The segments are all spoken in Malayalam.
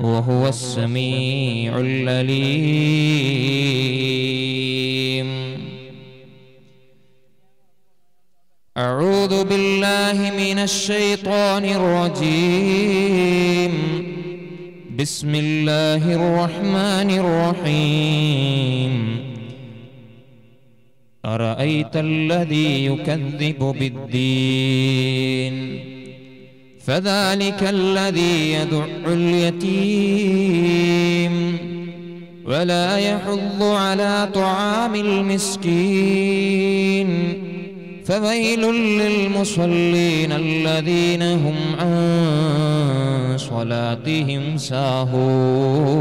وهو السميع العليم. أعوذ بالله من الشيطان الرجيم. بسم الله الرحمن الرحيم. أرأيت الذي يكذب بالدين؟ فذلك الذي يدع اليتيم ولا يحض على طعام المسكين فويل للمصلين الذين هم عن صلاتهم ساهون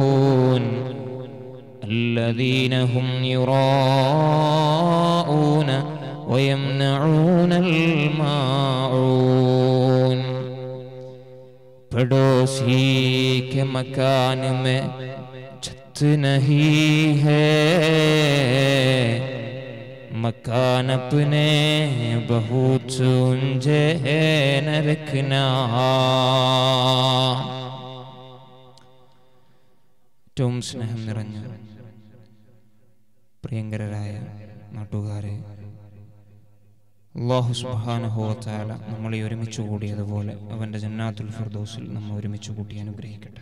الذين هم يراءون ويمنعون الماعون पड़ोसी के मकान में छत नहीं है मकान अपने बहुत ऊंचे न रखना ഏറ്റവും സ്നേഹം നിറഞ്ഞ പ്രിയങ്കരായ നാട്ടുകാരെ അള്ളാഹു സുബാനഹോത്താല നമ്മളെ ഒരുമിച്ച് കൂടിയതുപോലെ അവന്റെ ജന്നാത്തുൽ ഫിർദോസിൽ നമ്മൾ ഒരുമിച്ച് കൂട്ടി അനുഗ്രഹിക്കട്ടെ.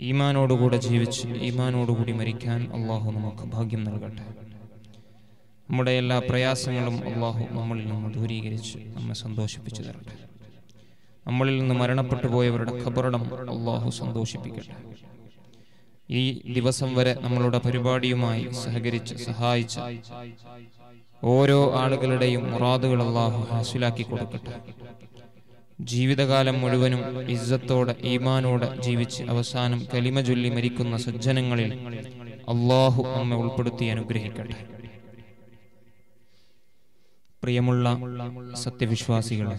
ഈമാനോടുകൂടെ ജീവിച്ച് ഈമാനോടുകൂടി മരിക്കാൻ അള്ളാഹു നമുക്ക് ഭാഗ്യം നൽകട്ടെ. നമ്മുടെ എല്ലാ പ്രയാസങ്ങളും അള്ളാഹു നമ്മളിൽ നിന്ന് ദൂരീകരിച്ച് നമ്മെ സന്തോഷിപ്പിച്ചു തരട്ടെ. നമ്മളിൽ നിന്ന് മരണപ്പെട്ടു പോയവരുടെ ഖബറടം അള്ളാഹു സന്തോഷിപ്പിക്കട്ടെ. ഈ ദിവസം വരെ നമ്മളുടെ പരിപാടിയുമായി സഹകരിച്ച് സഹായിച്ച ഓരോ ആളുകളുടെയും മുറാദുകൾ അള്ളാഹു ഹാസിലാക്കി കൊടുക്കട്ടെ. ജീവിതകാലം മുഴുവനും ഇസ്സത്തോടെ ഈമാനോടെ ജീവിച്ച് അവസാനം കലിമ ചൊല്ലി മരിക്കുന്ന സജ്ജനങ്ങളിൽ അള്ളാഹു നമ്മെ ഉൾപ്പെടുത്തി അനുഗ്രഹിക്കട്ടെ. പ്രിയമുള്ള സത്യവിശ്വാസികളെ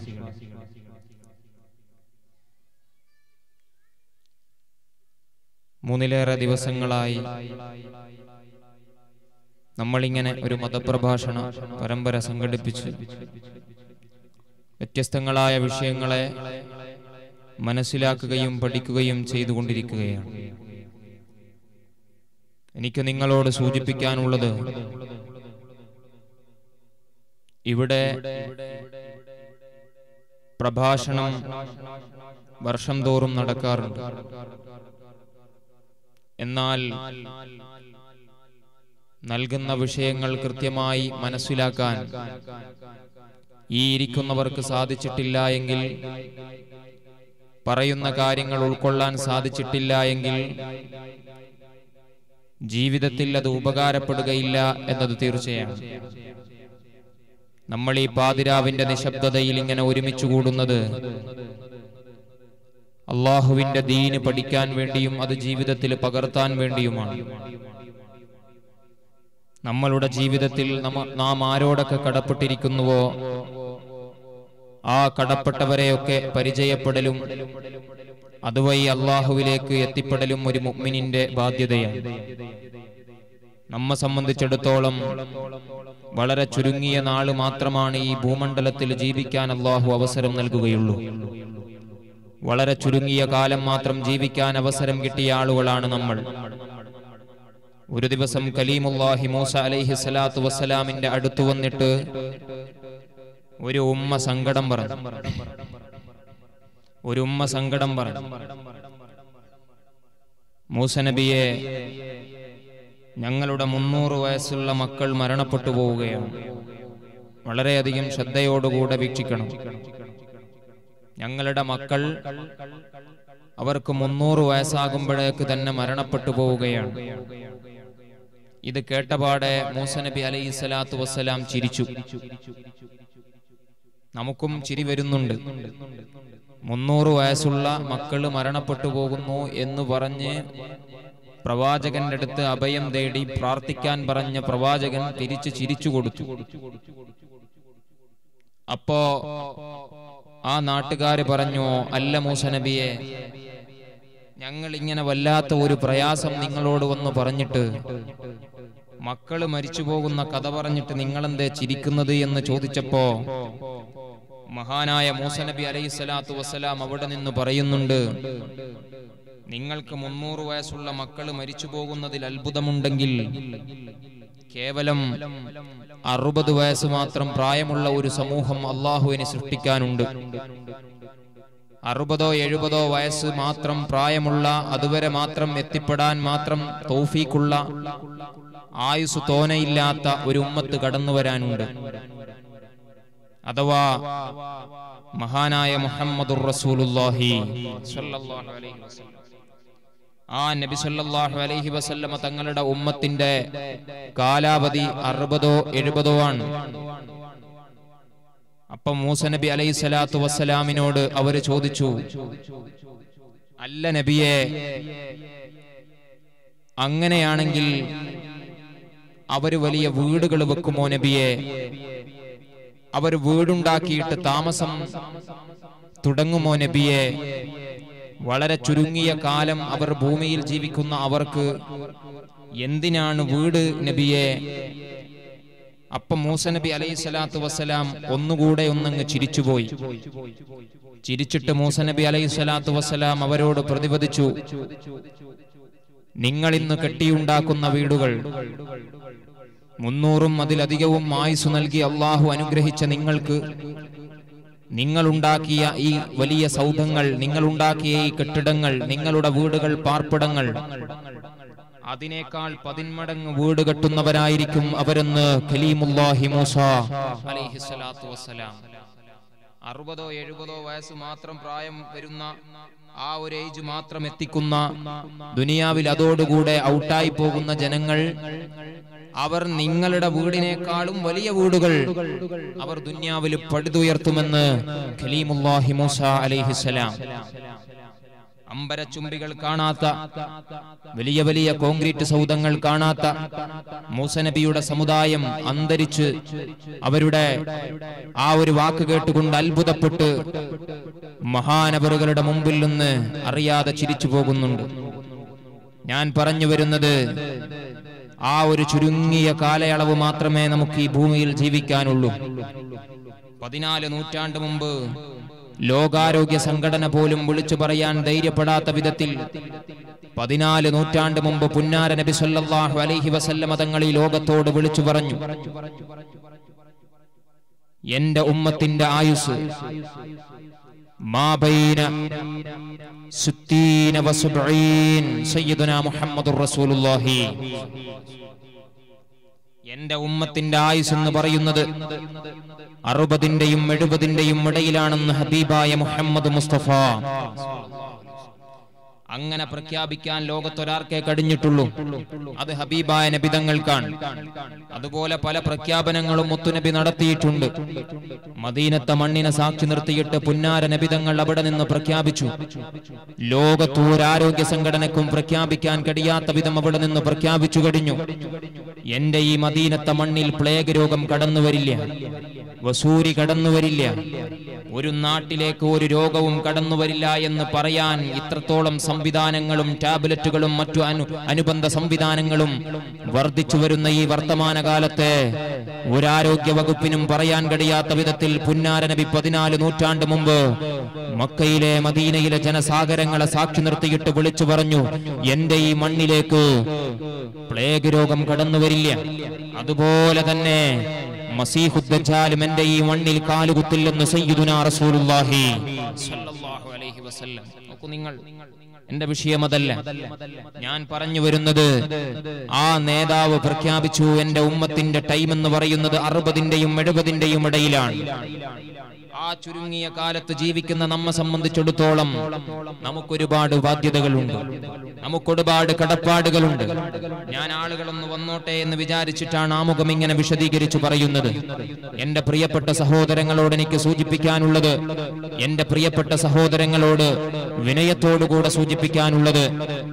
മൂന്നിലേറെ ദിവസങ്ങളായി നമ്മളിങ്ങനെ ഒരു മതപ്രഭാഷണ പരമ്പര സംഘടിപ്പിച്ച് വ്യത്യസ്തങ്ങളായ വിഷയങ്ങളെ മനസ്സിലാക്കുകയും പഠിക്കുകയും ചെയ്തുകൊണ്ടിരിക്കുകയാണ്. എനിക്ക് നിങ്ങളോട് സൂചിപ്പിക്കാനുള്ളത് ഇവിടെ പ്രഭാഷണം വർഷം തോറും നടക്കാറുണ്ട്. എന്നാൽ നൽകുന്ന വിഷയങ്ങൾ കൃത്യമായി മനസ്സിലാക്കാൻ ഈ ഇരിക്കുന്നവർക്ക് സാധിച്ചിട്ടില്ല എങ്കിൽ പറയുന്ന കാര്യങ്ങൾ ഉൾക്കൊള്ളാൻ സാധിച്ചിട്ടില്ല എങ്കിൽ ജീവിതത്തിൽ അത് ഉപകാരപ്പെടുകയില്ല എന്നത് തീർച്ചയാണ്. നമ്മൾ ഈ പാതിരാവിന്റെ നിശബ്ദതയിൽ ഇങ്ങനെ ഒരുമിച്ച് കൂടുന്നത് അള്ളാഹുവിന്റെ ദീന് പഠിക്കാൻ വേണ്ടിയും അത് ജീവിതത്തിൽ പകർത്താൻ വേണ്ടിയുമാണ്. നമ്മളുടെ ജീവിതത്തിൽ നാം ആരോടൊക്കെ കടപ്പെട്ടിരിക്കുന്നുവോ? ആ കടപ്പെട്ടവരെയൊക്കെ പരിചയപ്പെടലും അതുവഴി അള്ളാഹുവിലേക്ക് എത്തിപ്പെടലും ഒരു മുഗ്മിനിന്റെ ബാധ്യതയാണ്. നമ്മെ സംബന്ധിച്ചിടത്തോളം വളരെ ചുരുങ്ങിയ നാൾ മാത്രമാണ് ഈ ഭൂമണ്ഡലത്തിൽ ജീവിക്കാൻ അള്ളാഹു അവസരം നൽകുകയുള്ളൂ. വളരെ ചുരുങ്ങിയ കാലം മാത്രം ജീവിക്കാൻ അവസരം കിട്ടിയ ആളുകളാണ് നമ്മൾ. ഒരു ദിവസം കലീമുല്ലാഹി മൂസ അലൈഹി സ്വലാത്തു വസ്സലാമിന്റെ അടുത്തു വന്നിട്ട് ഒരു ഉമ്മ സങ്കടം പറഞ്ഞു. ഒരു ഉമ്മ സങ്കടം പറഞ്ഞു. മൂസ നബിയെ ഞങ്ങളുടെ മുന്നൂറ് വയസ്സുള്ള മക്കൾ മരണപ്പെട്ടു പോവുകയാണ്. വളരെയധികം ശ്രദ്ധയോടുകൂടെ വീക്ഷിക്കണം. ഞങ്ങളുടെ മക്കൾ അവർക്ക് മുന്നൂറ് വയസ്സാകുമ്പോഴേക്ക് തന്നെ മരണപ്പെട്ടു പോവുകയാണ്. ഇത് കേട്ടപാടെ മൂസ നബി അലൈഹി സ്വലാത്തു വസ്സലാം ചിരിച്ചു. നമുക്കും ചിരി വരുന്നുണ്ട്. മുന്നൂറ് വയസ്സുള്ള മക്കൾ മരണപ്പെട്ടു പോകുന്നു എന്ന് പറഞ്ഞ് പ്രവാചകന്റെ അടുത്ത് അഭയം തേടി പ്രാർത്ഥിക്കാൻ പറഞ്ഞ പ്രവാചകൻ തിരിച്ചു ചിരിച്ചു കൊടുത്തു. അപ്പോ ആ നാട്ടുകാര് പറഞ്ഞു അല്ല മൂസ നബിയെ ഞങ്ങൾ ഇങ്ങനെ വല്ലാത്ത ഒരു പ്രയാസം നിങ്ങളോട് വന്ന് പറഞ്ഞിട്ട് മക്കൾ മരിച്ചു പോകുന്ന കഥ പറഞ്ഞിട്ട് നിങ്ങളെന്തേ ചിരിക്കുന്നത് എന്ന് ചോദിച്ചപ്പോ മഹാനായ മൂസനബി അലൈഹി സ്വലാത്തു വസ്സലാം അവിടെ നിന്ന് പറയുന്നുണ്ട് നിങ്ങൾക്ക് മുന്നൂറ് വയസ്സുള്ള മക്കൾ മരിച്ചു പോകുന്നതിൽ അത്ഭുതമുണ്ടെങ്കിൽ കേവലം അറുപത് വയസ്സ് മാത്രം പ്രായമുള്ള ഒരു സമൂഹം അള്ളാഹുവിനെ സൃഷ്ടിക്കാനുണ്ട്. അറുപതോ എഴുപതോ വയസ്സ് മാത്രം പ്രായമുള്ള അതുവരെ മാത്രം എത്തിപ്പെടാൻ മാത്രം തൗഫീക്കുള്ള ആയുസ് തോനയില്ലാത്ത ഒരു ഉമ്മത്ത് കടന്നു വരാനുണ്ട്. അഥവാ മഹാനായ മുഹമ്മദുർ റസൂലുള്ളാഹി. സ്വല്ലല്ലാഹു അലൈഹി വസല്ലം ആ നബി സല്ലല്ലാഹു അലൈഹി വസല്ലമ തങ്ങളുടെ ഉമ്മത്തിന്റെ കാലാവധി അറുപതോ എഴുപതോ ആണ്. അപ്പൊ മൂസ നബി അലൈഹി സ്വലാത്തു വസ്സലാമിനോട് അവർ ചോദിച്ചു അല്ല നബിയെ അങ്ങനെയാണെങ്കിൽ അവർ വലിയ വീടുകൾ വെക്കുമോ നബിയെ? അവർ വീടുണ്ടാക്കിയിട്ട് താമസം തുടങ്ങുമോ നബിയെ? വളരെ ചുരുങ്ങിയ കാലം അവർ ഭൂമിയിൽ ജീവിക്കുന്ന അവർക്ക് എന്തിനാണ് വീട് നബിയെ? അപ്പം മൂസ നബി അലൈഹി സ്വലാത്തു വസ്സലാം ഒന്നുകൂടെ ഒന്നങ്ങ് ചിരിച്ചുപോയി. ചിരിച്ചിട്ട് മൂസ നബി അലൈഹി സ്വലാത്തു വസ്സലാം അവരോട് പ്രതിപദിച്ചു നിങ്ങൾ ഇന്ന് കെട്ടിയുണ്ടാക്കുന്ന വീടുകൾ മുന്നൂറും അതിലധികവും ആയുസ് നൽകി അള്ളാഹു അനുഗ്രഹിച്ച നിങ്ങൾക്ക് നിങ്ങളുണ്ടാക്കിയ ഈ വലിയ സൗധങ്ങൾ നിങ്ങളുണ്ടാക്കിയ ഈ കെട്ടിടങ്ങൾ നിങ്ങളുടെ വീടുകൾ പാർപ്പിടങ്ങൾ അതിനേക്കാൾ പതിന്മടങ്ങ് വീട് കെട്ടുന്നവരായിരിക്കും അവരെന്ന് മൂസ അലൈഹിസ്സലാത്തു അറുപതോ എഴുപതോ വയസ്സ് മാത്രം പ്രായം വരുന്ന ആ ഒരു ഏജ് മാത്രം എത്തിക്കുന്ന ദുനിയാവിൽ അതോടുകൂടെ ഔട്ടായി പോകുന്ന ജനങ്ങൾ അവർ നിങ്ങളുടെ വീടിനേക്കാളും വലിയ വീടുകൾ അവർ ദുന്യാവിൽ പടുതുയർത്തുമെന്ന് ഖലീമുല്ലാഹി മൂസ അമ്പരച്ചുംബികൾ കാണാത്ത വലിയ വലിയ കോൺക്രീറ്റ് സൗധങ്ങൾ കാണാത്ത മൂസനബിയുടെ സമുദായം അന്തരിച്ച് അവരുടെ ആ ഒരു വാക്ക് കേട്ടുകൊണ്ട് അത്ഭുതപ്പെട്ട് മഹാനവറുകളുടെ മുമ്പിൽ നിന്ന് അറിയാതെ ചിരിച്ചു പോകുന്നുണ്ട്. ഞാൻ പറഞ്ഞു വരുന്നത് ആ ഒരു ചുരുങ്ങിയ കാലയളവ് മാത്രമേ നമുക്ക് ഈ ഭൂമിയിൽ ജീവിക്കാനുള്ളൂ. പതിനാല് നൂറ്റാണ്ട് മുമ്പ് ലോകാരോഗ്യ സംഘടന പോലും വിളിച്ചു പറയാൻ ധൈര്യപ്പെടാത്ത വിധത്തിൽ പതിനാല് നൂറ്റാണ്ട് മുമ്പ് പുന്നാര നബി സല്ലാഹു അലൈഹി വസല്ല തങ്ങൾ ഈ ലോകത്തോട് വിളിച്ചു പറഞ്ഞു എന്റെ ഉമ്മത്തിന്റെ ആയുസ് എന്റെ ഉമ്മത്തിന്റെ ആയുസ് എന്ന് പറയുന്നത് അറുപതിന്റെയും എഴുപതിന്റെയും ഇടയിലാണെന്ന് ഹബീബായ മുഹമ്മദ് മുസ്തഫ. അങ്ങനെ പ്രഖ്യാപിക്കാൻ ലോകത്തൊരാർക്കേ കഴിഞ്ഞിട്ടുള്ളൂ. അത് ഹബീബായ നബിതങ്ങൾക്കാണ് അതുപോലെ പല പ്രഖ്യാപനങ്ങളും മുത്തുനബി നടത്തിയിട്ടുണ്ട്. മദീനത്ത മണ്ണിനെ സാക്ഷി നിർത്തിയിട്ട് പുന്നാര നബിതങ്ങൾ അവിടെ നിന്ന് പ്രഖ്യാപിച്ചു. ലോകത്തൂരാരോഗ്യ സംഘടനക്കും പ്രഖ്യാപിക്കാൻ കഴിയാത്ത വിധം അവിടെ നിന്ന് പ്രഖ്യാപിച്ചു കഴിഞ്ഞു. എന്റെ ഈ മദീനത്ത മണ്ണിൽ പ്ലേഗ് രോഗം കടന്നു വരില്ല വസൂരി കടന്നു വരില്ല ഒരു നാട്ടിലേക്ക് ഒരു രോഗവും കടന്നു വരില്ല എന്ന് പറയാൻ ഇത്രത്തോളം സംവിധാനങ്ങളും ടാബ്ലറ്റുകളും മറ്റു അനു അനുബന്ധ സംവിധാനങ്ങളും വർദ്ധിച്ചു വരുന്ന ഈ വർത്തമാനകാലത്തെ ഒരാരോഗ്യ വകുപ്പിനും പറയാൻ കഴിയാത്ത വിധത്തിൽ പുന്നാര നബി പതിനാല് നൂറ്റാണ്ട് മുമ്പ് മക്കയിലെ മദീനയിലെ ജനസാഗരങ്ങളെ സാക്ഷി നിർത്തിയിട്ട് വിളിച്ചു പറഞ്ഞു എന്റെ ഈ മണ്ണിലേക്ക് പ്ലേഗ് രോഗം കടന്നു വരില്ല. അതുപോലെ തന്നെ മസീഹുദ്ദജാലും എന്റെ ഈ മണ്ണിൽ കാലുകുത്തില്ലെന്ന് സയ്യിദുനാ റസൂലുള്ളാഹി. സ്വല്ലല്ലാഹു അലൈഹി വസല്ലം. നോക്കൂ നിങ്ങൾ. എന്റെ വിഷയം അതല്ല ഞാൻ പറഞ്ഞു വരുന്നത് ആ നേതാവ് പ്രഖ്യാപിച്ചു എന്റെ ഉമ്മത്തിന്റെ ടൈം എന്ന് പറയുന്നത് അറുപതിന്റെയും എഴുപതിന്റെയും ഇടയിലാണ്. ആ ചുരുങ്ങിയ കാലത്ത് ജീവിക്കുന്ന നമ്മെ സംബന്ധിച്ചിടത്തോളം നമുക്കൊരുപാട് ബാധ്യതകളുണ്ട്. നമുക്കൊരുപാട് കടപ്പാടുകളുണ്ട്. ഞാൻ ആളുകളൊന്ന് വന്നോട്ടെ എന്ന് വിചാരിച്ചിട്ടാണ് ആമുഖം ഇങ്ങനെ വിശദീകരിച്ചു പറയുന്നത്. എന്റെ പ്രിയപ്പെട്ട സഹോദരങ്ങളോട് എനിക്ക് സൂചിപ്പിക്കാനുള്ളത് എന്റെ പ്രിയപ്പെട്ട സഹോദരങ്ങളോട് വിനയത്തോടുകൂടെ സൂചിപ്പിക്കാനുള്ളത്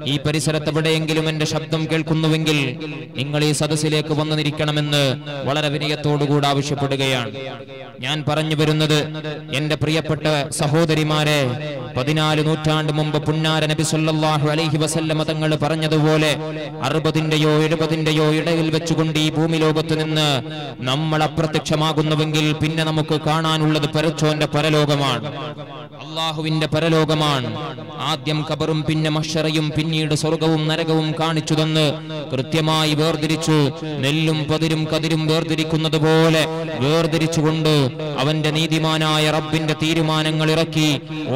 ഈ പരിസരത്ത് എവിടെയെങ്കിലും എന്റെ ശബ്ദം കേൾക്കുന്നുവെങ്കിൽ നിങ്ങൾ ഈ സദസ്സിലേക്ക് വന്നിരിക്കണമെന്ന് വളരെ വിനയത്തോടുകൂടെ ആവശ്യപ്പെടുകയാണ്. ഞാൻ പറഞ്ഞു വരുന്നത് എന്റെ പ്രിയപ്പെട്ട സഹോദരിമാരെ പതിനാല് നൂറ്റാണ്ട് മുമ്പ് പുന്നാര നബി സല്ലല്ലാഹു അലൈഹി വസല്ലമ തങ്ങൾ പറഞ്ഞതുപോലെ അറുപതിന്റെയോ എഴുപതിന്റെയോ ഇടയിൽ വെച്ചുകൊണ്ട് ഈ ഭൂമി ലോകത്ത് നിന്ന് നമ്മൾ അപ്രത്യക്ഷമാകുന്നുവെങ്കിൽ പിന്നെ നമുക്ക് കാണാനുള്ളത് പരച്ചോന്റെ പരലോകമാണ്. അള്ളാഹുവിന്റെ പരലോകമാണ്. ആദ്യം കബറും പിന്നെ മഷറയും പിന്നീട് സ്വർഗവും നരകവും കാണിച്ചു തന്ന് കൃത്യമായി വേർതിരിച്ചു. നെല്ലും പതിരും കതിരും വേർതിരിക്കുന്നത് പോലെ വേർതിരിച്ചുകൊണ്ട് അവന്റെ നീതിമാനായ റബ്ബിന്റെ തീരുമാനങ്ങൾ ഇറക്കി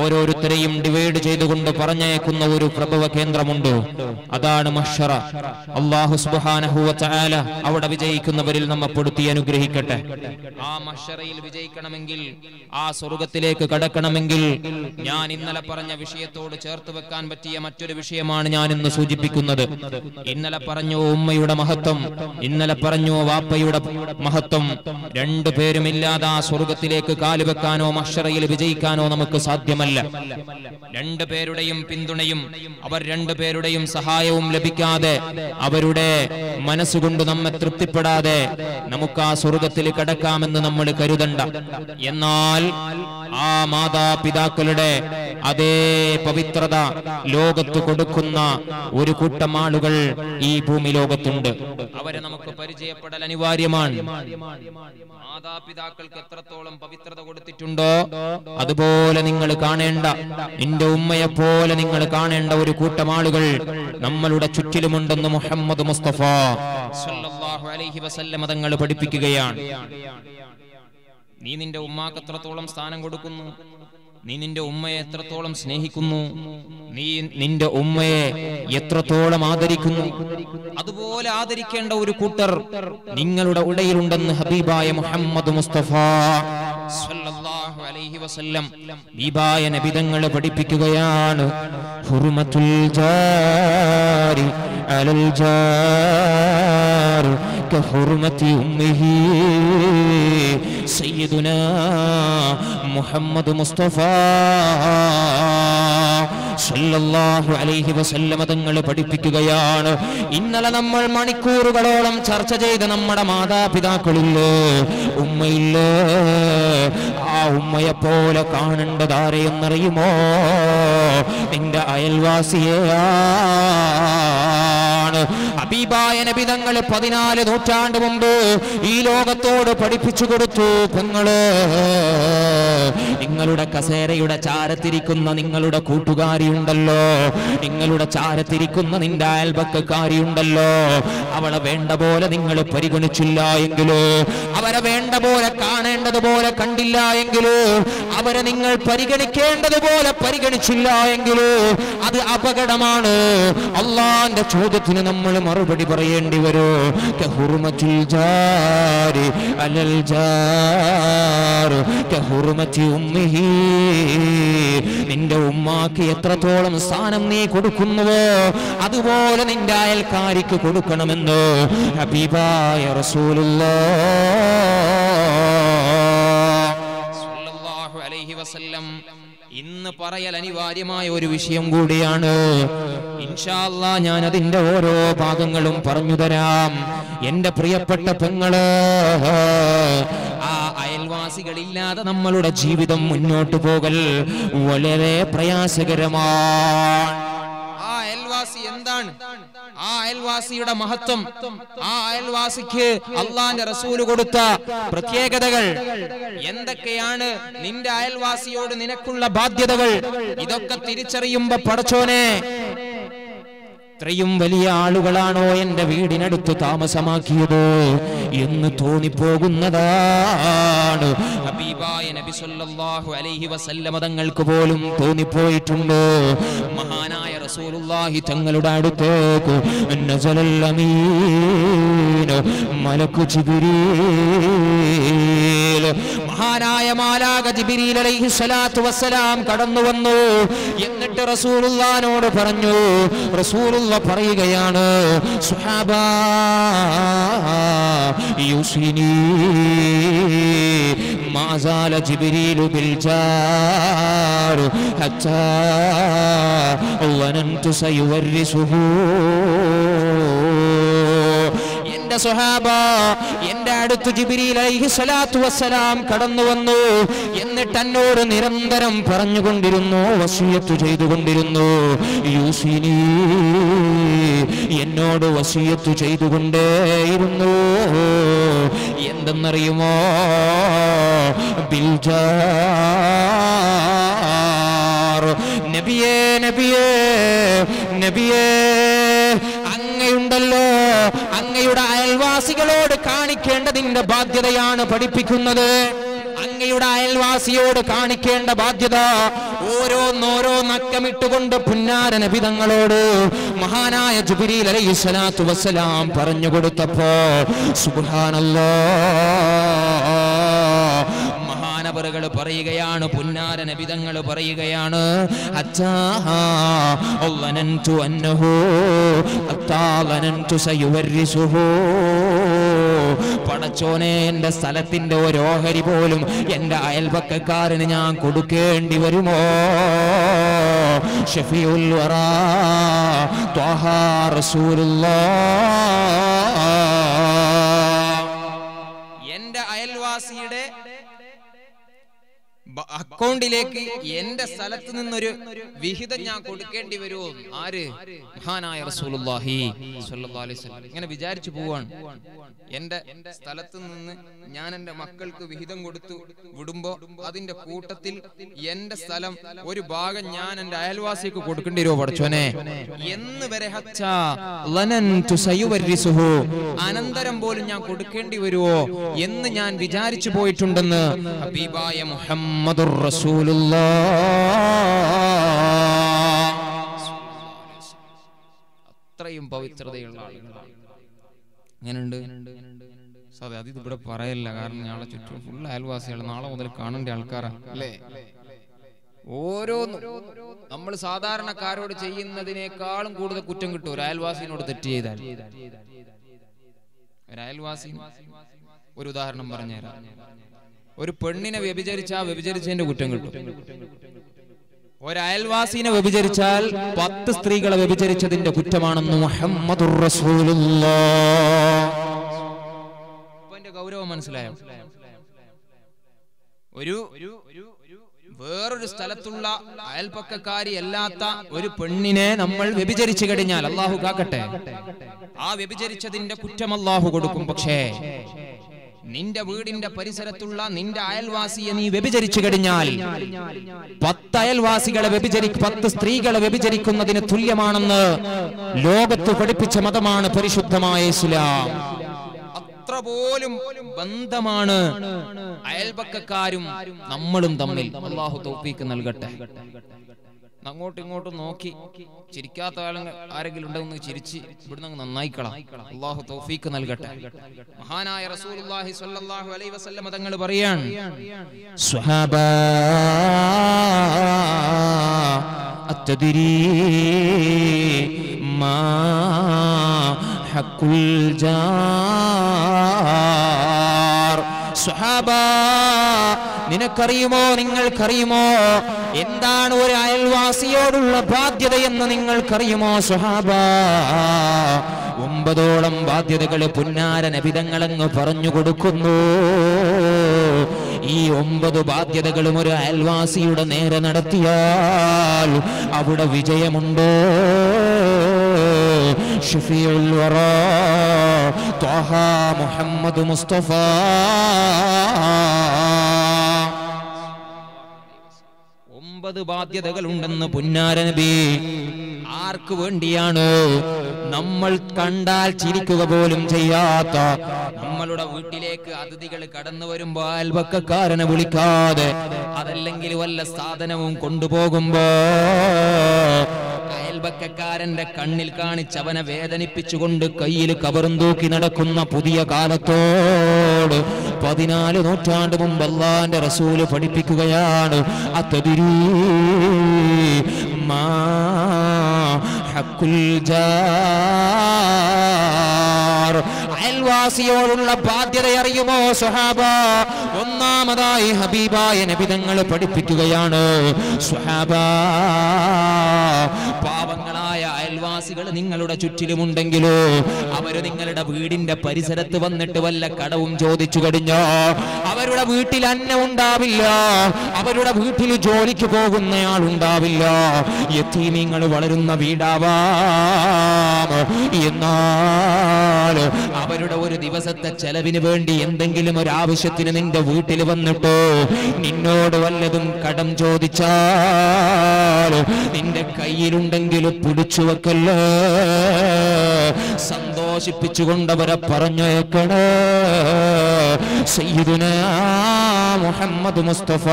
ഓരോരുത്തരെയും ഡിവൈഡ് ചെയ്തുകൊണ്ട് പറഞ്ഞേക്കുന്ന ഒരു പ്രഭവ കേന്ദ്രമുണ്ട്. അതാണ് മഷറ അള്ളാഹു തആല അവിടെ വിജയിക്കുന്നവരിൽ നമ്മെ പെടുത്തി അനുഗ്രഹിക്കട്ടെ. ആ മഷറയിൽ വിജയിക്കണമെങ്കിൽ ആ സ്വർഗത്തിലേക്ക് കടക്കണമെങ്കിൽ ഞാൻ ഇന്നലെ പറഞ്ഞ വിഷയത്തോട് ചേർത്ത് വെക്കാൻ പറ്റിയ മറ്റൊരു വിഷയമാണ് ഞാൻ ഇന്ന് സൂചിപ്പിക്കുന്നത്. ഇന്നലെ പറഞ്ഞു ഉമ്മയുടെ മഹത്വം ഇന്നലെ പറഞ്ഞു വാപ്പയുടെ മഹത്വം രണ്ടു പേരുമില്ലാതെ ആ സ്വർഗത്തിലേക്ക് കാലുവെക്കാനോ മഷറയിൽ വിജയിക്കാനോ നമുക്ക് സാധ്യമല്ല. രണ്ടു പേരുടെയും പിന്തുണയും അവർ രണ്ടുപേരുടെയും സഹായവും ലഭിക്കാതെ അവരുടെ മനസ്സുകൊണ്ട് നമ്മെ തൃപ്തിപ്പെടാതെ നമുക്ക് ആ സ്വർഗത്തിൽ കടക്കാമെന്ന് നമ്മൾ കരുതണ്ട. എന്നാൽ ആ മാതാപിതാക്കളുടെ അതേ പവിത്രത ലോകത്ത് കൊടുക്കുന്ന ഒരു കൂട്ടം ആളുകൾ ഈ ഭൂമി ലോകത്തുണ്ട്. അവരെ നമുക്ക് പരിചയപ്പെടൽ അനിവാര്യമാണ്. മാതാപിതാക്കൾക്ക് എത്രത്തോളം പവിത്രത കൊടുത്തിട്ടുണ്ടോ അതുപോലെ നിങ്ങൾ കാണേണ്ട നിന്റെ ഉമ്മയെ പോലെ നിങ്ങൾ കാണേണ്ട ഒരു കൂട്ടം ആളുകൾ നമ്മളുടെ ചുറ്റിലുമുണ്ടെന്ന് മുഹമ്മദ് മുസ്തഫ അലൈഹി പഠിപ്പിക്കുകയാണ്. നീ നിന്റെ ഉമ്മാക്ക് എത്രത്തോളം സ്ഥാനം കൊടുക്കുന്നു? നീ നിന്റെ ഉമ്മയെ എത്രത്തോളം സ്നേഹിക്കുന്നു? നീ നിന്റെ ഉമ്മയെ എത്രത്തോളം ആദരിക്കുന്നു? അതുപോലെ ആദരിക്കേണ്ട ഒരു കൂട്ടർ നിങ്ങളുടെ ഉടയിലുണ്ടെന്ന് ഹബീബായ മുഹമ്മദ് മുസ്തഫ അലൈഹി വസല്ലം നബിതങ്ങളെ പഠിപ്പിക്കുകയാണ്. ഹുർമത്തുൽ ജാരി ജാർ സയ്യിദുനാ മുഹമ്മദ് മുസ്തഫ സല്ലല്ലാഹു അലൈഹി വസല്ലമ തങ്ങൾ പഠിപ്പിക്കുകയാണ്. ഇന്നലെ നമ്മൾ മണിക്കൂറുകളോളം ചർച്ച ചെയ്ത നമ്മുടെ മാതാപിതാക്കളില്ലേ? ഉമ്മയില്ലേ? ആ ഉമ്മയെ പോലെ കാണേണ്ടത് ആരെയെന്നറിയുമോ നിന്റെ അയൽവാസിയെയാണ്. അബീബായ നബിതങ്ങൾ പതിനാല് നൂറ്റാണ്ട് മുമ്പ് ഈ ലോകത്തോട് പഠിപ്പിച്ചു കൊടുത്തു. പെങ്ങൾ നിങ്ങളുടെ കസേരയുടെ ചാരത്തിരിക്കുന്ന നിങ്ങളുടെ കൂട്ടുകാരിയുണ്ടല്ലോ. നിങ്ങളുടെ ചാരത്തിരിക്കുന്ന നിന്റെ അയൽപക്കക്കാരിയുണ്ടല്ലോ. അവളെ വേണ്ട പോലെ നിങ്ങൾ പരിഗണിച്ചില്ല എങ്കിലോ. അവരെ വേണ്ട പോലെ കാണേണ്ടതുപോലെ കണ്ടില്ല എങ്കിലോ. അവരെ നിങ്ങൾ പരിഗണിക്കേണ്ടതുപോലെ പരിഗണിച്ചില്ല എങ്കിലോ. അത് അപകടമാണ്. അള്ളാന്റെ ചോദ്യത്തിന് നമ്മൾ മറുപടി പറയേണ്ടി വരൂ. ജാരി ജാർ നിന്റെ ഉമ്മാക്ക് എത്രത്തോളം സ്ഥാനം നീ കൊടുക്കുന്നുവോ അതുപോലെ നിന്റെ അയൽക്കാരിക്ക് കൊടുക്കണമെന്ന് ഹബീബായ റസൂലുള്ളോ. അലൈഹി വസല്ലം ഇന്ന് പറയൽ അനിവാര്യമായ ഒരു വിഷയം കൂടിയാണ്. ഇൻഷാല്ലാ ഞാൻ അതിന്റെ ഓരോ ഭാഗങ്ങളും പറഞ്ഞു തരാം. എന്റെ പ്രിയപ്പെട്ട പെങ്ങൾ ആ അയൽവാസികളില്ലാതെ നമ്മളുടെ ജീവിതം മുന്നോട്ട് പോകൽ വളരെ പ്രയാസകരമാണ് ആ അയൽവാസി എന്താണ്? ആ അയൽവാസിയുടെ മഹത്വം ആ അയൽവാസിക്ക് അള്ളാന്റെ റസൂൽ കൊടുത്ത പ്രത്യേകതകൾ. എന്തൊക്കെയാണ് നിന്റെ അയൽവാസിയോട് നിനക്കുള്ള ബാധ്യതകൾ? ഇതൊക്കെ തിരിച്ചറിയുമ്പോ പടച്ചോനെ ഇത്രയും വലിയ ആളുകളാണോ എന്റെ വീടിനടുത്ത് താമസമാക്കിയത് എന്ന് തോന്നിപ്പോകുന്നതാണ്. ഹബീബായ നബി സല്ലല്ലാഹു അലൈഹി വസല്ലമ തങ്ങൾക്ക് പോലും തോന്നിപ്പോയിട്ടുണ്ട്. മഹാനായ റസൂലുള്ളാഹി തങ്ങളുടെ അടുത്തേക്ക് മലക്കു ജിബ്രീൽ ജിബിരിയിൽ മഹാനായ മാലാക ജിബിരിൽ അലൈഹി സ്വലാത്തു വസ്സലാം കടന്നു വന്നു എന്നിട്ട് റസൂലുള്ളാനോട് പറഞ്ഞു റസൂലുള്ള പറയുകയാണ് സുഹാബാ യുസിനി ما زال جبريل بالجار حتى ظننت سيورثه എന്റെ സുഹാബ എന്റെ അടുത്ത് ജിബിരി അലൈഹി വസ്സലാം കടന്നു വന്നു എന്നിട്ട് എന്നോട് നിരന്തരം പറഞ്ഞുകൊണ്ടിരുന്നു വസീയത്ത് ചെയ്തുകൊണ്ടിരുന്നു. യൂസിനി എന്നോട് വസീയത്ത് ചെയ്തുകൊണ്ടേയിരുന്നു. എന്തെന്നറിയുമോ? ബിൽജ നബിയേ നബിയേ നബിയേ അങ്ങയുണ്ടല്ലോ. അങ്ങയുടെ അയൽവാസികളോട് കാണിക്കേണ്ടതിന്റെ ബാധ്യതയാണ് പഠിപ്പിക്കുന്നത്. അങ്ങയുടെ അയൽവാസിയോട് കാണിക്കേണ്ട ബാധ്യത ഓരോന്നോരോന്നക്കമിട്ടുകൊണ്ട് പുന്നാര നബിതങ്ങളോട് മഹാനായ ജുബിരിൽ അലൈഹി സ്വലാത്തു വസ്സലാം പറഞ്ഞു കൊടുത്തപ്പോ സുബ്ഹാനല്ലാ സ്വഹാബറുകൾ പറയുകയാണ് പുന്നാര നബിതങ്ങൾ പറയുകയാണ് പടച്ചോനെ എന്റെ സ്ഥലത്തിന്റെ ഒരു ഓഹരി പോലും എന്റെ അയൽപക്കക്കാരന് ഞാൻ കൊടുക്കേണ്ടി വരുമോ? ഷഫിയുൽ വറ എന്റെ അയൽവാസിയുടെ അക്കൗണ്ടിലേക്ക് എന്റെ സ്ഥലത്ത് നിന്നൊരു വിഹിതം ഞാൻ കൊടുക്കേണ്ടി വരുമോ ആര്? മഹാനായ റസൂലുള്ളാഹി സ്വല്ലല്ലാഹു അലൈഹി വസല്ലം. ഇങ്ങനെ വിചാരിച്ചു പോവാണ്. എന്റെ സ്ഥലത്ത് നിന്ന് ഞാൻ എന്റെ മക്കൾക്ക് വിഹിതം കൊടുത്തു വിടുമ്പോ അതിന്റെ കൂട്ടത്തിൽ എന്റെ സ്ഥലം ഒരു ഭാഗം ഞാൻ എന്റെ അയൽവാസിക്ക് കൊടുക്കേണ്ടി വരുമോ പഠിച്ചോനെ എന്ന് വരെ അനന്തരം പോലും ഞാൻ കൊടുക്കേണ്ടി വരുമോ എന്ന് ഞാൻ വിചാരിച്ചു പോയിട്ടുണ്ടെന്ന് ഹബീബായ മുഹമ്മദുർ റസൂലുള്ളാഹ്. അത്രയും പവിത്രതയുള്ള ആളുകളാണ്. സാറേ അത് ഇവിടെ പറയല്ല. കാരണം ഞങ്ങളെ ചുറ്റും ഫുൾ അയൽവാസികൾ നാളെ മുതൽ കാണേണ്ട ആൾക്കാരാണ് അല്ലേ? ഓരോന്നും. നമ്മൾ സാധാരണക്കാരോട് ചെയ്യുന്നതിനേക്കാളും കൂടുതൽ കുറ്റം കിട്ടും ഒരു അയൽവാസിനോട് തെറ്റ് ചെയ്താൽ. ഒരു അയൽവാസി ഒരു ഉദാഹരണം പറഞ്ഞുതരാം. ഒരു പെണ്ണിനെ വ്യഭിചരിച്ചാൽ വ്യഭിചരിച്ചതിന്റെ കുറ്റം കിട്ടും. ഒരു അയൽവാസിനെ വ്യഭിചരിച്ചാൽ പത്ത് സ്ത്രീകളെ വ്യഭിചരിച്ചതിന്റെ കുറ്റമാണെന്ന് ഗൗരവം മനസ്സിലായോ? ഒരു വേറൊരു സ്ഥലത്തുള്ള അയൽപക്കക്കാരി അല്ലാത്ത ഒരു പെണ്ണിനെ നമ്മൾ വ്യഭിചരിച്ചു കഴിഞ്ഞാൽ അള്ളാഹു കാക്കട്ടെ? ആ വ്യഭിചരിച്ചതിന്റെ കുറ്റം അള്ളാഹു കൊടുക്കും പക്ഷേ നിന്റെ വീടിന്റെ പരിസരത്തുള്ള നിന്റെ അയൽവാസിയെ നീ വ്യഭിചരിച്ചു കഴിഞ്ഞാൽ പത്ത് അയൽവാസികളെ വ്യഭിചരി പത്ത് സ്ത്രീകളെ വ്യഭിചരിക്കുന്നതിന് തുല്യമാണെന്ന് ലോകത്ത് പഠിപ്പിച്ച മതമാണ് പരിശുദ്ധമായ ഇസ്ലാം. അത്ര പോലും ബന്ധമാണ് അയൽപക്കക്കാരും നമ്മളും തമ്മിൽ. അള്ളാഹു തോപ്പിക്ക് നൽകട്ടെ. അങ്ങോട്ടും ഇങ്ങോട്ടും നോക്കി. ചിരിക്കാത്ത ആളുകൾ ആരെങ്കിലും ഉണ്ടെന്ന് ചിരിച്ച് ഇവിടുന്ന് അങ്ങ് നന്നായിക്കളാം. അള്ളാഹു തൗഫീക്ക് നൽകട്ടെ. മഹാനായ റസൂലുള്ളാഹി സ്വല്ലല്ലാഹു അലൈഹി വസല്ലം തങ്ങൾ പറയാണ് സ്വഹാബ മാ ഹക്കുൽ ജാർ സ്വഹാബ നിനക്കറിയുമോ നിങ്ങൾക്കറിയുമോ? എന്താണ് ഒരു അയൽവാസിയോടുള്ള ബാധ്യതയെന്ന് നിങ്ങൾക്കറിയുമോ സുഹാബ? ഒമ്പതോളം ബാധ്യതകൾ പുന്നാര നബിതങ്ങളെന്ന് പറഞ്ഞു കൊടുക്കുന്നു. ഈ ഒമ്പത് ബാധ്യതകളും ഒരു അയൽവാസിയുടെ നേരെ നടത്തിയാൽ അവിടെ വിജയമുണ്ട്? ഷഫീഉൽ الورى طه محمد مصطفى ഒമ്പത് ബാധ്യതകൾ ഉണ്ടെന്ന് പുന്നാര നബി. ആർക്ക് വേണ്ടിയാണ്? നമ്മൾ കണ്ടാൽ ചിരിക്കുക പോലും ചെയ്യാത്ത നമ്മളുടെ വീട്ടിലേക്ക് അതിഥികൾ കടന്നു വരുമ്പോ അയൽവക്കക്കാരനെ വിളിക്കാതെ അതല്ലെങ്കിൽ വല്ല സാധനവും കൊണ്ടുപോകുമ്പോ അയൽ കണ്ണിൽ കാണിച്ചവനെ വേദനിപ്പിച്ചുകൊണ്ട് കയ്യിൽ കവറും തൂക്കി നടക്കുന്ന പുതിയ കാലത്തോട് പതിനാല് നൂറ്റാണ്ട് മുമ്പ് അള്ളാന്റെ റസൂൽ പഠിപ്പിക്കുകയാണ്. അത്തതിരീ മാ ഹക്കുൽ ജാർ. അയൽവാസിയോടുള്ള ബാധ്യത അറിയുമോ സുഹാബ? ഒന്നാമതായി ഹബീബായ നബിതങ്ങൾ പഠിപ്പിക്കുകയാണ്. സുഹാബ പാവങ്ങളായ അയൽവാസികൾ നിങ്ങളുടെ ചുറ്റിലുമുണ്ടെങ്കിലോ അവർ നിങ്ങളുടെ വീടിന്റെ പരിസരത്ത് വന്നിട്ട് വല്ല കടവും ചോദിച്ചു കഴിഞ്ഞോ? അവരുടെ വീട്ടിൽ അന്നം ഉണ്ടാവില്ല. അവരുടെ വീട്ടിൽ ജോലിക്ക് പോകുന്നയാൾ ഉണ്ടാവില്ല യത്തീമീങ്ങൾ വളരുന്ന വീടാവാം. എന്നാൽ അവരുടെ ഒരു ദിവസത്തെ ചെലവിന് വേണ്ടി എന്തെങ്കിലും ഒരു ആവശ്യത്തിന് നിന്റെ വീട്ടിൽ വന്നിട്ടോ നിന്നോട് വല്ലതും കടം ചോദിച്ചാൽ നിന്റെ കയ്യിലുണ്ടെങ്കിൽ പിടിച്ചു വെക്കല്ലേ സന്തോഷിപ്പിച്ചുകൊണ്ടവരെ പറഞ്ഞേക്കണേ. മുഹമ്മദ് മുസ്തഫ.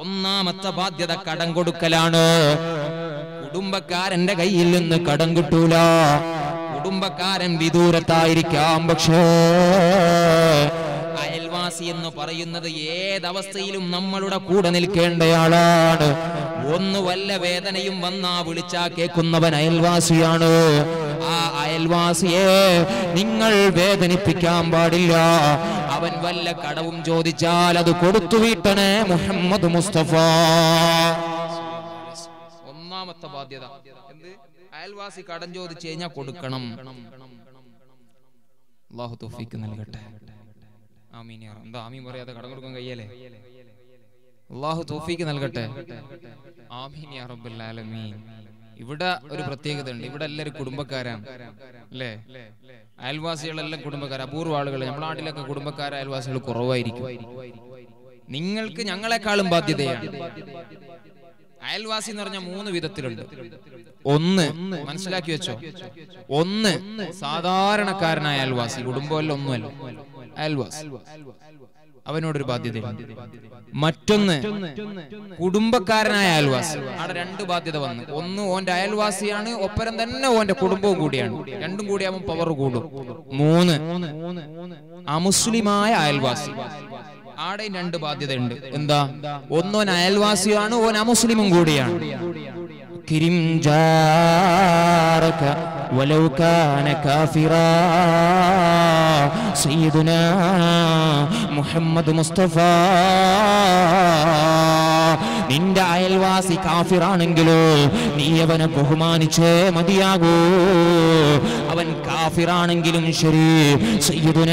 ഒന്നാമത്തെ ബാധ്യത കടം കൊടുക്കലാണ്. കുടുംബക്കാരന്റെ കയ്യിൽ നിന്ന് കടം കിട്ടൂല. കുടുംബക്കാരൻ വിദൂരത്തായിരിക്കാം പക്ഷേ അയൽവാസി എന്ന് പറയുന്നത് ഏതവസ്ഥയിലും നമ്മളുടെ കൂടെ നിൽക്കേണ്ടയാളാണ്. ഒന്ന് വല്ല വേദനയും വന്നാ വിളിച്ചാ കേൾക്കുന്നവൻ അയൽവാസിയാണ്. ആ അയൽവാസിയെ നിങ്ങൾ വേദനിപ്പിക്കാൻ പാടില്ല. അവൻ വല്ല കടവും ചോദിച്ചാൽ അത് കൊടുത്തു വീട്ടണേ മുഹമ്മദ് മുസ്തഫ. ഒന്നാമത്തെ ബാധ്യത എന്ത്? അയൽവാസി കടം ചോദിച്ചു കഴിഞ്ഞാൽ കൊടുക്കണം. അള്ളാഹു തോഫിക്ക് നൽകട്ടെ. ആമീൻ. എന്താ ആമീൻ പറയാതെ കടം കൊടുക്കാൻ കഴിയല്ലേ? അള്ളാഹു തൗഫീക്ക് നൽകട്ടെ. ആമീൻ യാ റബ്ബൽ ആലമീൻ. ഇവിടെ ഒരു പ്രത്യേകത ഉണ്ട് ഇവിടെ എല്ലാരും കുടുംബക്കാരാണ് അല്ലേ? അയൽവാസികളെല്ലാം കുടുംബക്കാർ അപൂർവ ആളുകൾ നമ്മുടെ നാട്ടിലൊക്കെ കുടുംബക്കാർ അയൽവാസികൾ കുറവായിരിക്കും. നിങ്ങൾക്ക് ഞങ്ങളെക്കാളും ബാധ്യതയാണ് അയൽവാസി എന്ന് പറഞ്ഞ മൂന്ന് വിധത്തിലുണ്ട്. ഒന്ന് മനസ്സിലാക്കി വെച്ചോ. ഒന്ന് സാധാരണക്കാരനായ അയൽവാസി. കുടുംബമല്ല ഒന്നുമല്ല. അയൽവാസി അവനോടൊരു ബാധ്യത. മറ്റൊന്ന് കുടുംബക്കാരനായ അയൽവാസി. അവിടെ രണ്ട് ബാധ്യത വന്നു. ഒന്ന് ഓന്റെ അയൽവാസിയാണ് ഒപ്പരം തന്നെ ഓന്റെ കുടുംബവും കൂടിയാണ്. രണ്ടും കൂടിയാവുമ്പോൾ പവർ കൂടും. മൂന്ന് അമുസ്ലിമായ അയൽവാസി. ആടെയും രണ്ട് ബാധ്യതയുണ്ട്. എന്താ? ഒന്നോൻ അയൽവാസിയാണ് ഓൻ അമുസ്ലിമും കൂടിയാണ്. اكرم جارك ولو كان كافرا. سيدنا محمد مصطفى. നിന്റെ അയൽവാസി കാഫിറാണെങ്കിലോ നീ അവനെ ബഹുമാനിച്ചേ മതിയാകൂ. അവൻ കാഫിറാണെങ്കിലും ശരി. സയ്യിദുന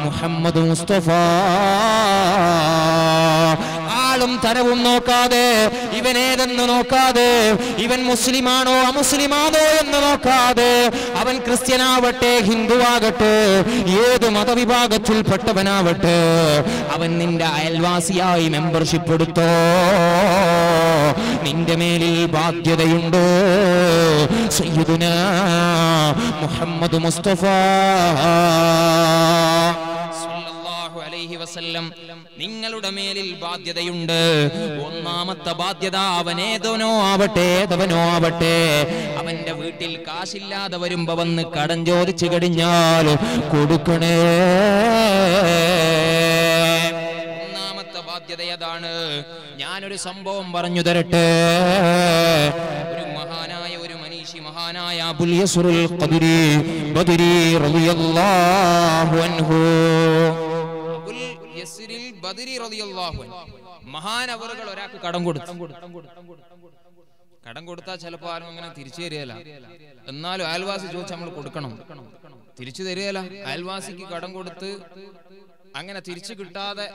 മുഹമ്മദ് മുസ്തഫ. തരവും നോക്കാതെ ഇവൻ ഏതെന്ന് നോക്കാതെ ഇവൻ മുസ്ലിമാണോ അമുസ്ലിമാണോ എന്ന് നോക്കാതെ അവൻ ക്രിസ്ത്യനാവട്ടെ ഹിന്ദുവാകട്ടെ ഏത് മതവിഭാഗത്തിൽപ്പെട്ടവനാവട്ടെ അവൻ നിന്റെ അയൽവാസിയായി മെമ്പർഷിപ്പ് എടുത്തോ. നിന്റെ മേലിൽ ബാധ്യതയുണ്ട്? സയ്യിദുന മുഹമ്മദ് മുസ്തഫ. വസല്ലം നിങ്ങളുടെ മേലിൽ ബാധ്യതയുണ്ട്. ഒന്നാമത്തെ ബാധ്യത അവനേതവനോ ആവട്ടെ ഏതവനോ ആവട്ടെ. അവന്റെ വീട്ടിൽ കാശില്ലാതെ വരുമ്പോ വന്ന് കടം ചോദിച്ചു കൊടുക്കണേ. ബാധ്യത അതാണ് ഞാനൊരു സംഭവം പറഞ്ഞു തരട്ടെ. ഒരു മഹാനായ ഒരു മനീഷി മഹാനായ അബുൽ യസ്റുൽ ഖദരി ബദരി റളിയല്ലാഹു അൻഹു. അബുൽ യസ്റിൽ ബദരി റളിയല്ലാഹു അൻഹു. മഹാനവറുകൾ ഒരാൾക്ക് കടം കൊടുത്തു. കടം കൊടുത്താൽ ചിലപ്പോൾ ആരും അങ്ങനെ തിരിച്ചു തരികയില്ല. എന്നാലും അയൽവാസി ചോദിച്ചു നമ്മൾ കൊടുക്കണം. തിരിച്ചു തരികയില്ല. അയൽവാസിക്ക് കടം കൊടുത്ത് അങ്ങനെ തിരിച്ചു കിട്ടാതെ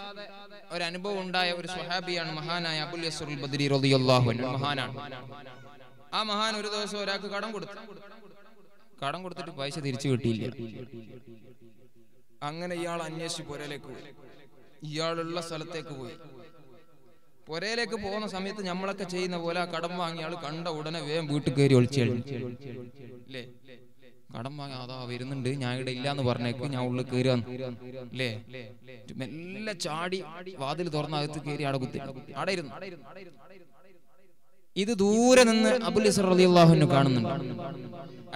ഒരു അനുഭവം ഉണ്ടായ ഒരു സ്വഹാബിയാണ് മഹാനായ അബുൽ റളിയല്ലാഹു അൻഹു. മഹാനാണ്. ആ മഹാൻ ഒരു ദിവസം ഒരാൾക്ക് കടം കൊടുത്തു. കടം കൊടുത്തിട്ട് പൈസ തിരിച്ചു കിട്ടിയില്ല. അങ്ങനെ ഇയാൾ അന്വേഷിച്ച് പുരയിലേക്ക് പോയി. ഇയാളുള്ള സ്ഥലത്തേക്ക് പോയി. പുരയിലേക്ക് പോകുന്ന സമയത്ത് നമ്മളൊക്കെ ചെയ്യുന്ന പോലെ ആ കടം വാങ്ങിയ ആൾ കണ്ട ഉടനെ വേഗം വീട്ടിൽ കയറി ഒളിച്ചു കടം വാങ്ങി അതാ വരുന്നുണ്ട്. ഞാൻ ഇവിടെ ഇല്ലാന്ന് പറഞ്ഞേക്ക് ഞാൻ ഉള്ളിൽ കയറി മെല്ലെ ചാടി വാതിൽ തുറന്ന അകത്ത് കയറി അവിടെ കുത്തി. ഇരുന്നു. ഇത് ദൂരെ നിന്ന് അബുൽ ഇസ്ര കാണുന്നുണ്ട്.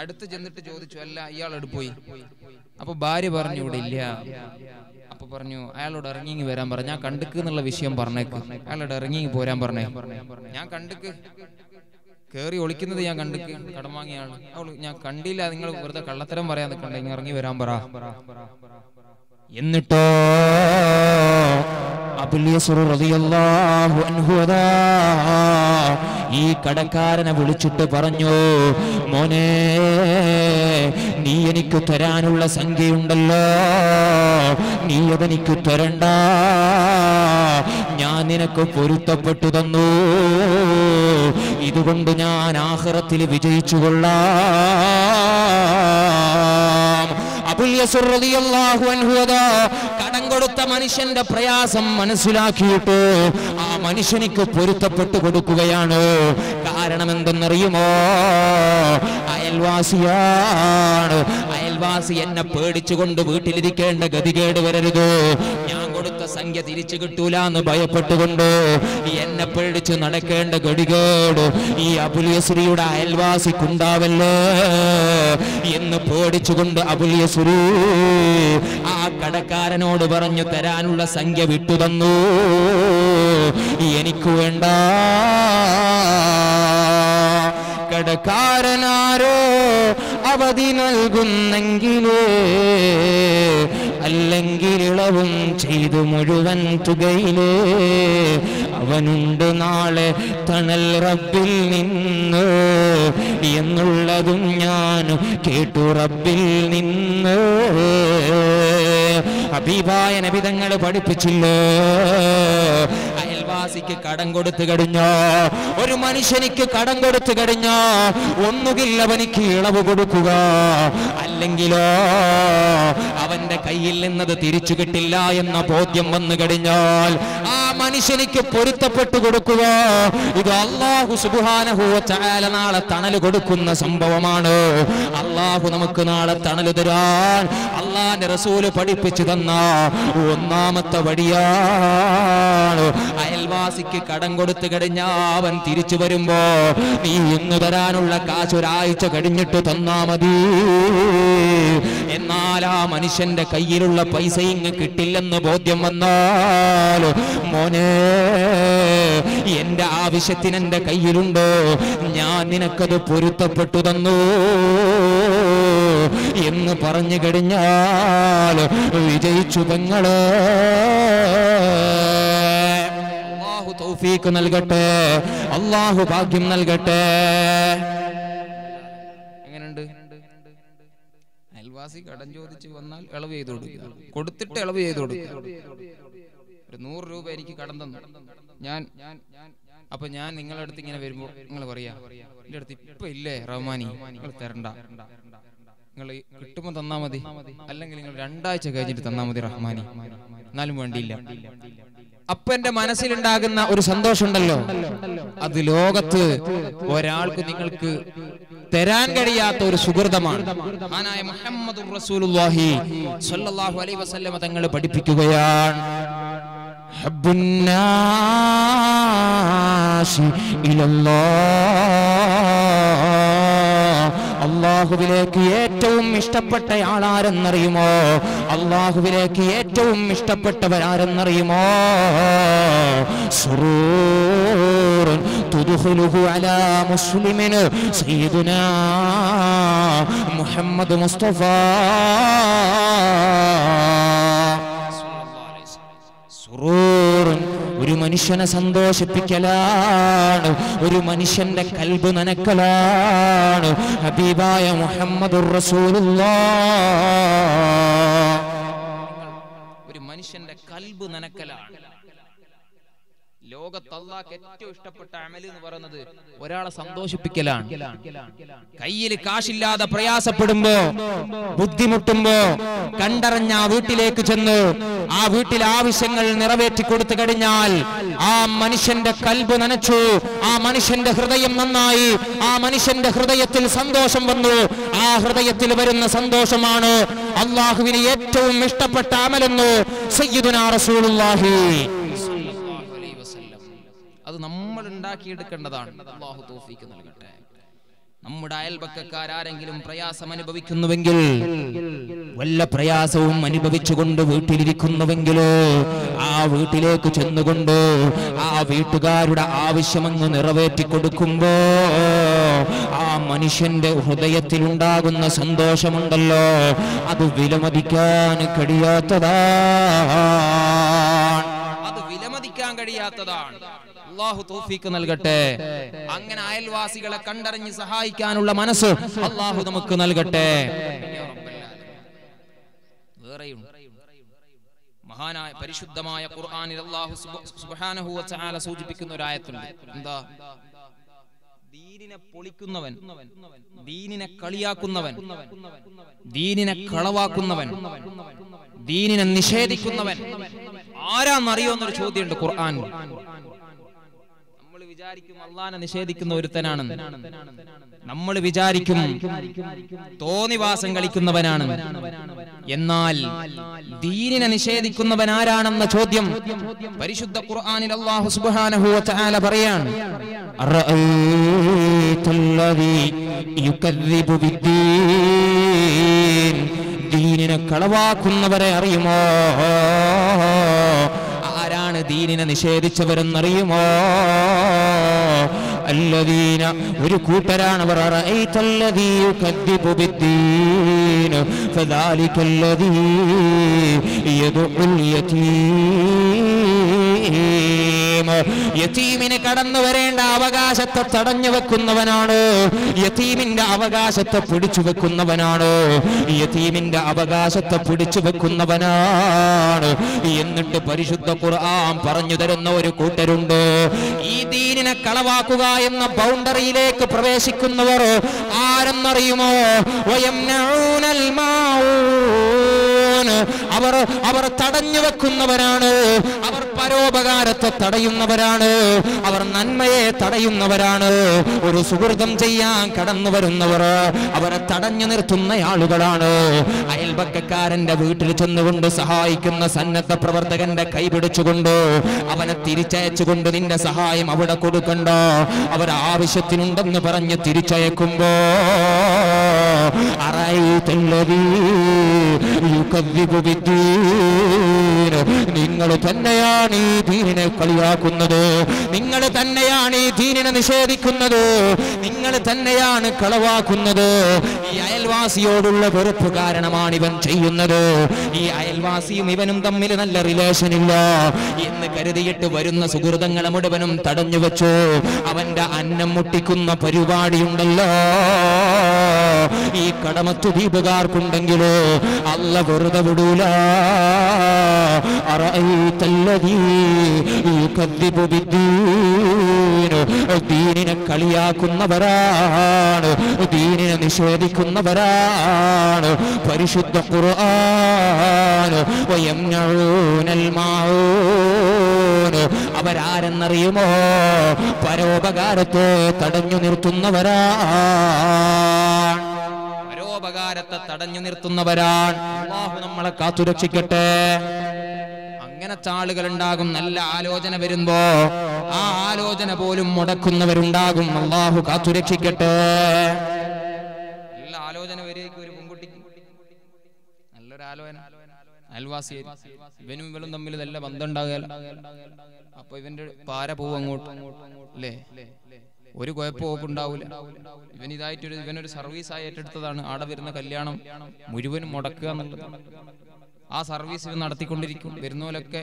അടുത്ത് ചെന്നിട്ട് ചോദിച്ചു അല്ല ഇയാൾ പോയി? അപ്പൊ ഭാര്യ പറഞ്ഞു ഇവിടെ ഇല്ല. അപ്പൊ പറഞ്ഞു അയാളോട് ഇറങ്ങി വരാൻ പറഞ്ഞു ഞാൻ കണ്ടുക്ക് എന്നുള്ള വിഷയം പറഞ്ഞേക്ക്. അയാളോട് ഇറങ്ങി പോരാൻ പറഞ്ഞേ. ഞാൻ കണ്ടുക്ക്. കേറി ഒളിക്കുന്നത് ഞാൻ കണ്ട് കടം വാങ്ങിയാണ്. ഞാൻ കണ്ടില്ല നിങ്ങൾ വെറുതെ കള്ളത്തരം പറയാൻ നിൽക്കണ്ട ഇറങ്ങി വരാൻ പറ. എന്നിട്ടോ ഈ കടക്കാരനെ വിളിച്ചിട്ട് പറഞ്ഞു മോനെ നീ എനിക്ക് തരാനുള്ള സംഖ്യയുണ്ടല്ലോ. നീ അതെനിക്ക് തരണ്ട. ഞാൻ നിനക്ക് പൊരുത്തപ്പെട്ടു തന്നു. ഇതുകൊണ്ട് ഞാൻ ആഹ്റത്തിൽ വിജയിച്ചു കൊള്ളാം. കടം കൊടുത്ത മനുഷ്യന്റെ പ്രയാസം മനസ്സിലാക്കിയിട്ട് ആ മനുഷ്യനിക്ക് പൊരുത്തപ്പെട്ടു കൊടുക്കുകയാണ്. കാരണം എന്തെന്നറിയുമോ അയൽവാസിയാണ്. അയൽവാസി എന്നെ പേടിച്ചുകൊണ്ട് വീട്ടിലിരിക്കേണ്ട ഗതികേട് വരരുത്. ഞാൻ സംഖ്യ തിരിച്ചു കിട്ടൂല എന്ന് ഭയപ്പെട്ടുകൊണ്ട് എന്നെ പേടിച്ച് നടക്കേണ്ട ഗടികേട് ഈ അബുലിയശ്രീയുടെ അയൽവാസിക്കുണ്ടാവല്ലോ എന്ന് പേടിച്ചുകൊണ്ട് അബുലിയശ്രീ ആ കടക്കാരനോട് പറഞ്ഞു തരാനുള്ള സംഖ്യ വിട്ടുതന്നു. എനിക്ക് വേണ്ട. കടക്കാരനാരോ അവധി നൽകുന്നെങ്കിലേ അല്ലെങ്കിൽ ഇളവും ചെയ്തു മുഴുവൻ തുകയിലേ. അവനുണ്ട് നാളെ തണൽ റബ്ബിൽ നിന്ന് എന്നുള്ളതും ഞാൻ കേട്ടു റബ്ബിൽ നിന്ന്. അബീബായ നബിതങ്ങൾ പഠിപ്പിച്ചില്ലേ? അയൽവാസിക്ക് കടം കൊടുത്തു കഴിഞ്ഞോ? ഒരു മനുഷ്യനിക്ക് കടം കൊടുത്തു കഴിഞ്ഞോ? ഒന്നുകിൽ അവനിക്ക് ഇളവ് കൊടുക്കുക. അല്ലെങ്കിലോ അവന്റെ കയ്യിൽ നിന്നത് തിരിച്ചു കിട്ടില്ല എന്ന ബോധ്യം വന്നു കഴിഞ്ഞാൽ ആ മനുഷ്യനിക്ക് പൊരുത്തപ്പെട്ടു കൊടുക്കുക. ഇത് അള്ളാഹു സുബാനഹു ചാല നാളെ തണൽ കൊടുക്കുന്ന സംഭവമാണ്. അള്ളാഹു നമുക്ക് നാളെ തണൽ തരാൻ അള്ളാന്റെ റസൂൽ പഠിപ്പിച്ചു തന്ന ഒന്നാമത്തെ വഴിയാണ് അയൽവാസിക്ക് കടം കൊടുത്തു കഴിഞ്ഞാ അവൻ തിരിച്ചു വരുമ്പോ നീ ഇന്ന് തരാനുള്ള കാശ് ഒരാഴ്ച കഴിഞ്ഞിട്ട് തന്നാ മതി. എന്നാൽ ആ മനുഷ്യന്റെ കയ്യിലുള്ള പൈസ ഇങ്ങ് കിട്ടില്ലെന്ന് ബോധ്യം വന്നാൽ മോനെ എന്റെ ആവശ്യത്തിന് എന്റെ കയ്യിലുണ്ടോ. ഞാൻ നിനക്കത് പൊരുത്തപ്പെട്ടു തന്നു. എന്ന് പറഞ്ഞു കഴിഞ്ഞാൽ വിജയിച്ചു പെങ്ങളെ. തൗഫീക്ക് നൽകട്ടെ. അള്ളാഹു ഭാഗ്യം നൽകട്ടെ. എങ്ങനെയുണ്ട്? അയൽവാസി കടം ചോദിച്ച് വന്നാൽ ഇളവ് ചെയ്ത് കൊടുക്കുക. കൊടുത്തിട്ട് ഇളവ് ചെയ്ത് കൊടുക്കുക. ഒരു നൂറ് രൂപ എനിക്ക് കടം തന്നു. ഞാൻ അപ്പൊ ഞാൻ നിങ്ങളുടെ അടുത്ത് ഇങ്ങനെ വരുമ്പോൾ നിങ്ങൾ പറയാ എന്റെ അടുത്ത് ഇപ്പൊ ഇല്ലേ റഹ്മാനി? നിങ്ങൾ തരണ്ട. നിങ്ങൾ കിട്ടുമ്പോൾ തന്നാ മതി. അല്ലെങ്കിൽ നിങ്ങൾ രണ്ടാഴ്ച കഴിഞ്ഞിട്ട് തന്നാ മതി റഹ്മാനി. എന്നാലും വേണ്ടിയില്ല. അപ്പൊ എന്റെ മനസ്സിലുണ്ടാകുന്ന ഒരു സന്തോഷമുണ്ടല്ലോ. അത് ലോകത്ത് ഒരാൾക്ക് നിങ്ങൾക്ക് തരാൻ കഴിയാത്ത ഒരു സുഹൃതമാണ്. മഹാനായ റസൂലുള്ളാഹി അലൈഹി തങ്ങൾ പഠിപ്പിക്കുകയാണ്. ഹബ്ബുന്നാസി അള്ളാഹുവിലേക്ക് ഏറ്റവും ഇഷ്ടപ്പെട്ടയാളാരെന്നറിയുമോ? അള്ളാഹുവിലേക്ക് ഏറ്റവും ഇഷ്ടപ്പെട്ടവരാരെന്നറിയുമോ? തുദ്ഖിലുഹു അലാ ഒരു മനുഷ്യനെ സന്തോഷിപ്പിക്കലാണ്. ഒരു മനുഷ്യന്റെ കൽബ് നനക്കലാണ്. ഹബീബായ മുഹമ്മദുർ റസൂലുള്ള. ഒരു മനുഷ്യന്റെ കൽബ് നനക്കലാണ്. ലോകത്ത് അള്ളാഹ് ഏറ്റവും ഇഷ്ടപ്പെട്ട അമൽ എന്ന് പറയുന്നത് ഒരാളെ സന്തോഷിപ്പിക്കലാണ്. കയ്യിൽ കാശില്ലാതെ പ്രയാസപ്പെടുമ്പോ ബുദ്ധിമുട്ടുമ്പോ കണ്ടറിഞ്ഞ ആ വീട്ടിലേക്ക് ചെന്ന് ആ വീട്ടിൽ ആവശ്യങ്ങൾ നിറവേറ്റി കൊടുത്തു കഴിഞ്ഞാൽ ആ മനുഷ്യന്റെ കൽബ് നനച്ചു ആ മനുഷ്യന്റെ ഹൃദയം നന്നായി ആ മനുഷ്യന്റെ ഹൃദയത്തിൽ സന്തോഷം വന്നു ആ ഹൃദയത്തിൽ വരുന്ന സന്തോഷമാണ് അള്ളാഹുവിന് ഏറ്റവും ഇഷ്ടപ്പെട്ട അമലെന്ന് സയ്യിദുനാ റസൂലുള്ളാഹി. അത് നമ്മൾ ഉണ്ടാക്കിയെടുക്കേണ്ടതാണ് നൽകട്ടെ. നമ്മുടെ അയൽപക്കക്കാരെങ്കിലും പ്രയാസം അനുഭവിക്കുന്നുവെങ്കിൽ വല്ല പ്രയാസവും അനുഭവിച്ചുകൊണ്ട് വീട്ടിലിരിക്കുന്നുവെങ്കിലോ ആ വീട്ടിലേക്ക് ചെന്നുകൊണ്ട് ആ വീട്ടുകാരുടെ ആവശ്യമങ്ങ് നിറവേറ്റി കൊടുക്കുമ്പോ ആ മനുഷ്യന്റെ ഹൃദയത്തിൽ ഉണ്ടാകുന്ന സന്തോഷമുണ്ടല്ലോ. അത് വിലമതിക്കാൻ കഴിയാത്തതാണ്. അത് വിലമതിക്കാൻ കഴിയാത്തതാണ്. അള്ളാഹു തോഫീക്ക് നൽകട്ടെ. അങ്ങനെ അയൽവാസികളെ കണ്ടറിഞ്ഞ് സഹായിക്കാനുള്ള മനസ്സ് അള്ളാഹു നമുക്ക് നൽകട്ടെ. വേറെയുണ്ട് മഹാനായ പരിശുദ്ധമായ ഖുർആനിൽ അല്ലാഹു സുബ്ഹാനഹു വ തആല സൂചിപ്പിക്കുന്ന ഒരു ആയത്തുണ്ട്. എന്താ? ദീനിനെ പൊളിക്കുന്നവൻ ദീനിനെ കളിയാക്കുന്നവൻ ദീനിനെ കളവാക്കുന്നവൻ ദീനിനെ നിഷേധിക്കുന്നവൻ. ആരാന്നറിയോ എന്നൊരു ചോദ്യമുണ്ട് ഖുർആൻ വിചാരിക്കും അള്ളാനെ നിഷേധിക്കുന്ന ഒരുത്തനാണെന്ന്. നമ്മൾ വിചാരിക്കും തോന്നിവാസം കളിക്കുന്നവനാണ്. എന്നാൽ ദീനിനെ നിഷേധിക്കുന്നവൻ ആരാണെന്ന ചോദ്യം പരിശുദ്ധ ഖുർആനിൽ അള്ളാഹു സുബ്ഹാനഹു വ തആല പറയാണ് ബിദ്ദീൻ. ദീനിനെ കളവാക്കുന്നവരെ അറിയുമോ? ആരാണ് ദീനിനെ നിഷേധിച്ചവരെന്നറിയുമോ الذين ഒരു കൂട്ടരാണ് അവർ أرأيت الذي يكذب بالدين فذلك الذي يدعو اليتيم യതീമിന് കടന്നു വരേണ്ട അവകാശത്തെ തടഞ്ഞു വെക്കുന്നവനാണ്. യത്തീമിന്റെ അവകാശത്തെ പിടിച്ചു വെക്കുന്നവനാണ്. യത്തീമിന്റെ അവകാശത്തെ പിടിച്ചു വെക്കുന്നവനാണ്. എന്നിട്ട് പരിശുദ്ധ ഖുർആൻ പറഞ്ഞു തരുന്ന ഒരു കൂട്ടരുണ്ട്. ഈ ദീനിനെ കളവാക്കുക എന്ന ബൗണ്ടറിയിലേക്ക് പ്രവേശിക്കുന്നവർ ആരെന്നറിയുമോ? വയംനഊനൽ മാഊൻ. അവർ അവർ തടഞ്ഞു വെക്കുന്നവരാണ് അവർ പരോപകാരത്തെ തടയുന്നവരാണ് അവർ നന്മയെ തടയുന്നവരാണ് ഒരു സുഹൃതം ചെയ്യാൻ കടന്നു വരുന്നവർ അവരെ തടഞ്ഞു നിർത്തുന്ന ആളുകളാണ് അയൽപക്കക്കാരന്റെ വീട്ടിൽ ചെന്നുകൊണ്ട് സഹായിക്കുന്ന സന്നദ്ധ പ്രവർത്തകന്റെ കൈ പിടിച്ചുകൊണ്ട് അവനെ തിരിച്ചയച്ചുകൊണ്ട് നിന്റെ സഹായം അവിടെ കൊടുക്കണ്ട അവർ ആവശ്യത്തിനുണ്ടെന്ന് പറഞ്ഞ് തിരിച്ചയക്കുമ്പോ. നിങ്ങൾ തന്നെയാണ് ഈ ദീനിനെ കളിയാക്കുന്നത്. നിങ്ങൾ തന്നെയാണ് ഈ ദീനിനെ നിഷേധിക്കുന്നത്. നിങ്ങൾ തന്നെയാണ് കളവാക്കുന്നത്. ഈ അയൽവാസിയോടുള്ള വെറുപ്പ് കാരണമാണ് ഇവൻ ചെയ്യുന്നത്. ഈ അയൽവാസിയും ഇവനും തമ്മിൽ നല്ല റിലേഷൻ ഇല്ല. എന്ന് കരുതിയിട്ട് വരുന്ന സുഹൃതങ്ങളെ മുഴുവനും തടഞ്ഞു വെച്ചു. അവന്റെ അന്നം മുട്ടിക്കുന്ന പരിപാടിയുണ്ടല്ലോ. ഈ കടമത്ത് ദീപുകാർക്കുണ്ടെങ്കിലോ അല്ല വെറുതെ വിടൂല. ദീനിനെ കളിയാക്കുന്നവരാണ്. ദീനിനെ നിഷേധിക്കുന്നവരാണ്. പരിശുദ്ധ മാഊൻ. അവരാരെന്നറിയുമോ? പരോപകാരത്തെ തടഞ്ഞു നിർത്തുന്നവരാണ്. പരോപകാരത്തെ തടഞ്ഞു നിർത്തുന്നവരാണ്. അള്ളാഹു നമ്മളെ കാത്തുരക്ഷിക്കട്ടെ. അങ്ങനത്തെ ആളുകൾ ഉണ്ടാകും നല്ല ആലോചന വരുമ്പോ ആ ആലോചന പോലും മുടക്കുന്നവരുണ്ടാകും. അള്ളാഹു കാത്തുരക്ഷിക്കട്ടെ. നല്ല ആലോചന ഒരു പെൺകുട്ടിക്ക് നല്ലൊരു ആലോചന. അയൽവാസി ഇവനും ഇവളും തമ്മിൽ നല്ല ബന്ധം ഉണ്ടാകുക അപ്പൊ ഇവന്റെ പാര പോവും അങ്ങോട്ട്. അല്ലേ? ഒരു കുഴപ്പവും ഉണ്ടാവില്ല ഇവൻ ഇതായിട്ടൊരു ഇവനൊരു സർവീസ് ആയി ഏറ്റെടുത്തതാണ്. ആടെ വരുന്ന കല്യാണം മുഴുവനും മുടക്കുക എന്നുള്ളത്. ആ സർവീസ് ഇവൻ നടത്തിക്കൊണ്ടിരിക്കും. വരുന്നവരൊക്കെ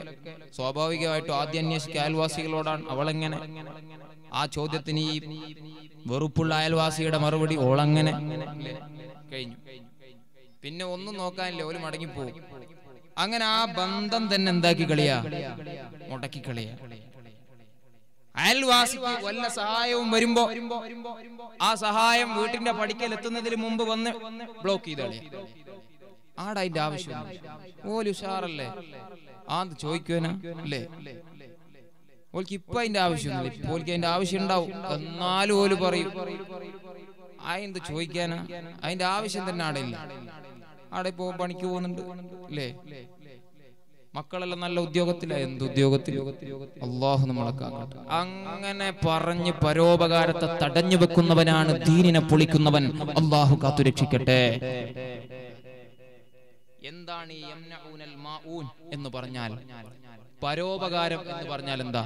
സ്വാഭാവികമായിട്ടും ആദ്യം അന്വേഷിക്കുക അയൽവാസികളോടാണ്. അവളെങ്ങനെ? ആ ചോദ്യത്തിന് ഈ വെറുപ്പുള്ള അയൽവാസിയുടെ മറുപടി ഓളങ്ങനെ? കഴിഞ്ഞു. പിന്നെ ഒന്നും നോക്കാനില്ല. ഓൽ മടങ്ങിപ്പോകും അങ്ങനെ ആ ബന്ധം തന്നെ എന്താക്കി കളിയാ? മുടക്കി കളിയാ. അയൽവാസിക്ക് വല്ല സഹായവും വരുമ്പോ ആ സഹായം വീട്ടിന്റെ പടിക്കൽ എത്തുന്നതിന് മുമ്പ് വന്ന് ബ്ലോക്ക് ചെയ്തോളെ ആടാ അതിന്റെ ആവശ്യം ഓൽ ഉഷാറല്ലേ? ആ ചോദിക്കുവനാ? അല്ലേ? ഓൽക്ക് ഇപ്പൊ അതിന്റെ ആവശ്യമൊന്നുമില്ല ഓൽക്ക് അതിന്റെ ആവശ്യം ഉണ്ടാവും. എന്നാലും ഓൽ പറയും. ആ എന്ത് ചോദിക്കാനാ? അതിന്റെ ആവശ്യം തന്നെ ആടെ ഇല്ല ആടെ ഇപ്പോ പണിക്ക് പോകുന്നുണ്ട്. അല്ലേ? മക്കളെല്ലാം നല്ല ഉദ്യോഗത്തില. എന്ത് ഉദ്യോഗത്തിൽ? അള്ളാഹു നമ്മളെ കാക്കട്ടെ. അങ്ങനെ പറഞ്ഞ് പരോപകാരത്തെ തടഞ്ഞു വെക്കുന്നവനാണ് ദീനിനെ പൊളിക്കുന്നവൻ. അള്ളാഹു കാത്തുരക്ഷിക്കട്ടെ എന്താണ് ഈ എന്ന് പറഞ്ഞാൽ? പരോപകാരം എന്ന് പറഞ്ഞാൽ എന്താ?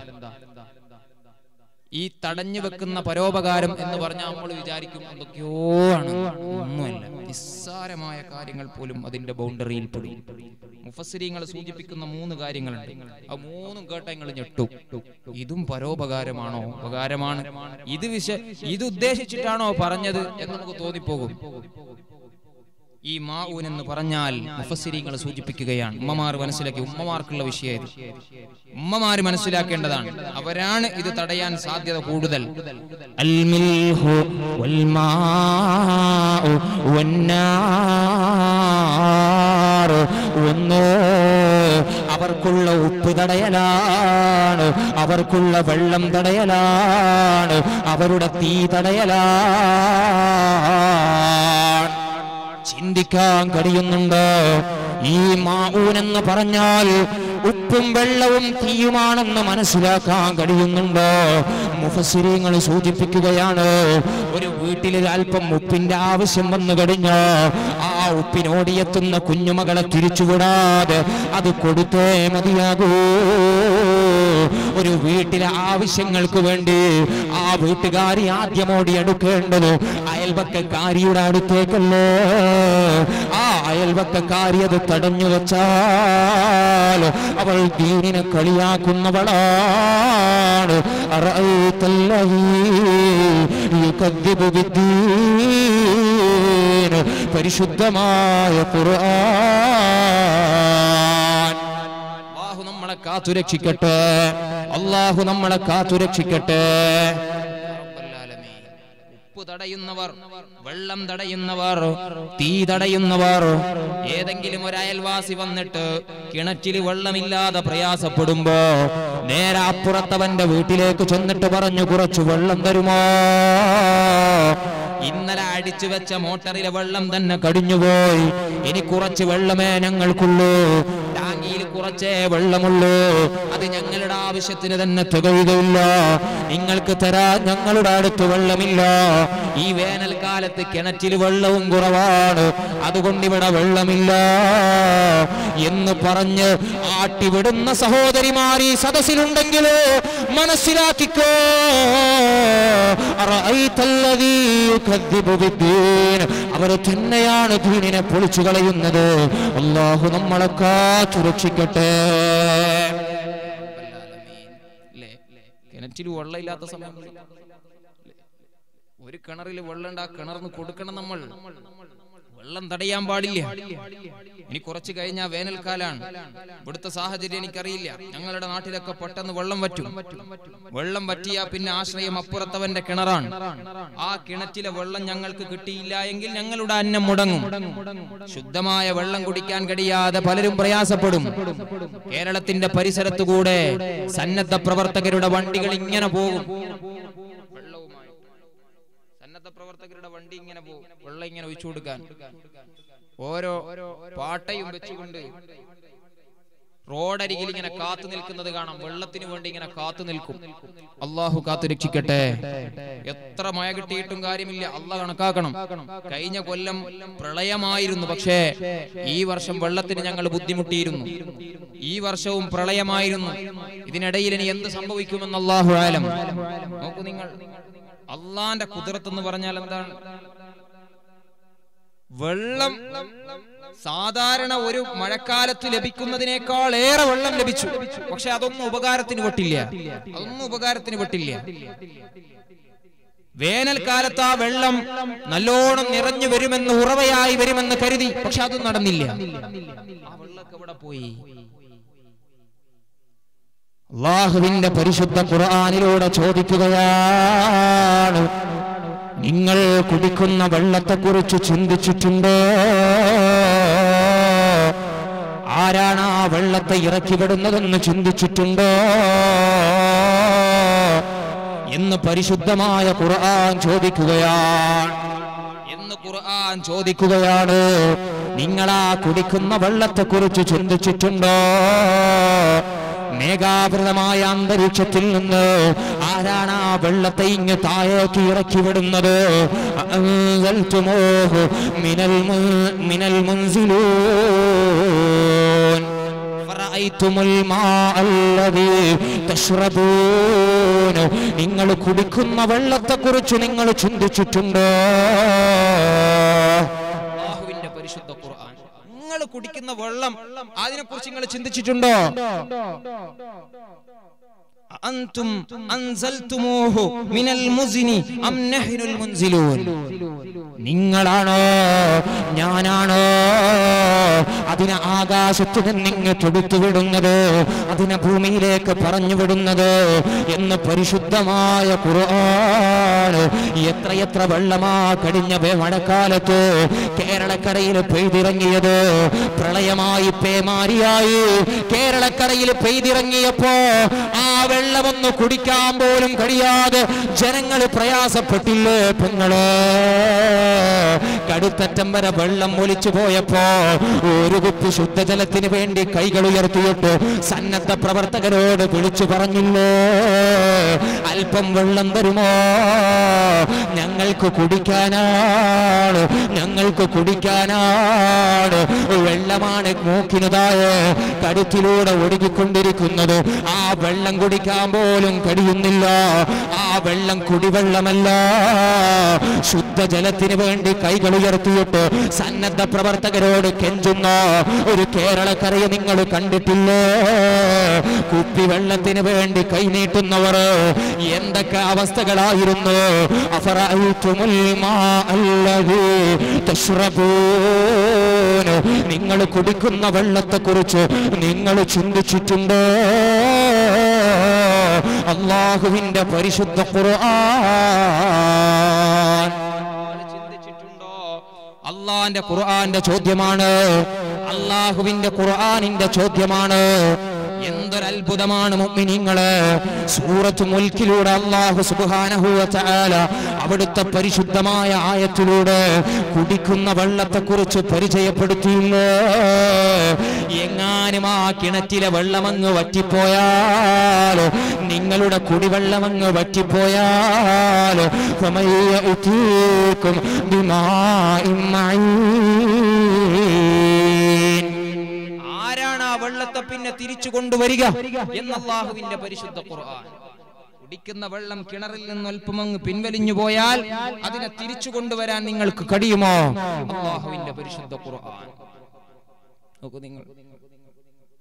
ഈ തടഞ്ഞു വെക്കുന്ന പരോപകാരം എന്ന് പറഞ്ഞാൽ നമ്മൾ വിചാരിക്കും എന്തൊക്കെയോ ആണ്. ഒന്നുമല്ല നിസ്സാരമായ കാര്യങ്ങൾ പോലും അതിന്റെ ബൗണ്ടറിയിൽ പെടും മുഫസ്സിരിങ്ങൾ സൂചിപ്പിക്കുന്ന മൂന്ന് കാര്യങ്ങളുണ്ട്. ആ മൂന്നും കേട്ട നിങ്ങൾ ഞെട്ടു ഇതും പരോപകാരമാണോ? ഉപകാരമാണ്. ഇത് വിശ ഇത് ഉദ്ദേശിച്ചിട്ടാണോ പറഞ്ഞത് എന്ന് നമുക്ക് തോന്നിപ്പോകും. ഈ മാവൂൻ എന്ന് പറഞ്ഞാൽ മുഫസിരിങ്ങൾ സൂചിപ്പിക്കുകയാണ്. ഉമ്മമാർ മനസ്സിലാക്കി ഉമ്മമാർക്കുള്ള വിഷയം ഉമ്മമാർ മനസ്സിലാക്കേണ്ടതാണ്. അവരാണ് ഇത് തടയാൻ സാധ്യത കൂടുതൽ. അവർക്കുള്ള ഉപ്പ് തടയലാണ്. അവർക്കുള്ള വെള്ളം തടയലാണ്. അവരുടെ തീ തടയലാണ്. ചിന്തിക്കാൻ കഴിയുന്നുണ്ട്? ഈ മാഊൻ എന്ന് പറഞ്ഞാൽ ഉപ്പും വെള്ളവും തീയുമാണെന്ന് മനസ്സിലാക്കാൻ കഴിയുന്നുണ്ട്. മുഫസിരിങ്ങൾ സൂചിപ്പിക്കുകയാണ് ഒരു വീട്ടിൽ അല്പം ഉപ്പിന്റെ ആവശ്യം വന്നു കഴിഞ്ഞ് ആ ഉപ്പിനോടിയെത്തുന്ന കുഞ്ഞുമകളെ തിരിച്ചുവിടാതെ അത് കൊടുത്തേ മതിയാകൂ. ഒരു വീട്ടിലെ ആവശ്യങ്ങൾക്ക് വേണ്ടി ആ വീട്ടുകാരി ആദ്യം ഓടി എടുക്കേണ്ടത് അയൽവക്കക്കാരിയുടെ അടുത്തേക്കല്ലേ? ആ അയൽവക്കക്കാരി അത് തടഞ്ഞു വെച്ചാൽ അവൾ ദീനിനെ കളിയാക്കുന്നവളാണ്. പരിശുദ്ധമായ ഖുർആൻ. നമ്മളെ കാത്തുരക്ഷിക്കട്ടെ. അള്ളാഹു നമ്മളെ കാത്തുരക്ഷിക്കട്ടെ. ഉപ്പ് തടയുന്നവർ വെള്ളം തടയുന്നവർ തീ തടയുന്നവർ ഏതെങ്കിലും ഒരു അയൽവാസി വന്നിട്ട് കിണറ്റിൽ വെള്ളമില്ലാതെ പ്രയാസപ്പെടുമ്പോ നേരെ അപ്പുറത്തവന്റെ വീട്ടിലേക്ക് ചെന്നിട്ട് പറഞ്ഞു കുറച്ച് വെള്ളം തരുമോ? ഇന്നലെ അടിച്ചു വെച്ച മോട്ടറിലെ വെള്ളം തന്നെ കടിഞ്ഞുപോയി. ഇനി കുറച്ച് വെള്ളമേ ഞങ്ങൾക്കുള്ളൂ. ടാങ്കിയിൽ കുറച്ചേ വെള്ളമുള്ളൂ. അത് ഞങ്ങളുടെ ആവശ്യത്തിന് തന്നെ തികയുകയില്ല. നിങ്ങൾക്ക് തരാ ഞങ്ങളുടെ അടുത്ത് വെള്ളമില്ല. ഈ വേനൽക്കാലത്ത് കിണറ്റിൽ വെള്ളവും കുറവാണ്. അതുകൊണ്ട് ഇവിടെ വെള്ളമില്ല. എന്ന് പറഞ്ഞ് ആട്ടിവിടുന്ന സഹോദരിമാർ ഈ സദസ്സിലുണ്ടെങ്കിലോ മനസ്സിലാക്കിക്കോ. അവർ തന്നെയാണ് ദീനിനെ പൊളിച്ചു കളയുന്നത്. അള്ളാഹു നമ്മളെ സുരക്ഷിക്കട്ടെ അല്ലേ? കിണറ്റിൽ വെള്ളമില്ലാത്ത സമയം. ഒരു കിണറിൽ വെള്ളം ഉണ്ട് ആ കിണറിന് കൊടുക്കണം നമ്മൾ. വെള്ളം തടയാൻ പാടില്ല. ഇനി കുറച്ച് കഴിഞ്ഞാൽ വേനൽക്കാലാണ് ഇവിടുത്തെ സാഹചര്യം എനിക്കറിയില്ല. ഞങ്ങളുടെ നാട്ടിലൊക്കെ പെട്ടെന്ന് വെള്ളം വറ്റും. വെള്ളം വറ്റിയാ പിന്നെ ആശ്രയം അപ്പുറത്തവന്റെ കിണറാണ്. ആ കിണറ്റിലെ വെള്ളം ഞങ്ങൾക്ക് കിട്ടിയില്ല എങ്കിൽ ഞങ്ങളുടെ അന്നം മുടങ്ങും. ശുദ്ധമായ വെള്ളം കുടിക്കാൻ കഴിയാതെ പലരും പ്രയാസപ്പെടും. കേരളത്തിന്റെ പരിസരത്തുകൂടെ സന്നദ്ധ പ്രവർത്തകരുടെ വണ്ടികൾ ഇങ്ങനെ പോകും. പ്രവർത്തകരുടെ വണ്ടി ഇങ്ങനെ പോകും. വെള്ളം ഇങ്ങനെ ഒഴിച്ചു കൊടുക്കാൻ. ഓരോ പാട്ടയും വെച്ചുകൊണ്ട് റോഡരികിൽ ഇങ്ങനെ കാത്തു നിൽക്കുന്നത് കാണാം. വെള്ളത്തിന് വേണ്ടി ഇങ്ങനെ കാത്തു നിൽക്കും. അള്ളാഹു കാത്തു രക്ഷിക്കട്ടെ. എത്ര മഴ കിട്ടിയിട്ടും കാര്യമില്ല. അള്ളാഹ് കണക്കാക്കണം. കഴിഞ്ഞ കൊല്ലം പ്രളയമായിരുന്നു. പക്ഷേ ഈ വർഷം വെള്ളത്തിന് ഞങ്ങൾ ബുദ്ധിമുട്ടിയിരുന്നു. ഈ വർഷവും പ്രളയമായിരുന്നു. ഇതിനിടയിൽ ഇനി എന്ത് സംഭവിക്കുമെന്ന് അള്ളാഹു ആലം. നോക്കൂ നിങ്ങൾ. അള്ളാന്റെ കുതിരത്ത് എന്ന് പറഞ്ഞാൽ എന്താണ്? വെള്ളം. സാധാരണ ഒരു മഴക്കാലത്ത് ലഭിക്കുന്നതിനേക്കാൾ ഏറെ വെള്ളം ലഭിച്ചു. പക്ഷെ അതൊന്നും ഉപകാരത്തിന് പെട്ടില്ല. അതൊന്നും ഉപകാരത്തിന് പെട്ടില്ല. വേനൽക്കാലത്ത് ആ വെള്ളം നല്ലോണം നിറഞ്ഞു വരുമെന്ന് ഉറവയായി വരുമെന്ന് കരുതി. പക്ഷെ അതും നടന്നില്ല. ആ വെള്ളമൊക്കെ ഇവിടെ പോയി? അള്ളാഹുവിന്റെ പരിശുദ്ധ ഖുർആാനിലൂടെ ചോദിക്കുകയാണ്. നിങ്ങൾ കുടിക്കുന്ന വെള്ളത്തെക്കുറിച്ച് ചിന്തിച്ചിട്ടുണ്ടോ? ആരാണ് ആ വെള്ളത്തെ ഇറക്കിവിടുന്നതെന്ന് ചിന്തിച്ചിട്ടുണ്ടോ? എന്ന് പരിശുദ്ധമായ ഖുർആൻ ചോദിക്കുകയാണ്. എന്ന് ഖുർആൻ ചോദിക്കുകയാണ്. നിങ്ങളാ കുടിക്കുന്ന വെള്ളത്തെക്കുറിച്ച് ചിന്തിച്ചിട്ടുണ്ടോ? മേഘാവൃതമായ അന്തരീക്ഷത്തിൽ നിന്ന് ആരാണ് ആ വെള്ളത്തെ ഇങ്ങ് താഴേക്ക് ഇറക്കി വിടുന്നത്? മിനൽ നിങ്ങൾ കുടിക്കുന്ന വെള്ളത്തെ കുറിച്ച് നിങ്ങൾ ചിന്തിച്ചിട്ടുണ്ടോ? പരിശുദ്ധ കുടിക്കുന്ന വെള്ളം അതിനെക്കുറിച്ച് നിങ്ങൾ ചിന്തിച്ചിട്ടുണ്ടോ? അൻതും അൻസൽതുമൂഹു മിനൽ മുസ്നി അം നഹ്നുൽ മുൻസിലൂൻ. നിങ്ങളാണോ? ഞാനാണോ? അതിനെ ആകാശത്ത് നിന്നിങ്ങ് തൊടുത്തു വിടുന്നത്? അതിനെ ഭൂമിയിലേക്ക് പറഞ്ഞു വിടുന്നത്? എന്ന് പരിശുദ്ധമായ ഖുർആൻ എത്രയെത്ര വെള്ളമാ കടിഞ്ഞ മഴക്കാലത്ത് കേരളക്കരയിൽ പെയ്തിറങ്ങിയത്. പ്രളയമായി പേമാരിയായി കേരളക്കരയിൽ പെയ്തിറങ്ങിയപ്പോ ആ വെള്ളമൊന്ന് കുടിക്കാൻ പോലും കഴിയാതെ ജനങ്ങൾ പ്രയാസപ്പെട്ടില്ലേ പെങ്ങളെ? കടുത്തറ്റം വരെ വെള്ളം ഒലിച്ചു പോയപ്പോ ഒരു കുപ്പി ശുദ്ധജലത്തിന് വേണ്ടി കൈകൾ ഉയർത്തിയിട്ട് സന്നദ്ധ പ്രവർത്തകരോട് വിളിച്ചു പറഞ്ഞില്ലേ? അല്പം വെള്ളം തരുമോ? ഞങ്ങൾക്ക് കുടിക്കാനാണ് ഞങ്ങൾക്ക് കുടിക്കാനാണ്. വെള്ളമാണ് മൂക്കിനുതായ കടുത്തിലൂടെ ഒഴുകിക്കൊണ്ടിരിക്കുന്നത്. ആ വെള്ളം കുടിക്കാൻ പോലും കഴിയുന്നില്ല ആ വെള്ളം കുടിവെള്ളമല്ല. ശുദ്ധജലത്തിന് വേണ്ടി കൈകൾ ഉയർത്തിയിട്ട് സന്നദ്ധ പ്രവർത്തകരോട് കെഞ്ചുന്ന ഒരു കേരളക്കരയെ നിങ്ങൾ കണ്ടിട്ടില്ലേ? കുപ്പിവെള്ളത്തിന് വേണ്ടി കൈനീട്ടുന്നവർ എന്തൊക്കെ അവസ്ഥകളായിരുന്നു? നിങ്ങൾ കുടിക്കുന്ന വെള്ളത്തെക്കുറിച്ച് നിങ്ങൾ ചിന്തിച്ചിട്ടുണ്ടോ? അള്ളാഹുവിന്റെ പരിശുദ്ധ ഖുർആൻ. അള്ളാന്റെ ഖുർആന്റെ ചോദ്യമാണ്. അള്ളാഹുവിന്റെ ഖുർആാനിന്റെ ചോദ്യമാണ്. എന്തൊരത്ഭുതമാണ് മുഅ്മിനീങ്ങളെ? സൂറത്ത് മുൽക്കിലൂടെ അള്ളാഹു സുബാനഹുല അവിടുത്തെ പരിശുദ്ധമായ ആയത്തിലൂടെ കുടിക്കുന്ന വെള്ളത്തെക്കുറിച്ച് പരിചയപ്പെടുത്തിയില്ല? എങ്ങാനും ആ കിണറ്റിലെ വെള്ളമങ്ങ് വറ്റിപ്പോയാൽ നിങ്ങളുടെ കുടിവെള്ളമങ്ങ് വറ്റിപ്പോയാൽ സമയം പിന്നെ തിരിച്ചു കൊണ്ടുവരിക എന്നാഹുവിന്റെ പരിശുദ്ധ ഖുർആൻ. കുടിക്കുന്ന വെള്ളം കിണറിൽ നിന്ന് അല്പമങ്ങ് പിൻവലിഞ്ഞു പോയാൽ അതിനെ തിരിച്ചു കൊണ്ടുവരാൻ നിങ്ങൾക്ക് കഴിയുമോ? അള്ളാഹുവിന്റെ പരിശുദ്ധ ഖുർആൻ. നോക്കൂ നിങ്ങൾ.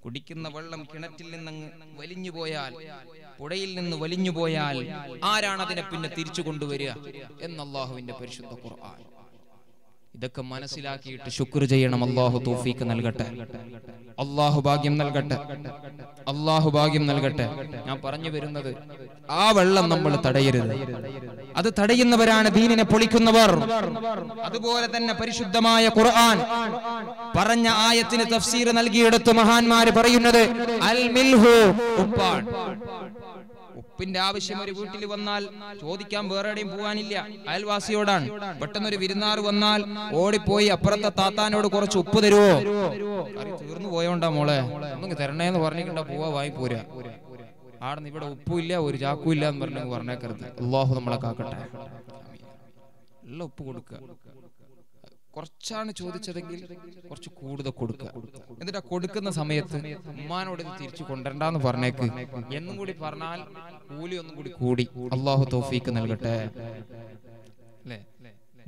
കുടിക്കുന്ന വെള്ളം കിണറ്റിൽ നിന്ന് വലിഞ്ഞു പോയാൽ പുഴയിൽ നിന്ന് വലിഞ്ഞു പോയാൽ ആരാണ് അതിനെ പിന്നെ തിരിച്ചു കൊണ്ടുവരിക? എന്നാഹുവിന്റെ പരിശുദ്ധ ഖുർആൻ. ഇതൊക്കെ മനസ്സിലാക്കിയിട്ട് ശുക്ർ ചെയ്യണം. അള്ളാഹു തോഫീക്ക് നൽകട്ടെ. അള്ളാഹു ഭാഗ്യം നൽകട്ടെ. അള്ളാഹു ഭാഗ്യം നൽകട്ടെ. ഞാൻ പറഞ്ഞു വരുന്നത് ആ വെള്ളം നമ്മൾ തടയരുത്. അത് തടയുന്നവരാണ് ദീനിനെ പൊളിക്കുന്നവർ. അതുപോലെ തന്നെ പരിശുദ്ധമായ ഖുർആൻ പറഞ്ഞ ആയത്തിന് തഫ്സീർ നൽകിയെടുത്ത് മഹാന്മാര് പറയുന്നത് അൽ മിൽഹു ഉപ്പാൻ. ഉപ്പിന്റെ ആവശ്യം ഒരു വീട്ടിൽ വന്നാൽ ചോദിക്കാൻ വേറെ എവിടെയും പോകാനില്ല. അയൽവാസിയോടാണ്. പെട്ടെന്ന് ഒരു വിരുന്നാർ വന്നാൽ ഓടിപ്പോയി അപ്പുറത്തെ താത്താനോട് കുറച്ച് ഉപ്പ് തരുവോ? തീർന്നു പോയോണ്ടാ മോളെ. ഒന്നും തരണേന്ന് പറഞ്ഞിട്ടുണ്ടാ? പോവാ വായി പോരാ. ആടന്ന് ഇവിടെ ഉപ്പുമില്ല ഒരു ചാക്കും ഇല്ല എന്ന് പറഞ്ഞു പറഞ്ഞേക്കരുത്. അള്ളാഹു നമ്മളെ കാക്കട്ടെ. ഉള്ള ഉപ്പ് കൊടുക്കുക കുറച്ചാണ് ചോദിച്ചതെങ്കിൽ കുറച്ച് കൂടുതൽ കൊടുക്കുക. എന്നിട്ട് കൊടുക്കുന്ന സമയത്ത് ഉമ്മാനോട് ഇത് തിരിച്ചു കൊണ്ടുവരണ്ടെന്ന് പറഞ്ഞേക്ക്. എന്നും കൂടി പറഞ്ഞാൽ കൂലി ഒന്നും കൂടി കൂടി. അള്ളാഹു തോഫീക്ക് നൽകട്ടെ. അല്ലേ?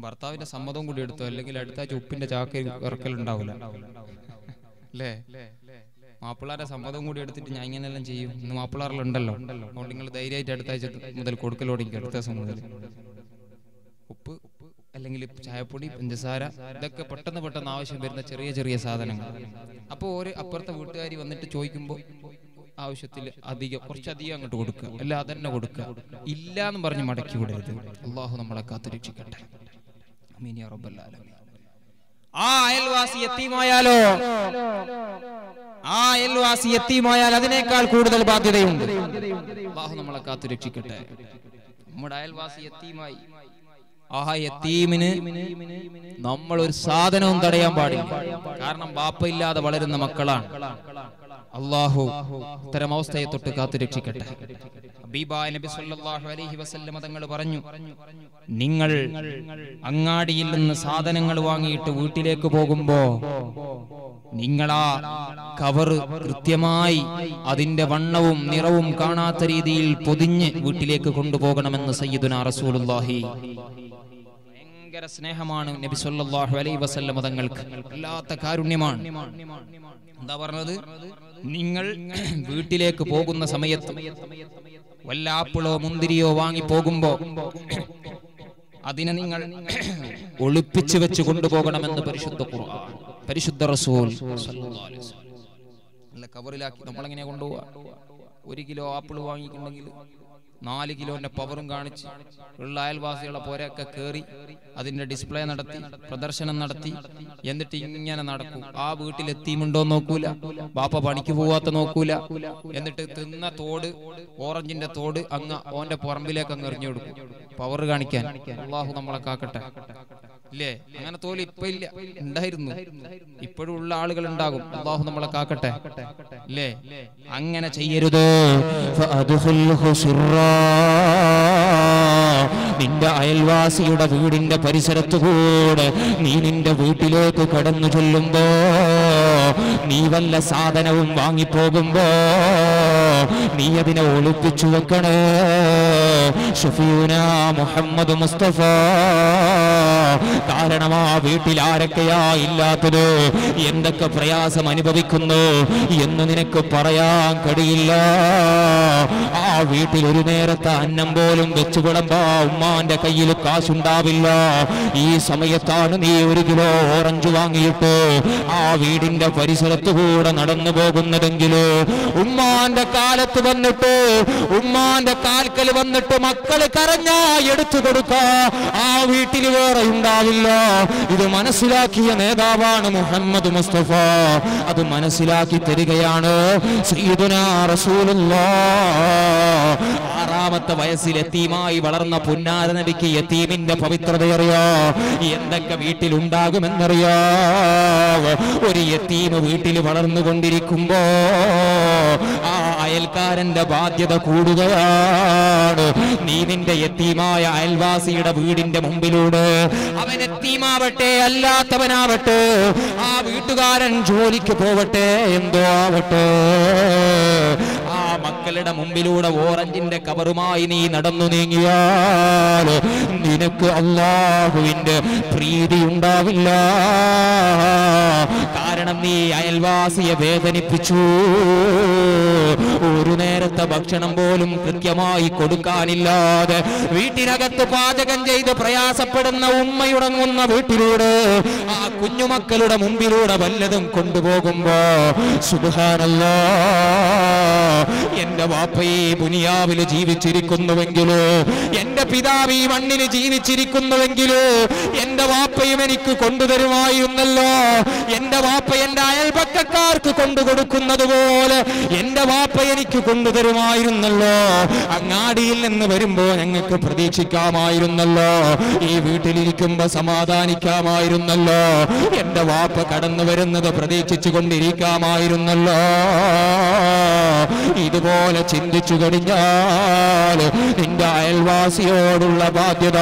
ഭർത്താവിന്റെ സമ്മതവും കൂടി എടുത്തു? അല്ലെങ്കിൽ അടുത്ത ആഴ്ച ഉപ്പിന്റെ ചാക്ക ഇറക്കലുണ്ടാവില്ല അല്ലേ? മാപ്പിളാരെ സമ്മതം കൂടി എടുത്തിട്ട് ഞാൻ ഇങ്ങനെല്ലാം ചെയ്യും. ഇന്ന് മാപ്പിളാറിലുണ്ടല്ലോ അതുകൊണ്ട് നിങ്ങൾ ധൈര്യമായിട്ട് അടുത്ത ആഴ്ച മുതൽ കൊടുക്കലോടിക്കും അടുത്ത ദിവസം മുതൽ. ഉപ്പ് അല്ലെങ്കിൽ ചായപ്പൊടി പഞ്ചസാര ഇതൊക്കെ പെട്ടെന്ന് പെട്ടെന്ന് ആവശ്യം വരുന്ന ചെറിയ ചെറിയ സാധനങ്ങൾ. അപ്പോൾ ഒരു അപ്പുറത്തെ വീട്ടുകാരി വന്നിട്ട് ചോദിക്കുമ്പോൾ ആവശ്യത്തിൽ അധികം കുറച്ചധികം അങ്ങോട്ട് കൊടുക്കുക. അല്ല അതന്നെ കൊടുക്കുക. ഇല്ല എന്ന് പറഞ്ഞ് മടക്കി വിടരുത്. അള്ളാഹു നമ്മളെ കാത്തു രക്ഷിക്കട്ടെ. ആ അയൽവാസി എത്തിയുമായാലോ ആ അയൽവാസി എത്തിയുമായാൽ അതിനേക്കാൾ കൂടുതൽ ബാധ്യതയുണ്ട്. അള്ളാഹു നമ്മളെ കാത്തു രക്ഷിക്കട്ടെ നമ്മുടെ അയൽവാസി എത്തിയുമായി ആ യത്തീമിന് നമ്മൾ ഒരു സാധനവും തടയാൻ പാടില്ല. കാരണം ബാപ്പ ഇല്ലാതെ വളരുന്ന മക്കളാണ്. അള്ളാഹു ഇത്തരം അവസ്ഥയെ തൊട്ട് കാത്തുരക്ഷിക്കട്ടെ. തങ്ങൾ പറഞ്ഞു നിങ്ങൾ അങ്ങാടിയിൽ നിന്ന് സാധനങ്ങൾ വാങ്ങിയിട്ട് വീട്ടിലേക്ക് പോകുമ്പോ നിങ്ങളാ കവറ് കൃത്യമായി അതിന്റെ വണ്ണവും നിറവും കാണാത്ത രീതിയിൽ പൊതിഞ്ഞ് വീട്ടിലേക്ക് കൊണ്ടുപോകണമെന്ന് സയ്യിദുന റസൂലുല്ലാഹി ഭയങ്കര സ്നേഹമാണ് നബി സല്ലല്ലാഹു അലൈഹി വസല്ലമ തങ്ങൾക്ക്. വല്ലാത്ത കാരുണ്യമാണ്. എന്താ പറഞ്ഞത്? നിങ്ങൾ വീട്ടിലേക്ക് പോകുന്ന സമയത്ത് വല്ല ആപ്പിളോ മുന്തിരിയോ വാങ്ങി പോകുമ്പോ അതിനെ നിങ്ങൾ ഒളിപ്പിച്ചു വെച്ച് കൊണ്ടുപോകണമെന്ന് പരിശുദ്ധ പരിശുദ്ധ റസൂൽ. നല്ല കവറിലാക്കി നമ്മളെങ്ങനെ കൊണ്ടുപോവാ? ഒരു കിലോ ആപ്പിൾ വാങ്ങിയിട്ടുണ്ടെങ്കിൽ നാല് കിലോന്റെ പവറും കാണിച്ച് ഉള്ള അയൽവാസികളെ പോരൊക്കെ കയറി അതിന്റെ ഡിസ്പ്ലേ നടത്തി പ്രദർശനം നടത്തി. എന്നിട്ട് ഇങ്ങനെ നടക്കും. ആ വീട്ടിൽ എത്തിയുമുണ്ടോ നോക്കൂല. ബാപ്പ പണിക്ക് പോവാത്ത നോക്കൂല. എന്നിട്ട് തിന്ന തോട് ഓറഞ്ചിന്റെ തോട് അങ്ങ് ഓന്റെ പുറമ്പിലേക്ക് അങ്ങ് എറിഞ്ഞു കൊടുക്കും. പവർ കാണിക്കാൻ. അള്ളാഹു നമ്മളെ കാക്കട്ടെ. ഇല്ലേ അങ്ങനെ തോൽ ഇപ്പൊ ഇല്ല. ഉണ്ടായിരുന്നു. ഇപ്പോഴും ഉള്ള ആളുകൾ ഉണ്ടാകും. അള്ളാഹു നമ്മളെ കാക്കട്ടെ. ഇല്ലേ അങ്ങനെ ചെയ്യരുത്. നിന്റെ അയൽവാസിയുടെ വീടിന്റെ പരിസരത്തു കൂടെ നീ നിന്റെ വീട്ടിലേക്ക് കടന്നു ചെല്ലുമ്പോ നീ വല്ല സാധനവും വാങ്ങിപ്പോകുമ്പോ നീ അതിനെ ഒളിപ്പിച്ചു വെക്കണേ. ഷഫീന മുഹമ്മദ് മുസ്തഫ. കാരണം ആ വീട്ടിൽ ആരൊക്കെയാ ഇല്ലാത്തത് എന്തൊക്കെ പ്രയാസം അനുഭവിക്കുന്നു എന്ന് നിനക്ക് പറയാൻ കഴിയില്ല. ആ വീട്ടിൽ ഒരു നേരത്തെ അന്നം പോലും വെച്ചു വിളമ്പാ ഉമ്മാന്റെ കയ്യിൽ കാശുണ്ടാവില്ല. ഈ സമയത്താണ് നീ ഒരു കിലോ ഓറഞ്ച് വാങ്ങിയിട്ട് ആ വീടിന്റെ പരിസരത്തുകൂടെ നടന്നു പോകുന്നതെങ്കിൽ ഉമ്മാന്റെ കാലത്ത് വന്നിട്ട് ഉമ്മാന്റെ കാൽക്കൽ വന്നിട്ട് മക്കൾ കരഞ്ഞാ എടുത്തു കൊടുക്ക. ആ വീട്ടിൽ വേറെ ഉണ്ടാവില്ല. ഇത് മനസ്സിലാക്കിയ നേതാവാണ് മുഹമ്മദ് മുസ്തഫ. അത് മനസ്സിലാക്കി തരികയാണ് ആറാമത്തെ വയസ്സിൽ എത്തീമായി വളർന്ന പുന്നാര നബിക്ക് പവിത്രത പവിത്രതയറിയോ എന്തൊക്കെ വീട്ടിൽ വീട്ടിലുണ്ടാകുമെന്നറിയോ. ഒരു എത്തീമ് വീട്ടിൽ വളർന്നുകൊണ്ടിരിക്കുമ്പോ ആ അയൽക്കാരന്റെ ബാധ്യത കൂടുകയാണ് നീ നിന്റെ എത്തീമായ അയൽവാസിയുടെ വീടിന്റെ മുമ്പിലൂടെ അവൻ എത്തീമാവട്ടെ അല്ലാത്തവനാവട്ടെ ആ വീട്ടുകാരൻ ജോലിക്ക് പോവട്ടെ എന്തോ ആവട്ടെ. മക്കളുടെ മുമ്പിലൂടെ ഓറഞ്ചിന്റെ കവറുമായി നീ നടന്നു നീങ്ങിയാൽ നിനക്ക് അള്ളാഹുവിന്റെ പ്രീതി ഉണ്ടാവില്ല. കാരണം നീ അയൽവാസിയെ വേദനിപ്പിച്ചു. ഒരു നേരത്തെ ഭക്ഷണം പോലും കൃത്യമായി കൊടുക്കാനില്ലാതെ വീട്ടിനകത്ത് പാചകം ചെയ്ത് പ്രയാസപ്പെടുന്ന ഉമ്മയുടങ്ങുന്ന വീട്ടിലൂടെ ആ കുഞ്ഞുമക്കളുടെ മുമ്പിലൂടെ വല്ലതും കൊണ്ടുപോകുമ്പോ സുബാനല്ലോ എന്റെ വാപ്പയെ ഈ ബുനിയാവിൽ ജീവിച്ചിരിക്കുന്നുവെങ്കിലോ? എന്റെ പിതാവ് ഈ മണ്ണിൽ ജീവിച്ചിരിക്കുന്നുവെങ്കിലോ? എന്റെ വാപ്പയും എനിക്ക് കൊണ്ടുതരുമായിരുന്നല്ലോ. എന്റെ വാപ്പ എന്റെ അയൽപക്കക്കാർക്ക് കൊണ്ടുകൊടുക്കുന്നത് പോലെ എന്റെ വാപ്പ എനിക്ക് കൊണ്ടുതരുമായിരുന്നല്ലോ. അങ്ങാടിയിൽ നിന്ന് വരുമ്പോ ഞങ്ങൾക്ക് പ്രതീക്ഷിക്കാമായിരുന്നല്ലോ. ഈ വീട്ടിലിരിക്കുമ്പോ സമാധാനിക്കാമായിരുന്നല്ലോ. എന്റെ വാപ്പ കടന്നു വരുന്നത് പ്രതീക്ഷിച്ചു കൊണ്ടിരിക്കാമായിരുന്നല്ലോ ഇതുപോലെ ചിന്തിച്ചു കഴിഞ്ഞാൽ നിന്റെ അയൽവാസിയോടുള്ള ബാധ്യത